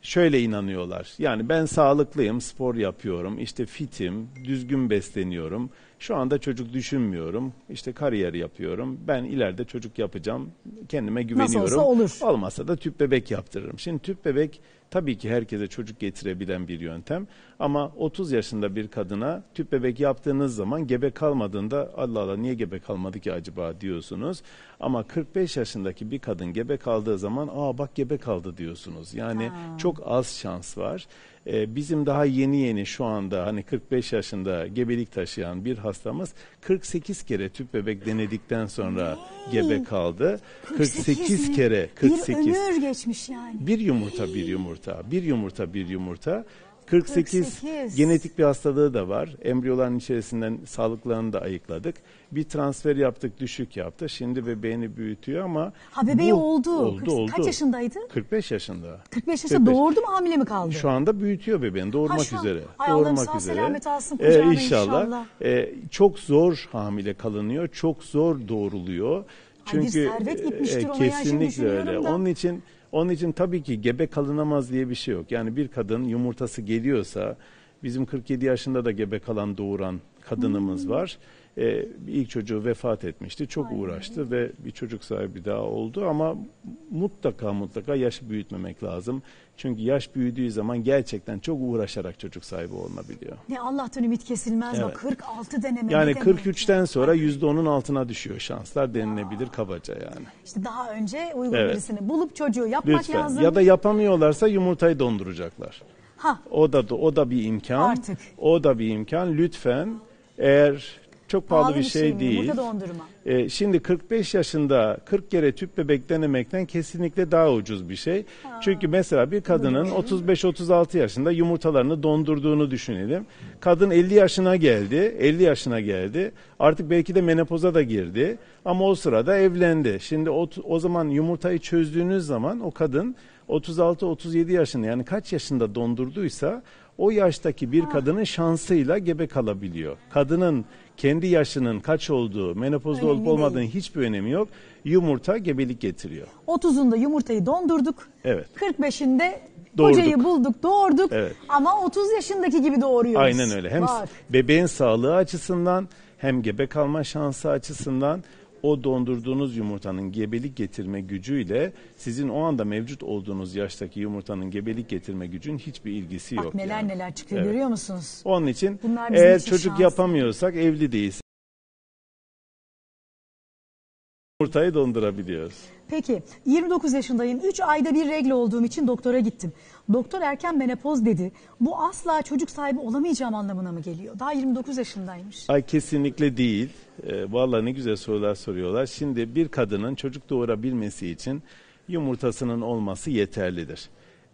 Şöyle inanıyorlar. Yani ben sağlıklıyım, spor yapıyorum, işte fitim, düzgün besleniyorum. Şu anda çocuk düşünmüyorum. işte kariyer yapıyorum. Ben ileride çocuk yapacağım. Kendime güveniyorum. olsa olur. Olmasa da tüp bebek yaptırırım. Şimdi tüp bebek tabii ki herkese çocuk getirebilen bir yöntem. Ama 30 yaşında bir kadına tüp bebek yaptığınız zaman gebe kalmadığında Allah Allah niye gebe kalmadı ki acaba diyorsunuz. Ama 45 yaşındaki bir kadın gebe kaldığı zaman aa bak gebe kaldı diyorsunuz. Yani çok az şans var. Ee, bizim daha yeni yeni şu anda hani 45 yaşında gebelik taşıyan bir hastamız 48 kere tüp bebek denedikten sonra gebe kaldı. 48 mi? kere 48. Bir ömür geçmiş yani. Bir yumurta bir yumurta, bir yumurta bir yumurta. 48, 48. genetik bir hastalığı da var. Embriyoların içerisinden sağlıklarını da ayıkladık. Bir transfer yaptık, düşük yaptı. Şimdi bebeğini büyütüyor ama Ha bebeği bu- oldu. Oldu, Kaç- oldu. Kaç yaşındaydı? 45 yaşında. 45 yaşında 45. doğurdu mu hamile mi kaldı? Şu anda büyütüyor bebeğini doğurmak şu an- üzere. Ay doğurmak sağ üzere. selamet alsın Ee, kucağına inşallah. inşallah. Ee, çok zor hamile kalınıyor. Çok zor doğruluyor. Çünkü servet gitmiştir e, kesinlikle öyle. da. Onun için onun için tabii ki gebe kalınamaz diye bir şey yok. Yani bir kadın yumurtası geliyorsa Bizim 47 yaşında da gebe kalan doğuran kadınımız var. Ee, ilk çocuğu vefat etmişti. Çok uğraştı ve bir çocuk sahibi daha oldu ama mutlaka mutlaka yaşı büyütmemek lazım. Çünkü yaş büyüdüğü zaman gerçekten çok uğraşarak çocuk sahibi olunabiliyor. Ne Allah'tan ümit kesilmez bak Evet. 46 deneme. Yani ne demek? 43'ten sonra %10'un altına düşüyor şanslar denilebilir kabaca yani. İşte daha önce uygun Evet. birisini bulup çocuğu yapmak Lütfen. lazım. Ya da yapamıyorlarsa yumurtayı donduracaklar. Ha. O da o da bir imkan. Artık. O da bir imkan. Lütfen eğer çok pahalı, bir şey, mi? değil. Yumurta dondurma. E, şimdi 45 yaşında 40 kere tüp bebek denemekten kesinlikle daha ucuz bir şey. Çünkü mesela bir kadının 35-36 yaşında yumurtalarını dondurduğunu düşünelim. Kadın 50 yaşına geldi, 50 yaşına geldi. Artık belki de menopoza da girdi. Ama o sırada evlendi. Şimdi o, o zaman yumurtayı çözdüğünüz zaman o kadın 36-37 yaşında yani kaç yaşında dondurduysa o yaştaki bir kadının şansıyla gebe kalabiliyor. Kadının kendi yaşının kaç olduğu, menopozda Önemli olup olmadığının değil. hiçbir önemi yok. Yumurta gebelik getiriyor. 30'unda yumurtayı dondurduk. Evet. 45'inde Doğurduk. bulduk, doğurduk. Evet. Ama 30 yaşındaki gibi doğuruyoruz. Aynen öyle. Hem Var. bebeğin sağlığı açısından hem gebe kalma şansı açısından o dondurduğunuz yumurtanın gebelik getirme gücüyle sizin o anda mevcut olduğunuz yaştaki yumurtanın gebelik getirme gücün hiçbir ilgisi Bak yok. neler yani. neler çıkıyor Evet. görüyor musunuz? Onun için Bunlar bizim eğer için çocuk şans. yapamıyorsak evli değilse yumurtayı dondurabiliyoruz. Peki 29 yaşındayım. 3 ayda bir regle olduğum için doktora gittim. Doktor erken menopoz dedi. Bu asla çocuk sahibi olamayacağım anlamına mı geliyor? Daha 29 yaşındaymış. Ay kesinlikle değil. Ee, vallahi ne güzel sorular soruyorlar. Şimdi bir kadının çocuk doğurabilmesi için yumurtasının olması yeterlidir.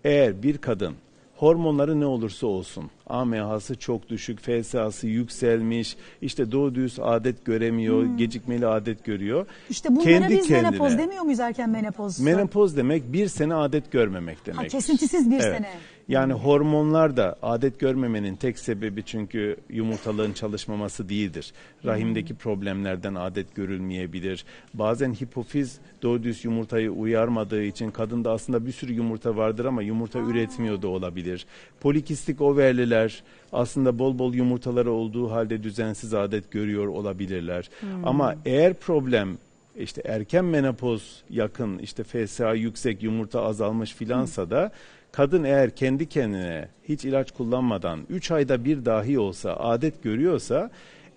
Eğer bir kadın hormonları ne olursa olsun, AMH'sı çok düşük, FSH'sı yükselmiş, işte doğru düz adet göremiyor, Hmm. gecikmeli adet görüyor. İşte bunlara Kendi biz kendine- menopoz demiyor muyuz erken menopoz? Menopoz demek bir sene adet görmemek demek. kesintisiz bir sene. Yani hormonlar da adet görmemenin tek sebebi çünkü yumurtalığın çalışmaması değildir. Rahimdeki Hmm. problemlerden adet görülmeyebilir. Bazen hipofiz doğru düz yumurtayı uyarmadığı için kadında aslında bir sürü yumurta vardır ama yumurta üretmiyor da olabilir. Polikistik overliler aslında bol bol yumurtaları olduğu halde düzensiz adet görüyor olabilirler. Hmm. Ama eğer problem işte erken menopoz yakın işte FSH yüksek yumurta azalmış filansa da kadın eğer kendi kendine hiç ilaç kullanmadan 3 ayda bir dahi olsa adet görüyorsa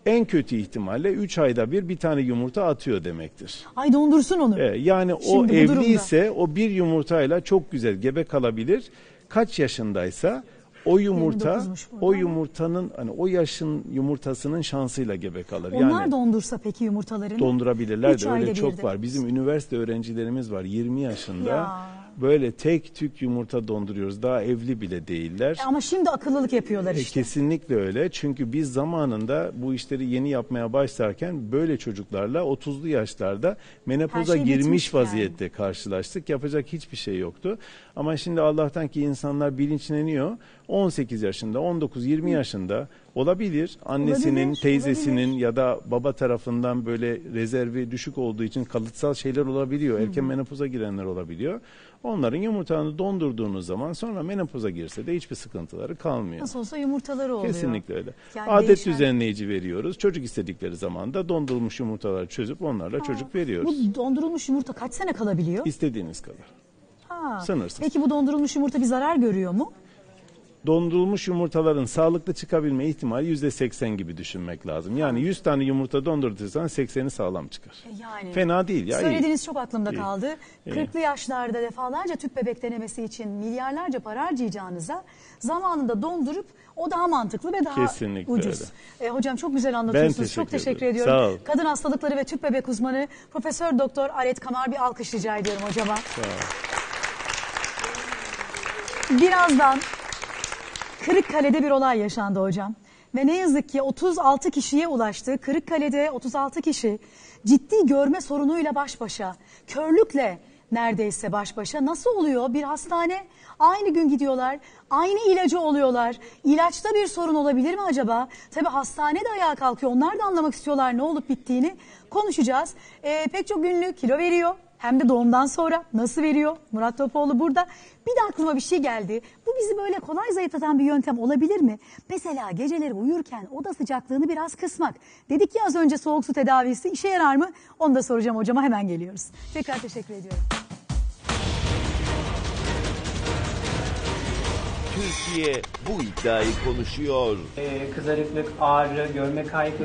en kötü ihtimalle 3 ayda bir bir tane yumurta atıyor demektir. Ay dondursun onu. Evet, yani o Şimdi bu evli ise o bir yumurtayla çok güzel gebe kalabilir. Kaç yaşındaysa o yumurta 29'muş bu, o yumurtanın hani o yaşın yumurtasının şansıyla gebe kalır. Onlar yani dondursa peki yumurtalarını? dondurabilirler de öyle çok birde. var. Bizim üniversite öğrencilerimiz var 20 yaşında. Ya. Böyle tek tük yumurta donduruyoruz. Daha evli bile değiller. E Ama şimdi akıllılık yapıyorlar E, işte. Kesinlikle öyle. Çünkü biz zamanında bu işleri yeni yapmaya başlarken böyle çocuklarla 30'lu yaşlarda menopoza şey girmiş bitmiş yani. vaziyette karşılaştık. Yapacak hiçbir şey yoktu. Ama şimdi Allah'tan ki insanlar bilinçleniyor. 18 yaşında, 19-20 yaşında olabilir. Annesinin, Olabilir, teyzesinin olabilir. ya da baba tarafından böyle rezervi düşük olduğu için kalıtsal şeyler olabiliyor. Erken menopoza girenler olabiliyor. Onların yumurtalarını dondurduğunuz zaman sonra menopoza girse de hiçbir sıkıntıları kalmıyor. Nasıl olsa yumurtaları oluyor. Kesinlikle öyle. Yani Adet değişen- düzenleyici veriyoruz. Çocuk istedikleri zaman da dondurulmuş yumurtaları çözüp onlarla çocuk veriyoruz. Bu dondurulmuş yumurta kaç sene kalabiliyor? İstediğiniz kadar. Ha. sınırsız. Peki bu dondurulmuş yumurta bir zarar görüyor mu? Dondurulmuş yumurtaların sağlıklı çıkabilme ihtimali yüzde seksen gibi düşünmek lazım. Yani 100 tane yumurta dondurtursan 80'i sağlam çıkar. E Yani. Fena değil ya. iyi. Söylediğiniz çok aklımda İyi. kaldı. İyi. 40'lı yaşlarda defalarca tüp bebek denemesi için milyarlarca para harcayacağınıza zamanında dondurup o daha mantıklı ve daha Kesinlikle ucuz. öyle. E, hocam çok güzel anlatıyorsunuz. teşekkür çok teşekkür ederim. ediyorum. Sağ ol. Kadın hastalıkları ve tüp bebek uzmanı Profesör Doktor Aret Kamar bir alkış rica ediyorum hocama. Sağ ol. Birazdan Kırıkkale'de bir olay yaşandı hocam. Ve ne yazık ki 36 kişiye ulaştı. Kırıkkale'de 36 kişi ciddi görme sorunuyla baş başa. Körlükle neredeyse baş başa. Nasıl oluyor? Bir hastane aynı gün gidiyorlar. Aynı ilacı oluyorlar. İlaçta bir sorun olabilir mi acaba? Tabii hastane de ayağa kalkıyor. Onlar da anlamak istiyorlar ne olup bittiğini. Konuşacağız. Ee, pek çok ünlü kilo veriyor. Hem de doğumdan sonra nasıl veriyor? Murat Topoğlu burada. Bir de aklıma bir şey geldi. Bu bizi böyle kolay zayıflatan bir yöntem olabilir mi? Mesela geceleri uyurken oda sıcaklığını biraz kısmak. Dedik ya az önce soğuk su tedavisi işe yarar mı? Onu da soracağım hocama hemen geliyoruz. Tekrar teşekkür ediyorum. Türkiye bu iddiayı konuşuyor. Ee, kızarıklık, ağrı, görme kaybı,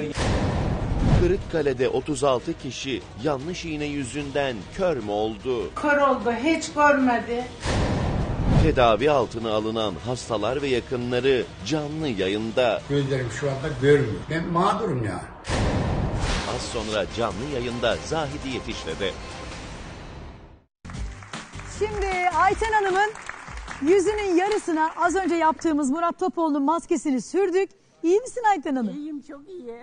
Kırıkkale'de 36 kişi yanlış iğne yüzünden kör mü oldu? Kör oldu hiç görmedi. Tedavi altına alınan hastalar ve yakınları canlı yayında. Gözlerim şu anda görmüyor. Ben mağdurum ya. Az sonra canlı yayında Zahidi yetişledi. Şimdi Ayten Hanım'ın yüzünün yarısına az önce yaptığımız Murat Topoğlu'nun maskesini sürdük. İyi misin Ayten Hanım? İyiyim çok iyi.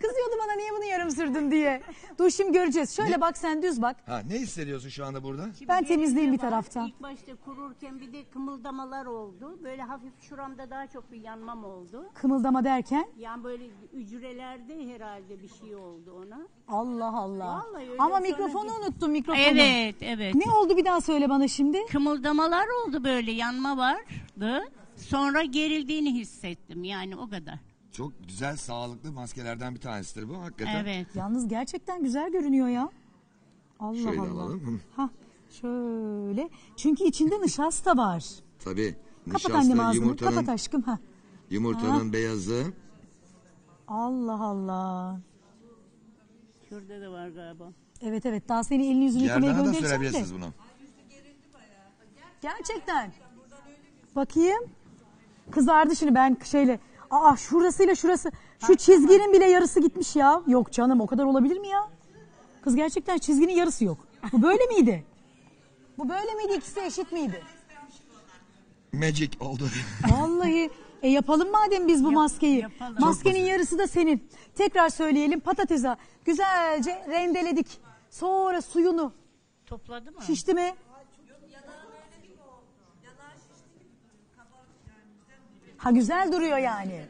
Kızıyordu bana niye bunu yarım sürdün diye. Dur şimdi göreceğiz. Şöyle bak sen düz bak. Ha ne hissediyorsun şu anda burada? Ben temizleyeyim bir taraftan. İlk başta kururken bir de kımıldamalar oldu. Böyle hafif şuramda daha çok bir yanmam oldu. Kımıldama derken Yani böyle hücrelerde herhalde bir şey oldu ona. Allah Allah. Vallahi öyle Ama sonra mikrofonu bir- unuttum mikrofonu. Evet, evet. Ne oldu bir daha söyle bana şimdi. Kımıldamalar oldu böyle yanma vardı. Sonra gerildiğini hissettim yani o kadar. Çok güzel sağlıklı maskelerden bir tanesidir bu hakikaten. Yalnız gerçekten güzel görünüyor ya. Allah Şöyle Allah. alalım. Ha şöyle. Çünkü içinde nişasta var. Tabii. Kapat annem Nişasta, ağzını. yumurtanın, Kapat aşkım. Ha. yumurtanın Ha. beyazı. Allah Allah. Şurada da var galiba. Evet evet daha seni elini yüzünü yıkamaya da göndereceğim de. sürebilirsiniz bunu. Gerçekten. Bakayım. Kızardı şimdi ben şeyle. Aa şurasıyla şurası. Şu çizginin bile yarısı gitmiş ya. Yok canım o kadar olabilir mi ya? Kız gerçekten çizginin yarısı yok. Bu böyle miydi? Bu böyle miydi? İkisi eşit miydi? Magic oldu. Vallahi e yapalım madem biz bu maskeyi. yapalım. Maskenin yarısı da senin. Tekrar söyleyelim patatesi güzelce rendeledik. Sonra suyunu Topladı mı? şişti mi? Ha güzel duruyor yani.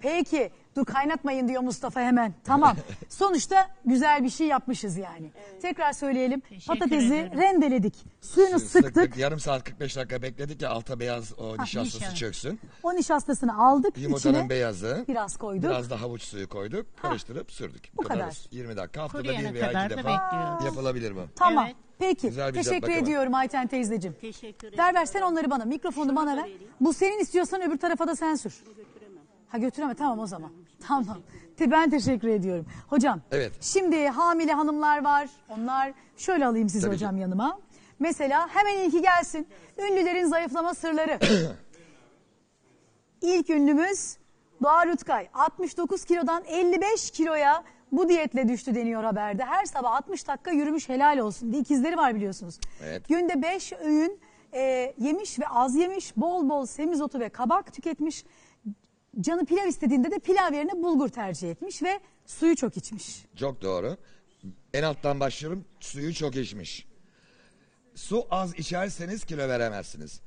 Peki dur kaynatmayın diyor Mustafa hemen. Tamam. Sonuçta güzel bir şey yapmışız yani. Tekrar söyleyelim. Patatesi ederim. rendeledik. Suyunu sıktık. Yarım saat 45 dakika bekledik ya alta beyaz o nişastası nişasta. çöksün. O nişastasını aldık. Yumurtanın içine beyazı. biraz koyduk. Biraz da havuç suyu koyduk. Karıştırıp sürdük. bu kadar. 20 dakika haftada Kuruyana bir veya iki defa bekliyoruz. yapılabilir bu. Tamam. Evet. Peki. Güzel bir Teşekkür bakalım. ediyorum Ayten teyzeciğim. Teşekkür ederim. Ver ver sen onları bana. Mikrofonu bana ver. Bu senin istiyorsan öbür tarafa da sen sür. Ha götüreme tamam o zaman. Tamam. Te- Ben teşekkür ediyorum. Hocam. Evet. Şimdi hamile hanımlar var. Onlar şöyle alayım sizi Tabii hocam yanıma. Mesela hemen ilki gelsin. Ünlülerin zayıflama sırları. İlk ünlümüz Doğa Rutkay. 69 kilodan 55 kiloya bu diyetle düştü deniyor haberde. Her sabah 60 dakika yürümüş helal olsun. ikizleri var biliyorsunuz. Evet. Günde 5 öğün e, yemiş ve az yemiş. Bol bol semizotu ve kabak tüketmiş. Canı pilav istediğinde de pilav yerine bulgur tercih etmiş ve suyu çok içmiş. Çok doğru. En alttan başlıyorum. Suyu çok içmiş. Su az içerseniz kilo veremezsiniz.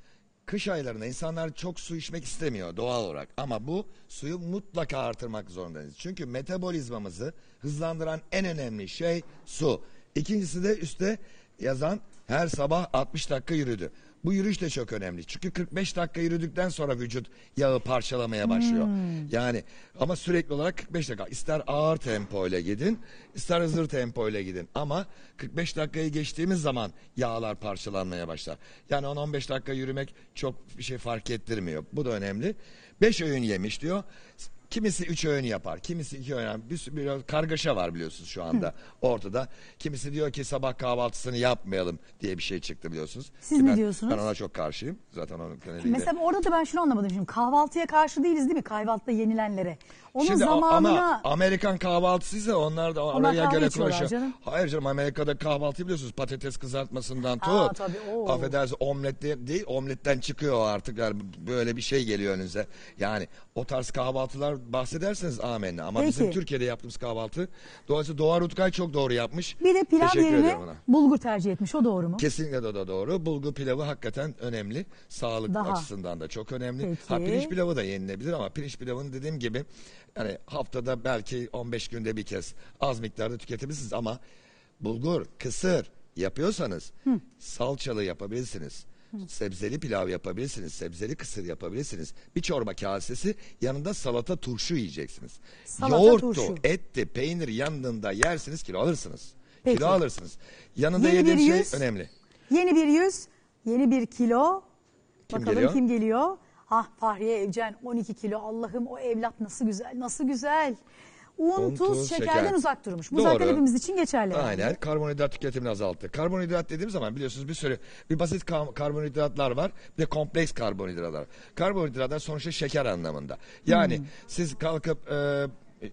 Kış aylarında insanlar çok su içmek istemiyor doğal olarak. Ama bu suyu mutlaka artırmak zorundayız. Çünkü metabolizmamızı hızlandıran en önemli şey su. İkincisi de üstte yazan her sabah 60 dakika yürüdü. Bu yürüyüş de çok önemli. Çünkü 45 dakika yürüdükten sonra vücut yağı parçalamaya başlıyor. Yani ama sürekli olarak 45 dakika. İster ağır tempo ile gidin, ister hızlı tempo ile gidin. Ama 45 dakikayı geçtiğimiz zaman yağlar parçalanmaya başlar. Yani 10-15 dakika yürümek çok bir şey fark ettirmiyor. Bu da önemli. 5 öğün yemiş diyor. Kimisi üç öğün yapar, kimisi iki öğün yapar. Bir, biraz kargaşa var biliyorsunuz şu anda ortada. Kimisi diyor ki sabah kahvaltısını yapmayalım diye bir şey çıktı biliyorsunuz. Siz Ki ne ben- diyorsunuz? Ben ona çok karşıyım. Zaten onun kanalıyla. Mesela orada da ben şunu anlamadım şimdi. Kahvaltıya karşı değiliz değil mi? Kahvaltıda yenilenlere. Onun Şimdi zamanına... ama Amerikan kahvaltısıysa onlar da Onlar oraya kahve göre içiyorlar konuşuyor. canım. Hayır canım Amerika'da kahvaltı biliyorsunuz patates kızartmasından tut. tabii, oo. Affedersin omlet de- değil omletten çıkıyor artık yani böyle bir şey geliyor önünüze. Yani o tarz kahvaltılar bahsederseniz amenna ama Peki. bizim Türkiye'de yaptığımız kahvaltı dolayısıyla Doğa Rutkay çok doğru yapmış. Bir de pilav Teşekkür yerine ona. bulgur tercih etmiş. O doğru mu? Kesinlikle de, de doğru. Bulgur pilavı hakikaten önemli. Sağlık Daha. açısından da çok önemli. Peki. Ha pirinç pilavı da yenilebilir ama pirinç pilavını dediğim gibi yani haftada belki 15 günde bir kez az miktarda tüketebilirsiniz ama bulgur, kısır yapıyorsanız salçalı yapabilirsiniz. Sebzeli pilav yapabilirsiniz. Sebzeli kısır yapabilirsiniz. Bir çorba kasesi yanında salata turşu yiyeceksiniz. Salata, Yoğurttu, turşu. etti, peynir yanında yersiniz kilo alırsınız. Peki. Kilo alırsınız. Yanında Yeni bir yediğim yüz. şey önemli. Yeni bir yüz, yeni bir kilo. Kim Bakalım geliyor? kim geliyor? Ah Fahriye Evcen 12 kilo. Allah'ım o evlat nasıl güzel, nasıl güzel. Un, Un, tuz, tuz, şekerden şeker. uzak durmuş. Bu Doğru. zaten hepimiz için geçerli. yani. Aynen karbonhidrat tüketimini azalttı. Karbonhidrat dediğim zaman biliyorsunuz bir sürü bir basit ka- karbonhidratlar var bir de kompleks karbonhidratlar. Karbonhidratlar sonuçta şeker anlamında. Yani Hmm. siz kalkıp e,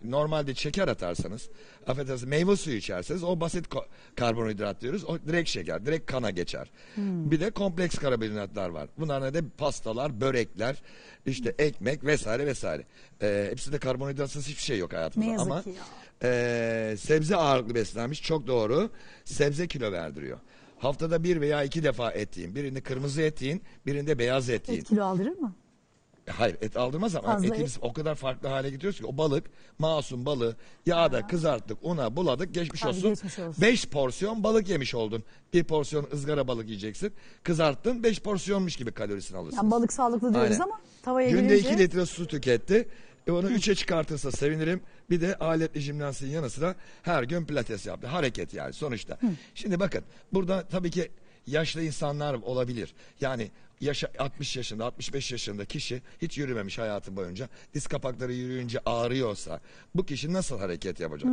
normalde şeker atarsanız affedersiniz meyve suyu içerseniz o basit karbonhidrat diyoruz. O direkt şeker, direkt kana geçer. Hmm. Bir de kompleks karbonhidratlar var. Bunlar ne de pastalar, börekler, işte ekmek vesaire vesaire. E, hepsinde karbonhidratsız hiçbir şey yok hayatımızda Ne yazık ama ki ya. ee, sebze ağırlıklı beslenmiş çok doğru. Sebze kilo verdiriyor. Haftada bir veya iki defa et yiyin. Birinde kırmızı et yiyin, birinde beyaz et yiyin. Et kilo aldırır mı? Hayır et aldırmaz ama Fazla etimiz o kadar farklı hale getiriyoruz ki o balık, masum balığı yağda kızarttık, una buladık, geçmiş Tabii, olsun. geçmiş olsun. Beş porsiyon balık yemiş oldun. Bir porsiyon ızgara balık yiyeceksin. Kızarttın, beş porsiyonmuş gibi kalorisini alırsın. Yani balık sağlıklı diyoruz Aynen. ama tavaya Günde gelince... 2 litre su tüketti. E onu 3'e çıkartırsa sevinirim. Bir de aletli jimnastiğin yanı sıra her gün pilates yaptı. Hareket yani sonuçta. Şimdi bakın burada tabii ki yaşlı insanlar olabilir. Yani yaşa 60 yaşında 65 yaşında kişi hiç yürümemiş hayatı boyunca diz kapakları yürüyünce ağrıyorsa bu kişi nasıl hareket yapacak?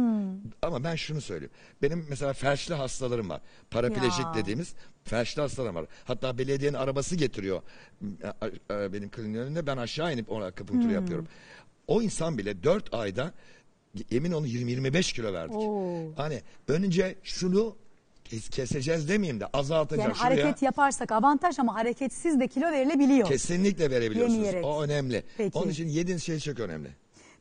Ama ben şunu söyleyeyim. Benim mesela felçli hastalarım var. Parapleşik Ya. dediğimiz felçli hastalarım var. Hatta belediyenin arabası getiriyor e, e, benim kliniğin önünde. Ben aşağı inip ona akupunktur Hmm. yapıyorum. O insan bile 4 ayda emin olun 20-25 kilo verdik. Oo. Hani önce şunu kes- keseceğiz demeyeyim de azaltacağız. Yani Şuraya hareket yaparsak avantaj ama hareketsiz de kilo verilebiliyor. kesinlikle verebiliyorsunuz. Yemeyerek. O önemli. Peki. Onun için yediğiniz şey çok önemli.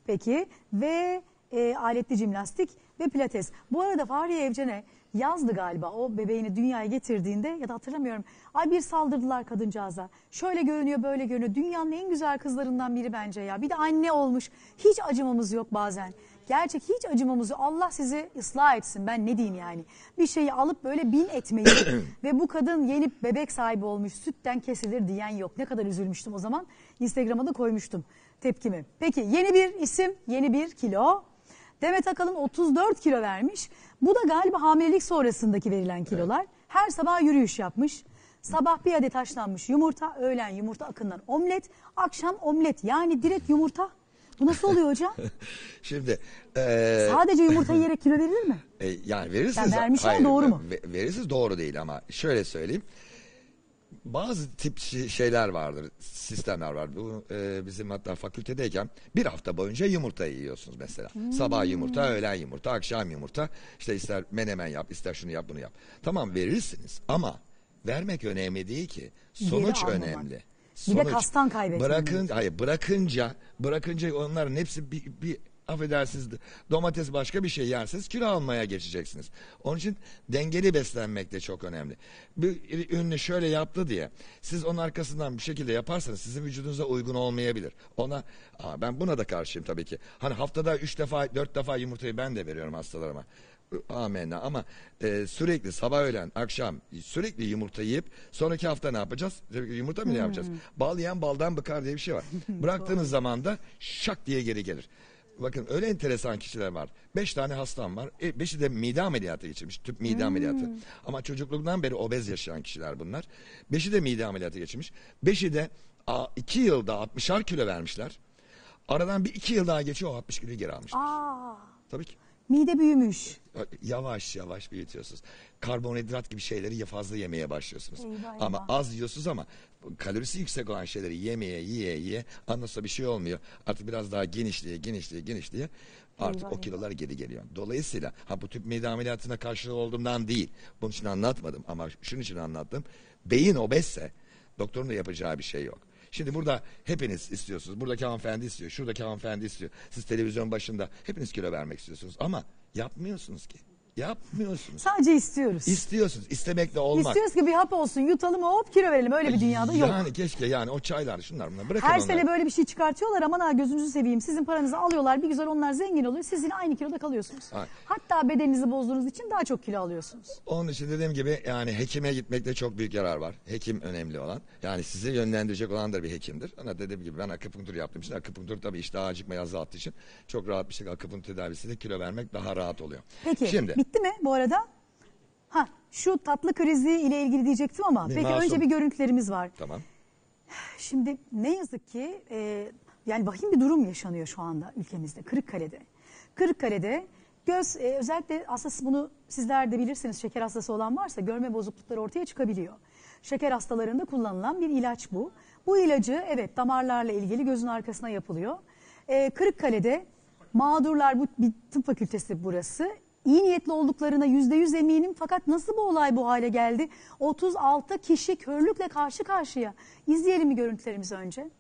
Peki ve e, aletli jimnastik ve pilates. Bu arada Fahriye Evcen'e yazdı galiba o bebeğini dünyaya getirdiğinde ya da hatırlamıyorum. Ay bir saldırdılar kadıncağıza. Şöyle görünüyor böyle görünüyor. Dünyanın en güzel kızlarından biri bence ya. Bir de anne olmuş. Hiç acımamız yok bazen. Gerçek hiç acımamız yok. Allah sizi ıslah etsin ben ne diyeyim yani. Bir şeyi alıp böyle bin etmeyi ve bu kadın yenip bebek sahibi olmuş sütten kesilir diyen yok. Ne kadar üzülmüştüm o zaman. Instagram'a da koymuştum tepkimi. Peki yeni bir isim, yeni bir kilo. Demet Akalın 34 kilo vermiş. Bu da galiba hamilelik sonrasındaki verilen kilolar. Her sabah yürüyüş yapmış. Sabah bir adet haşlanmış yumurta, öğlen yumurta akından omlet, akşam omlet. Yani direkt yumurta. Bu nasıl oluyor hocam? Şimdi e, Sadece yumurta yiyerek kilo verilir mi? E, yani verirsiniz. Ya vermiş ama doğru mu? ve- verirsiniz doğru değil ama şöyle söyleyeyim. Bazı tip şeyler vardır, sistemler var. Bu e, bizim hatta fakültedeyken bir hafta boyunca yumurta yiyorsunuz mesela. Hmm. Sabah yumurta, öğlen yumurta, akşam yumurta. İşte ister menemen yap, ister şunu yap, bunu yap. Tamam verirsiniz ama vermek önemli değil ki. Sonuç almamak. Bir de kastan kaybetmemek. Bırakın, hayır bırakınca, bırakınca onların hepsi bir, bir affedersiniz domates başka bir şey yerseniz kilo almaya geçeceksiniz. Onun için dengeli beslenmek de çok önemli. Bir ünlü şöyle yaptı diye siz onun arkasından bir şekilde yaparsanız sizin vücudunuza uygun olmayabilir. Ona aa, ben buna da karşıyım tabii ki. Hani haftada üç defa dört defa yumurtayı ben de veriyorum hastalarıma. Amenna ama e, sürekli sabah öğlen akşam sürekli yumurta yiyip sonraki hafta ne yapacağız? Yumurta mı ne yapacağız? Bal yiyen baldan bıkar diye bir şey var. Bıraktığınız zaman da şak diye geri gelir. Bakın öyle enteresan kişiler var. Beş tane hastam var. E, beşi de mide ameliyatı geçirmiş. Tüp mide ameliyatı. Ama çocukluktan beri obez yaşayan kişiler bunlar. Beşi de mide ameliyatı geçirmiş. Beşi de a, iki yılda 60'ar kilo vermişler. Aradan bir iki yıl daha geçiyor o 60 kiloyu geri almışlar. Aa, Tabii ki. Mide büyümüş. Yavaş yavaş büyütüyorsunuz. Karbonhidrat gibi şeyleri ya fazla yemeye başlıyorsunuz. Eyvah, ama eyvah. az yiyorsunuz ama kalorisi yüksek olan şeyleri yemeye yiye yiye sonra bir şey olmuyor. Artık biraz daha genişliğe genişliğe genişliğe artık Eyvah, o kilolar geri geliyor. Dolayısıyla ha bu tüp mide ameliyatına karşılığı olduğumdan değil. Bunun için anlatmadım ama şunun için anlattım. Beyin obezse doktorun da yapacağı bir şey yok. Şimdi burada hepiniz istiyorsunuz. Buradaki hanımefendi istiyor. Şuradaki hanımefendi istiyor. Siz televizyon başında hepiniz kilo vermek istiyorsunuz. Ama yapmıyorsunuz ki. Yapmıyorsunuz. Sadece istiyoruz. İstiyorsunuz. İstemekle olmaz. İstiyoruz ki bir hap olsun yutalım hop kilo verelim öyle bir dünyada yok. Yani keşke yani o çaylar şunlar bunlar bırakın Her onları. sene böyle bir şey çıkartıyorlar aman ha gözünüzü seveyim. Sizin paranızı alıyorlar bir güzel onlar zengin oluyor. Siz yine aynı kiloda kalıyorsunuz. Ay. Hatta bedeninizi bozduğunuz için daha çok kilo alıyorsunuz. Onun için dediğim gibi yani hekime gitmekte çok büyük yarar var. Hekim önemli olan. Yani sizi yönlendirecek olan da bir hekimdir. Ama dediğim gibi ben akupunktur yaptığım için akupunktur tabii iştah acıkmayı azalttığı için çok rahat bir şekilde akupunktur tedavisiyle kilo vermek daha rahat oluyor. Peki Şimdi bitti mi bu arada? Ha şu tatlı krizi ile ilgili diyecektim ama Bir peki masum. önce bir görüntülerimiz var. tamam. Şimdi ne yazık ki e, yani vahim bir durum yaşanıyor şu anda ülkemizde Kırıkkale'de. Kırıkkale'de göz e, özellikle aslında bunu sizler de bilirsiniz şeker hastası olan varsa görme bozuklukları ortaya çıkabiliyor. Şeker hastalarında kullanılan bir ilaç bu. Bu ilacı evet damarlarla ilgili gözün arkasına yapılıyor. E, Kırıkkale'de mağdurlar bu bir tıp fakültesi burası. İyi niyetli olduklarına yüzde yüz eminim fakat nasıl bu olay bu hale geldi? 36 kişi körlükle karşı karşıya. İzleyelim mi görüntülerimizi önce?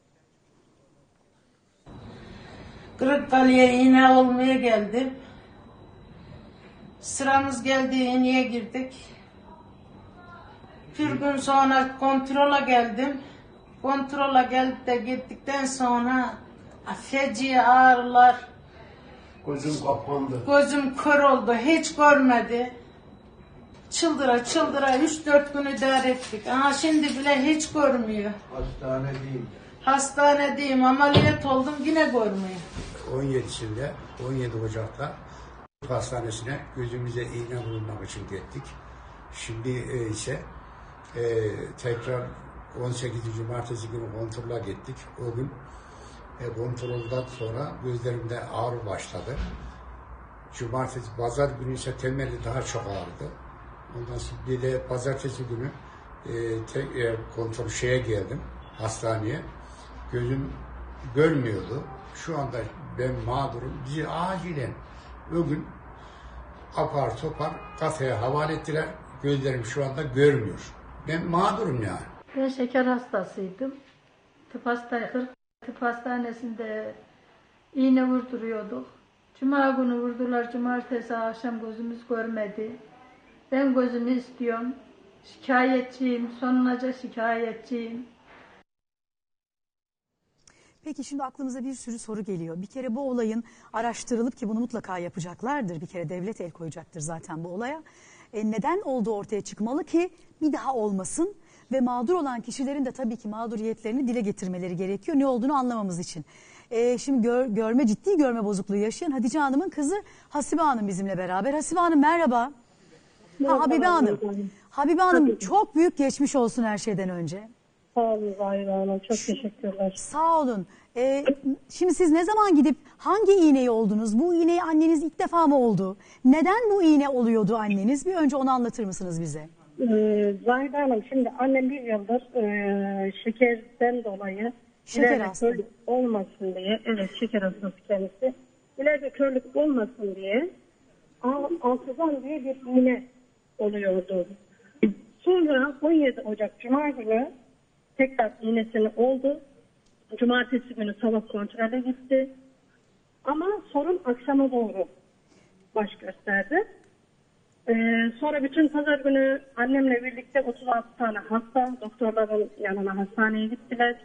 Kırıkkale'ye iğne olmaya geldim. Sıramız geldi iğneye girdik. Bir gün sonra kontrola geldim. Kontrola gelip de gittikten sonra feci ağrılar, Gözüm kapandı. gözüm kör oldu, hiç görmedi. Çıldıra çıldıra 3-4 gün idare ettik. Ama şimdi bile hiç görmüyor. Hastanedeyim. Hastanedeyim, ameliyat oldum yine görmüyor. 17'sinde, 17 Ocak'ta hastanesine gözümüze iğne bulunmak için gittik. Şimdi e, ise e, tekrar 18. Cumartesi günü kontrola gittik. O gün e, kontrolden sonra gözlerimde ağrı başladı. Cumartesi, pazar günü ise temeli daha çok ağrıdı. Ondan sonra bir de pazartesi günü e, te, e, kontrol şeye geldim, hastaneye. Gözüm görmüyordu. Şu anda ben mağdurum. Bizi acilen o gün apar topar kafeye havale ettiler. Gözlerim şu anda görmüyor. Ben mağdurum yani. Ben şeker hastasıydım. Tıp, hasta, Hırk- tıp hastanesinde iğne vurduruyorduk. Cuma günü vurdular, cumartesi akşam gözümüz görmedi. Ben gözümü istiyorum. Şikayetçiyim, sonunca şikayetçiyim. Peki şimdi aklımıza bir sürü soru geliyor. Bir kere bu olayın araştırılıp ki bunu mutlaka yapacaklardır. Bir kere devlet el koyacaktır zaten bu olaya. E, neden olduğu ortaya çıkmalı ki bir daha olmasın ve mağdur olan kişilerin de tabii ki mağduriyetlerini dile getirmeleri gerekiyor. Ne olduğunu anlamamız için. E, şimdi gör- görme ciddi görme bozukluğu yaşayan Hatice Hanım'ın kızı Hasibe Hanım bizimle beraber. Hasibe Hanım merhaba. Ha, Habibe Hanım. Habibe Hanım çok büyük geçmiş olsun her şeyden önce. Sağ olun Zahide Hanım. Çok teşekkürler. Sağ olun. Ee, şimdi siz ne zaman gidip hangi iğneyi oldunuz? Bu iğneyi anneniz ilk defa mı oldu? Neden bu iğne oluyordu anneniz? Bir önce onu anlatır mısınız bize? Ee, Zahide Hanım şimdi annem bir yıldır e, şekerden dolayı Şeker ileride körlük olmasın diye evet şeker hastası kendisi ileride körlük olmasın diye al- altıdan diye bir iğne oluyordu. Sonra 17 Ocak Cuma günü tekrar iğnesini oldu. Cumartesi günü sabah kontrole gitti. Ama sorun akşama doğru baş gösterdi. Ee, sonra bütün pazar günü annemle birlikte 36 tane hasta doktorların yanına hastaneye gittiler.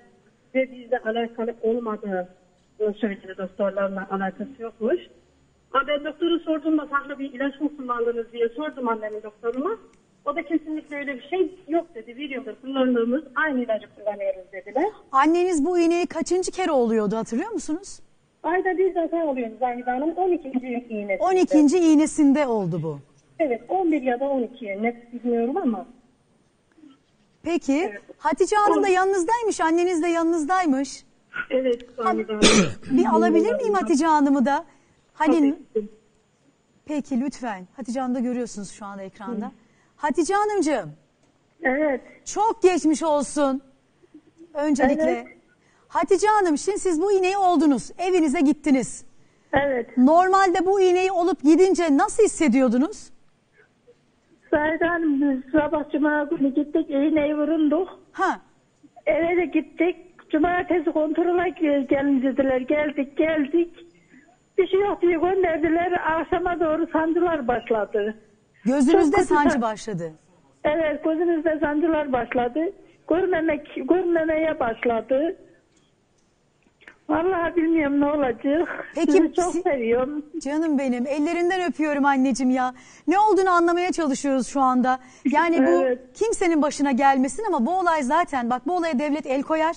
Ve bizde alakalı olmadığını söyledi doktorlarla alakası yokmuş. Ama ben doktoru sorduğumda farklı bir ilaç mı kullandınız diye sordum annemin doktoruma. O da kesinlikle öyle bir şey yok dedi. Bir yıldır kullandığımız aynı ilacı kullanıyoruz dediler. Anneniz bu iğneyi kaçıncı kere oluyordu hatırlıyor musunuz? Ayda bir defa oluyor Zahide Hanım 12. iğnesi. 12. iğnesinde oldu bu. Evet 11 ya da 12 net bilmiyorum ama. Peki Hatice Hanım da yanınızdaymış, anneniz de yanınızdaymış. Evet. Bir alabilir miyim Hatice Hanım'ı da? Hani Peki lütfen. Hatice Hanım da görüyorsunuz şu anda ekranda. Hatice Hanımcığım. Evet. Çok geçmiş olsun. Öncelikle. Evet. Hatice Hanım şimdi siz bu iğneyi oldunuz. Evinize gittiniz. Evet. Normalde bu iğneyi olup gidince nasıl hissediyordunuz? Hanım biz sabah cuma günü gittik iğneyi vurunduk. Ha. Eve de gittik. Cumartesi kontrola gel- gelin dediler. Geldik geldik. Bir şey yok diye gönderdiler. Akşama doğru sancılar başladı. Gözünüzde Çok kötü sancı san- başladı. Evet gözümüzde sancılar başladı. Görmemek, görmemeye başladı. Vallahi bilmiyorum ne olacak. Peki, Sizi çok si- seviyorum. Canım benim ellerinden öpüyorum anneciğim ya. Ne olduğunu anlamaya çalışıyoruz şu anda. Yani bu kimsenin başına gelmesin ama bu olay zaten bak bu olaya devlet el koyar.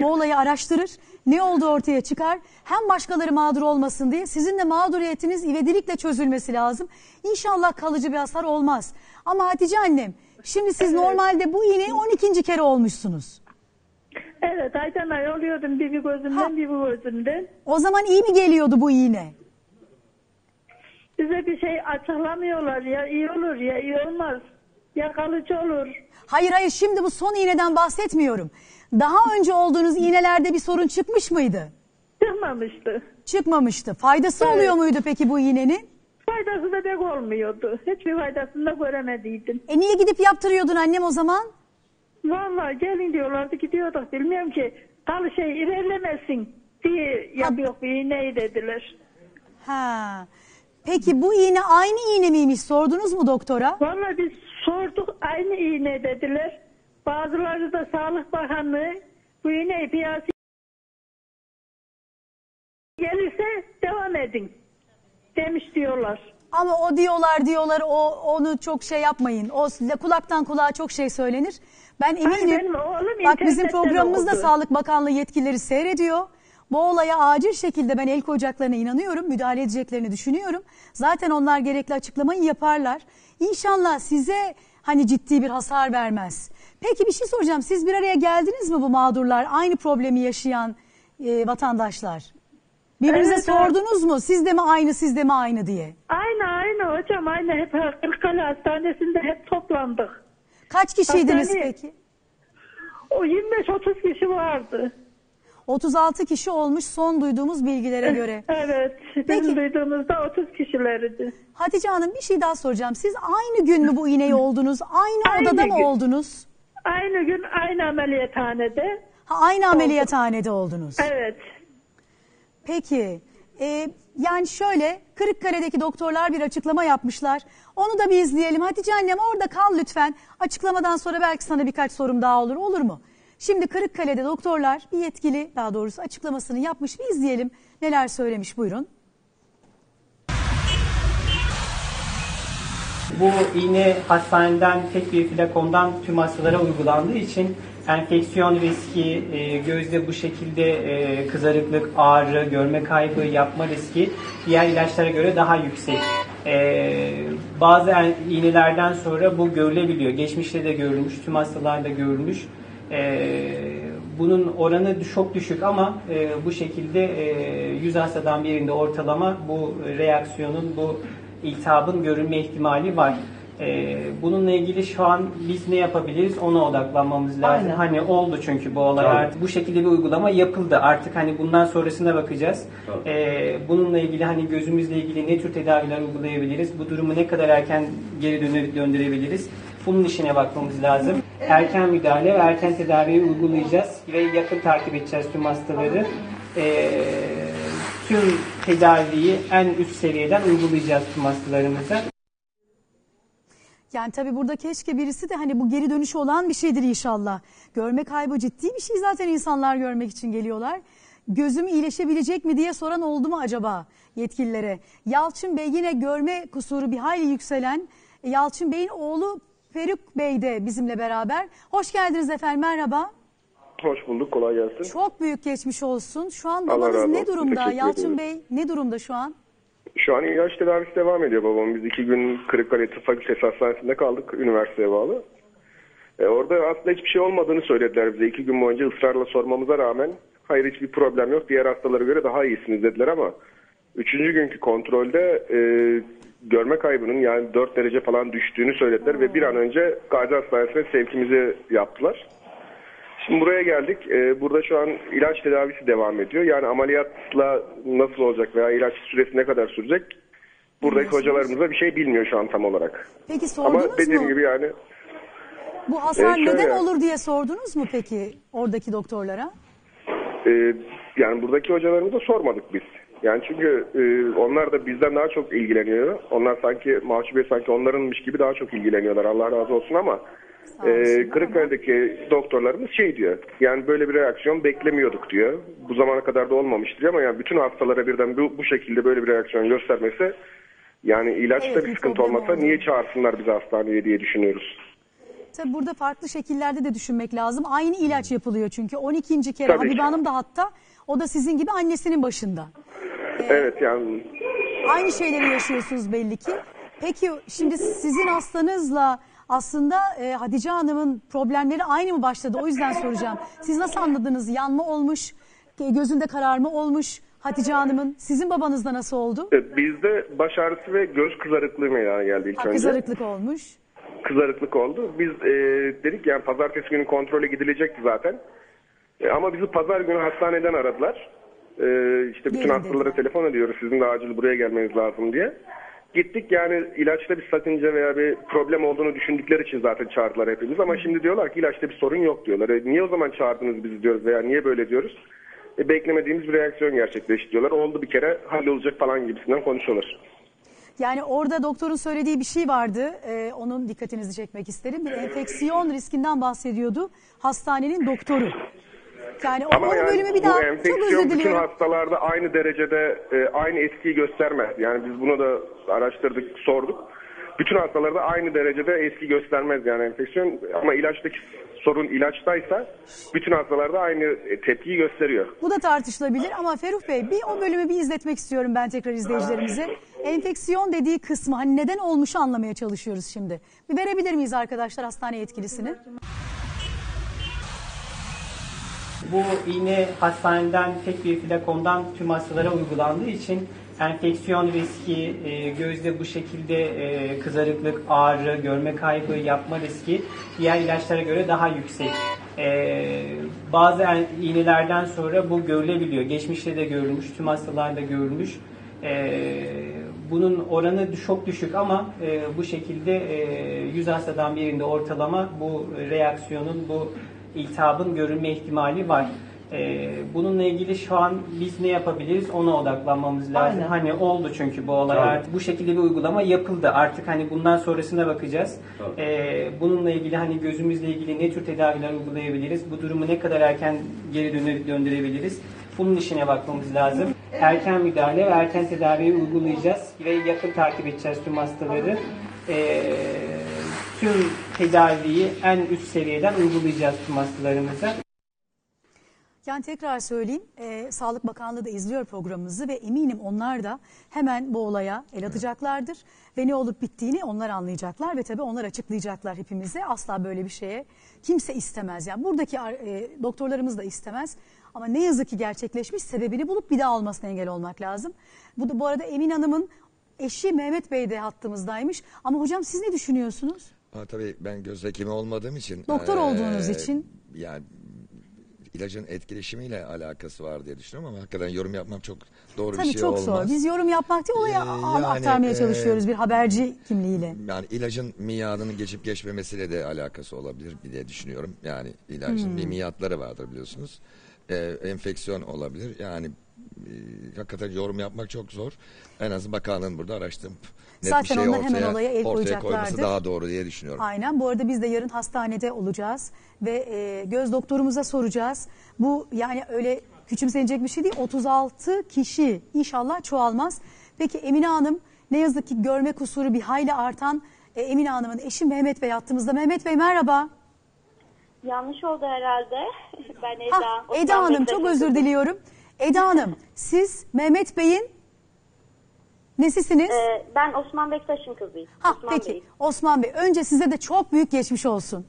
Bu olayı araştırır. Ne oldu ortaya çıkar. Hem başkaları mağdur olmasın diye sizin de mağduriyetiniz ivedilikle çözülmesi lazım. İnşallah kalıcı bir hasar olmaz. Ama Hatice annem şimdi siz normalde bu iğneyi 12. kere olmuşsunuz. Evet aydan ay oluyordum bir bir gözümden bir bu gözümden. O zaman iyi mi geliyordu bu iğne? Bize bir şey açıklamıyorlar ya iyi olur ya iyi olmaz. Ya kalıcı olur. Hayır hayır şimdi bu son iğneden bahsetmiyorum. Daha önce olduğunuz iğnelerde bir sorun çıkmış mıydı? Çıkmamıştı. Çıkmamıştı. Faydası oluyor muydu peki bu iğnenin? Faydası da pek olmuyordu. Hiçbir faydasını da göremediydim. E niye gidip yaptırıyordun annem o zaman? Vallahi gelin diyorlardı gidiyorduk. Bilmiyorum ki kalı şey ilerlemesin diye yapıyor bir iğneyi dediler. Ha. Peki bu iğne aynı iğne miymiş sordunuz mu doktora? Vallahi biz sorduk aynı iğne dediler. Bazıları da Sağlık Bakanlığı bu iğneyi piyasaya gelirse devam edin demiş diyorlar. Ama o diyorlar diyorlar o onu çok şey yapmayın. O kulaktan kulağa çok şey söylenir. Ben eminim. benim oğlum Bak bizim programımızda okudu. Sağlık Bakanlığı yetkilileri seyrediyor. Bu olaya acil şekilde ben el koyacaklarına inanıyorum. Müdahale edeceklerini düşünüyorum. Zaten onlar gerekli açıklamayı yaparlar. İnşallah size hani ciddi bir hasar vermez. Peki bir şey soracağım. Siz bir araya geldiniz mi bu mağdurlar? Aynı problemi yaşayan e, vatandaşlar. Birbirinize Evet, sordunuz mu? Siz de mi aynı, siz de mi aynı diye? Aynı aynı hocam aynı hep Kırıkkale Hastanesi'nde hep toplandık. Kaç kişiydiniz Hastane- peki? O 25-30 kişi vardı. 36 kişi olmuş son duyduğumuz bilgilere göre. Evet. Bizim duyduğumuzda 30 kişilerdi. Hatice Hanım bir şey daha soracağım. Siz aynı gün mü bu iğneyi oldunuz? Aynı, Aynı odada gün. mı oldunuz? Aynı gün aynı ameliyathanede. Ha, aynı ameliyathanede oldunuz. Evet. Peki. e, yani şöyle Kırıkkale'deki doktorlar bir açıklama yapmışlar. Onu da bir izleyelim. Hatice annem orada kal lütfen. Açıklamadan sonra belki sana birkaç sorum daha olur. Olur mu? Şimdi Kırıkkale'de doktorlar bir yetkili daha doğrusu açıklamasını yapmış. Bir izleyelim neler söylemiş buyurun. Bu iğne hastaneden tek bir flakondan tüm hastalara uygulandığı için enfeksiyon riski, e, gözde bu şekilde e, kızarıklık, ağrı, görme kaybı yapma riski diğer ilaçlara göre daha yüksek. E, bazı en- iğnelerden sonra bu görülebiliyor. Geçmişte de görülmüş, tüm hastalarda görülmüş. E, bunun oranı çok düşük ama e, bu şekilde e, 100 hastadan birinde ortalama bu reaksiyonun, bu iltihabın görülme ihtimali var. Ee, bununla ilgili şu an biz ne yapabiliriz ona odaklanmamız lazım. Aynen. Hani oldu çünkü bu olay artık bu şekilde bir uygulama yapıldı. Artık hani bundan sonrasına bakacağız. Ee, bununla ilgili hani gözümüzle ilgili ne tür tedaviler uygulayabiliriz? Bu durumu ne kadar erken geri döndürebiliriz? Bunun işine bakmamız lazım. Erken müdahale ve erken tedaviyi uygulayacağız ve yakın takip edeceğiz tüm hastaları. Ee, tüm tedaviyi en üst seviyeden uygulayacağız tüm hastalarımıza. Yani tabii burada keşke birisi de hani bu geri dönüşü olan bir şeydir inşallah. Görme kaybı ciddi bir şey zaten insanlar görmek için geliyorlar. Gözüm iyileşebilecek mi diye soran oldu mu acaba yetkililere? Yalçın Bey yine görme kusuru bir hayli yükselen e, Yalçın Bey'in oğlu Feruk Bey de bizimle beraber. Hoş geldiniz efendim merhaba. Hoş bulduk, kolay gelsin. Çok büyük geçmiş olsun. Şu an babanız ne durumda? Yalçın. Bey ne durumda şu an? Şu an ilaç tedavisi devam ediyor babam. Biz iki gün Kırıkkale Tıp Fakültesi Hastanesi'nde kaldık, üniversiteye bağlı. E, orada aslında hiçbir şey olmadığını söylediler bize. İki gün boyunca ısrarla sormamıza rağmen, hayır hiçbir problem yok, diğer hastalara göre daha iyisiniz dediler ama üçüncü günkü kontrolde e, görme kaybının yani 4 derece falan düştüğünü söylediler ve bir an önce Gazi Hastanesi'ne sevkimizi yaptılar. Şimdi buraya geldik. Ee, burada şu an ilaç tedavisi devam ediyor. Yani ameliyatla nasıl olacak veya ilaç süresi ne kadar sürecek? Buradaki hocalarımız da bir şey bilmiyor şu an tam olarak. Peki Ama sordunuz dediğim mu? gibi yani Bu hasar şöyle- neden olur diye sordunuz mu peki oradaki doktorlara? e, yani buradaki hocalarımıza sormadık biz. Yani çünkü e, onlar da bizden daha çok ilgileniyor. Onlar sanki mahcubiyet sanki onlarınmış gibi daha çok ilgileniyorlar. Allah razı olsun ama e, Kırıkkale'deki doktorlarımız şey diyor. Yani böyle bir reaksiyon beklemiyorduk diyor. Bu zamana kadar da olmamıştır ama yani bütün hastalara birden bu, bu şekilde böyle bir reaksiyon göstermesi yani ilaçta Evet, bir sıkıntı olmasa oldu. niye çağırsınlar bizi hastaneye diye düşünüyoruz. Tabii burada farklı şekillerde de düşünmek lazım. Aynı ilaç yapılıyor çünkü 12. kere Tabii Habibe. Hanım da hatta o da sizin gibi annesinin başında. Evet yani Aynı şeyleri yaşıyorsunuz belli ki. Peki şimdi sizin hastanızla aslında e, Hatice Hanım'ın problemleri aynı mı başladı? O yüzden soracağım. Siz nasıl anladınız? Yanma olmuş, e, gözünde kararma olmuş Hatice Hanım'ın. Sizin babanızda nasıl oldu? e, bizde baş ağrısı ve göz kızarıklığı meydana geldi ilk Ha, önce. kızarıklık olmuş. kızarıklık oldu. Biz e, dedik yani pazartesi günü kontrole gidilecekti zaten. E, ama bizi pazar günü hastaneden aradılar. E, işte bütün Gelin hastalara telefon ediyoruz sizin de acil buraya gelmeniz lazım diye. Gittik yani ilaçta bir sakınca veya bir problem olduğunu düşündükleri için zaten çağırdılar hepimiz. Ama şimdi diyorlar ki ilaçta bir sorun yok diyorlar. E, niye o zaman çağırdınız bizi diyoruz veya niye böyle diyoruz? E, beklemediğimiz bir reaksiyon gerçekleşti diyorlar. Oldu bir kere hallolacak falan gibisinden konuşuyorlar. Yani orada doktorun söylediği bir şey vardı. Ee, onun dikkatinizi çekmek isterim. Bir enfeksiyon riskinden bahsediyordu hastanenin doktoru. Yani o, Ama o yani bölümü bir bu daha çok enfeksiyon özür bütün diliyorum. hastalarda aynı derecede e, aynı etkiyi göstermez. Yani biz bunu da araştırdık, sorduk. Bütün hastalarda aynı derecede etki göstermez yani enfeksiyon. Ama ilaçtaki sorun ilaçtaysa bütün hastalarda aynı tepkiyi gösteriyor. Bu da tartışılabilir ama Ferruh Bey bir o bölümü bir izletmek istiyorum ben tekrar izleyicilerimize. Enfeksiyon dediği kısmı hani neden olmuşu anlamaya çalışıyoruz şimdi. Bir verebilir miyiz arkadaşlar hastane yetkilisini? Bu iğne hastaneden tek bir flakondan tüm hastalara uygulandığı için enfeksiyon riski, e, gözde bu şekilde e, kızarıklık, ağrı, görme kaybı yapma riski diğer ilaçlara göre daha yüksek. E, bazı en- iğnelerden sonra bu görülebiliyor. Geçmişte de görülmüş, tüm hastalarda görülmüş. E, bunun oranı çok düşük ama e, bu şekilde e, 100 hastadan birinde ortalama bu reaksiyonun, bu iltihabın görülme ihtimali var. Ee, bununla ilgili şu an biz ne yapabiliriz ona odaklanmamız lazım. Aynen. Hani oldu çünkü bu olay Tabii. artık bu şekilde bir uygulama yapıldı. Artık hani bundan sonrasına bakacağız. Ee, bununla ilgili hani gözümüzle ilgili ne tür tedaviler uygulayabiliriz? Bu durumu ne kadar erken geri döndürebiliriz? Bunun işine bakmamız lazım. Erken müdahale ve erken tedaviyi uygulayacağız ve yakın takip edeceğiz tüm hastaları. Ee, tüm tedaviyi en üst seviyeden uygulayacağız tüm hastalarımıza. Yani tekrar söyleyeyim, e, Sağlık Bakanlığı da izliyor programımızı ve eminim onlar da hemen bu olaya el atacaklardır. Ve ne olup bittiğini onlar anlayacaklar ve tabii onlar açıklayacaklar hepimize. Asla böyle bir şeye kimse istemez. Yani buradaki e, doktorlarımız da istemez. Ama ne yazık ki gerçekleşmiş sebebini bulup bir daha olmasına engel olmak lazım. Bu, da, bu arada Emin Hanım'ın eşi Mehmet Bey de hattımızdaymış. Ama hocam siz ne düşünüyorsunuz? Ha, tabii ben göz hekimi olmadığım için. Doktor eee, olduğunuz için. Yani ilacın etkileşimiyle alakası var diye düşünüyorum ama hakikaten yorum yapmam çok doğru Tabii bir şey çok olmaz. zor. Biz yorum yapmak değil olayı Ee, yani, aktarmaya e, çalışıyoruz bir haberci kimliğiyle. Yani ilacın miadının geçip geçmemesiyle de alakası olabilir diye düşünüyorum. Yani ilacın Hmm. bir miadları vardır biliyorsunuz. Ee, enfeksiyon olabilir. Yani e, hakikaten yorum yapmak çok zor. En az bakanlığın burada araştırıp net Zaten bir şey onlar ortaya, hemen olaya el ortaya koyması koyacaklardır. daha doğru diye düşünüyorum. Aynen. Bu arada biz de yarın hastanede olacağız ve e, göz doktorumuza soracağız. Bu yani öyle küçümsenecek bir şey değil. 36 kişi inşallah çoğalmaz. Peki Emine Hanım ne yazık ki görme kusuru bir hayli artan e, Emine Hanım'ın eşi Mehmet Bey hattımızda. Mehmet Bey merhaba. Yanlış oldu herhalde. Ben Eda. Ah, Osman Eda Hanım çok özür diliyorum. Eda Hanım siz Mehmet Bey'in nesisiniz? Ee, ben Osman Bektaş'ın kızıyım. Ha, Osman peki Bey. Osman Bey önce size de çok büyük geçmiş olsun.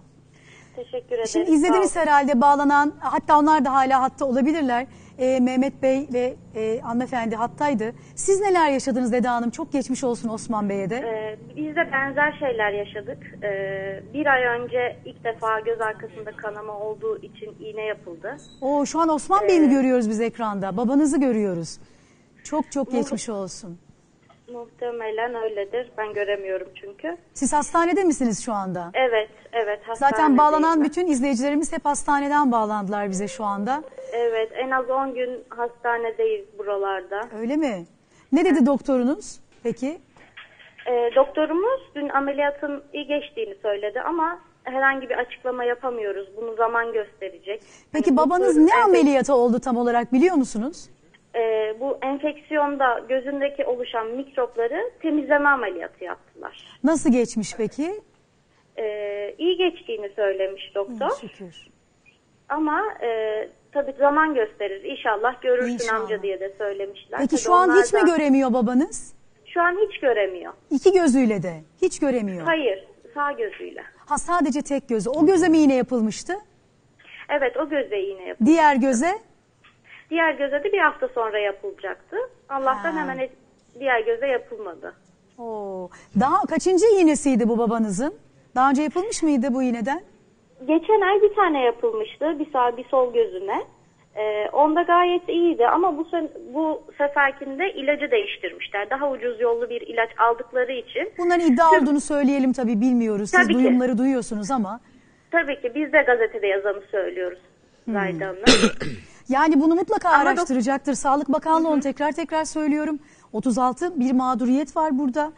Teşekkür ederim. Şimdi izlediniz herhalde bağlanan hatta onlar da hala hatta olabilirler. Ee, Mehmet Bey ve e, hanımefendi hattaydı. Siz neler yaşadınız Eda Hanım? Çok geçmiş olsun Osman Bey'e de. Ee, biz de benzer şeyler yaşadık. Ee, bir ay önce ilk defa göz arkasında kanama olduğu için iğne yapıldı. Oo, şu an Osman Bey'i mi görüyoruz biz ekranda? Babanızı görüyoruz. Çok çok geçmiş olsun. Muhtemelen öyledir. Ben göremiyorum çünkü. Siz hastanede misiniz şu anda? Evet, evet. Zaten bağlanan ben. bütün izleyicilerimiz hep hastaneden bağlandılar bize şu anda. Evet, en az 10 gün hastanedeyiz buralarda. Öyle mi? Ne dedi doktorunuz peki? Ee, doktorumuz dün ameliyatın iyi geçtiğini söyledi ama herhangi bir açıklama yapamıyoruz. Bunu zaman gösterecek. Peki bu babanız tür ne ameliyatı oldu tam olarak biliyor musunuz? Ee, bu enfeksiyonda gözündeki oluşan mikropları temizleme ameliyatı yaptılar. Nasıl geçmiş peki? Ee, iyi geçtiğini söylemiş doktor. Şükür. Ama e, tabii zaman gösterir. İnşallah görürsün İnşallah. amca diye de söylemişler. Peki Tabii şu an hiç mi göremiyor babanız? Şu an hiç göremiyor. İki gözüyle de hiç göremiyor. Hayır, sağ gözüyle. Ha sadece tek gözü. O göze mi iğne yapılmıştı? Evet, o göze iğne yapıldı. Diğer göze? Diğer göze de bir hafta sonra yapılacaktı. Allah'tan Ha. hemen et- diğer göze yapılmadı. Oo. Daha kaçıncı iğnesiydi bu babanızın? Daha önce yapılmış mıydı bu iğneden? Geçen ay bir tane yapılmıştı. Bir sağ bir sol gözüne. Ee, onda gayet iyiydi ama bu sen, bu seferkinde ilacı değiştirmişler. Daha ucuz yollu bir ilaç aldıkları için. Bunların iddia olduğunu söyleyelim tabii bilmiyoruz. Siz Tabii ki. duyumları duyuyorsunuz ama. Tabii ki biz de gazetede yazanı söylüyoruz. Zahide Hanım. Yani bunu mutlaka Ama araştıracaktır. Sağlık Bakanlığı onu tekrar tekrar söylüyorum. 36 bir mağduriyet var burada.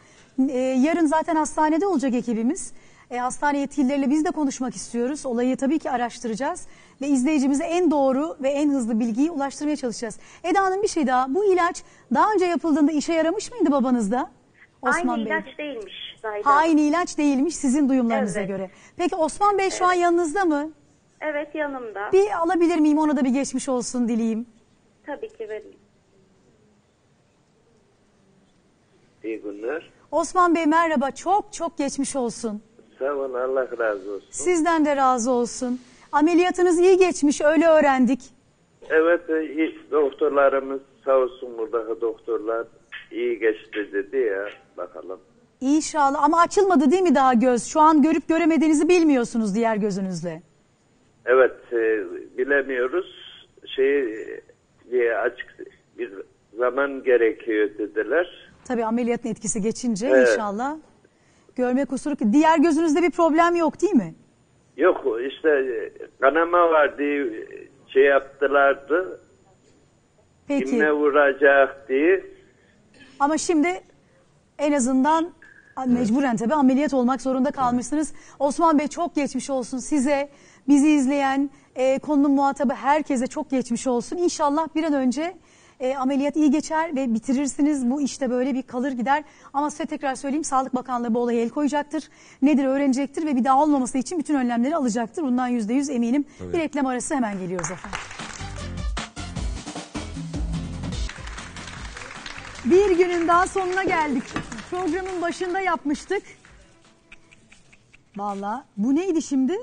Ee, yarın zaten hastanede olacak ekibimiz. Ee, hastane yetkilileriyle biz de konuşmak istiyoruz. Olayı tabii ki araştıracağız. Ve izleyicimize en doğru ve en hızlı bilgiyi ulaştırmaya çalışacağız. Eda Hanım bir şey daha. Bu ilaç daha önce yapıldığında işe yaramış mıydı babanızda? Osman Aynı Bey. ilaç değilmiş Zahide aynı ilaç değilmiş sizin duyumlarınıza Evet. göre. Peki Osman Bey şu an yanınızda mı? Evet yanımda. Bir alabilir miyim ona da bir geçmiş olsun dileyim. Tabii ki vereyim. İyi günler. Osman Bey merhaba çok çok geçmiş olsun. Sağ olun Allah razı olsun. Sizden de razı olsun. Ameliyatınız iyi geçmiş öyle öğrendik. Evet e, iyi- doktorlarımız sağ olsun buradaki doktorlar iyi geçti dedi ya bakalım. İnşallah ama açılmadı değil mi daha göz? Şu an görüp göremediğinizi bilmiyorsunuz diğer gözünüzle. Evet e, bilemiyoruz şey diye açık bir zaman gerekiyor dediler. Tabii ameliyatın etkisi geçince Evet. inşallah. Görme kusuru. Diğer gözünüzde bir problem yok değil mi? Yok işte e, kanama var diye şey yaptılardı. Peki. Kimle vuracak diye. Ama şimdi en azından mecburen tabii ameliyat olmak zorunda kalmışsınız. Osman Bey çok geçmiş olsun size, bizi izleyen, e, konunun muhatabı herkese çok geçmiş olsun. İnşallah bir an önce e, ameliyat iyi geçer ve bitirirsiniz. Bu işte böyle bir kalır gider. Ama size tekrar söyleyeyim Sağlık Bakanlığı bu olaya el koyacaktır. Nedir öğrenecektir ve bir daha olmaması için bütün önlemleri alacaktır. Bundan yüzde yüz eminim. Tabii. Bir reklam arası hemen geliyoruz efendim. Bir günün daha sonuna geldik. Programın başında yapmıştık. Vallahi bu neydi şimdi?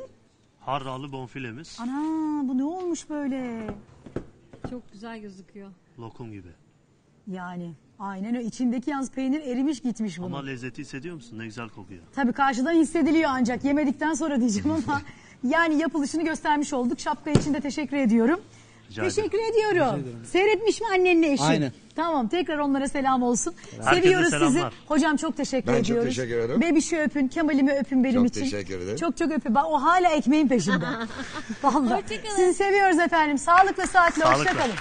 Harralı bonfilemiz. Ana bu ne olmuş böyle? Çok güzel gözüküyor. Lokum gibi. Yani aynen öyle. İçindeki yalnız peynir erimiş gitmiş bunun. Ama lezzeti hissediyor musun? Ne güzel kokuyor. Tabii karşıdan hissediliyor ancak yemedikten sonra diyeceğim ama yani yapılışını göstermiş olduk. Şapka için de teşekkür ediyorum. Rica teşekkür ediyorum. Seyretmiş mi annenle eşin? Aynen. Tamam tekrar onlara selam olsun. Herkese Seviyoruz sizi. selamlar. Hocam çok teşekkür Ben çok ediyoruz. teşekkür ederim. Bebişi öpün, Kemal'imi öpün benim Çok için. teşekkür ederim. Çok çok öpün. Bak, O hala ekmeğin peşinde. Vallahi. Sizi seviyoruz efendim. Sağlıkla saatle Sağlıkla. hoşçakalın.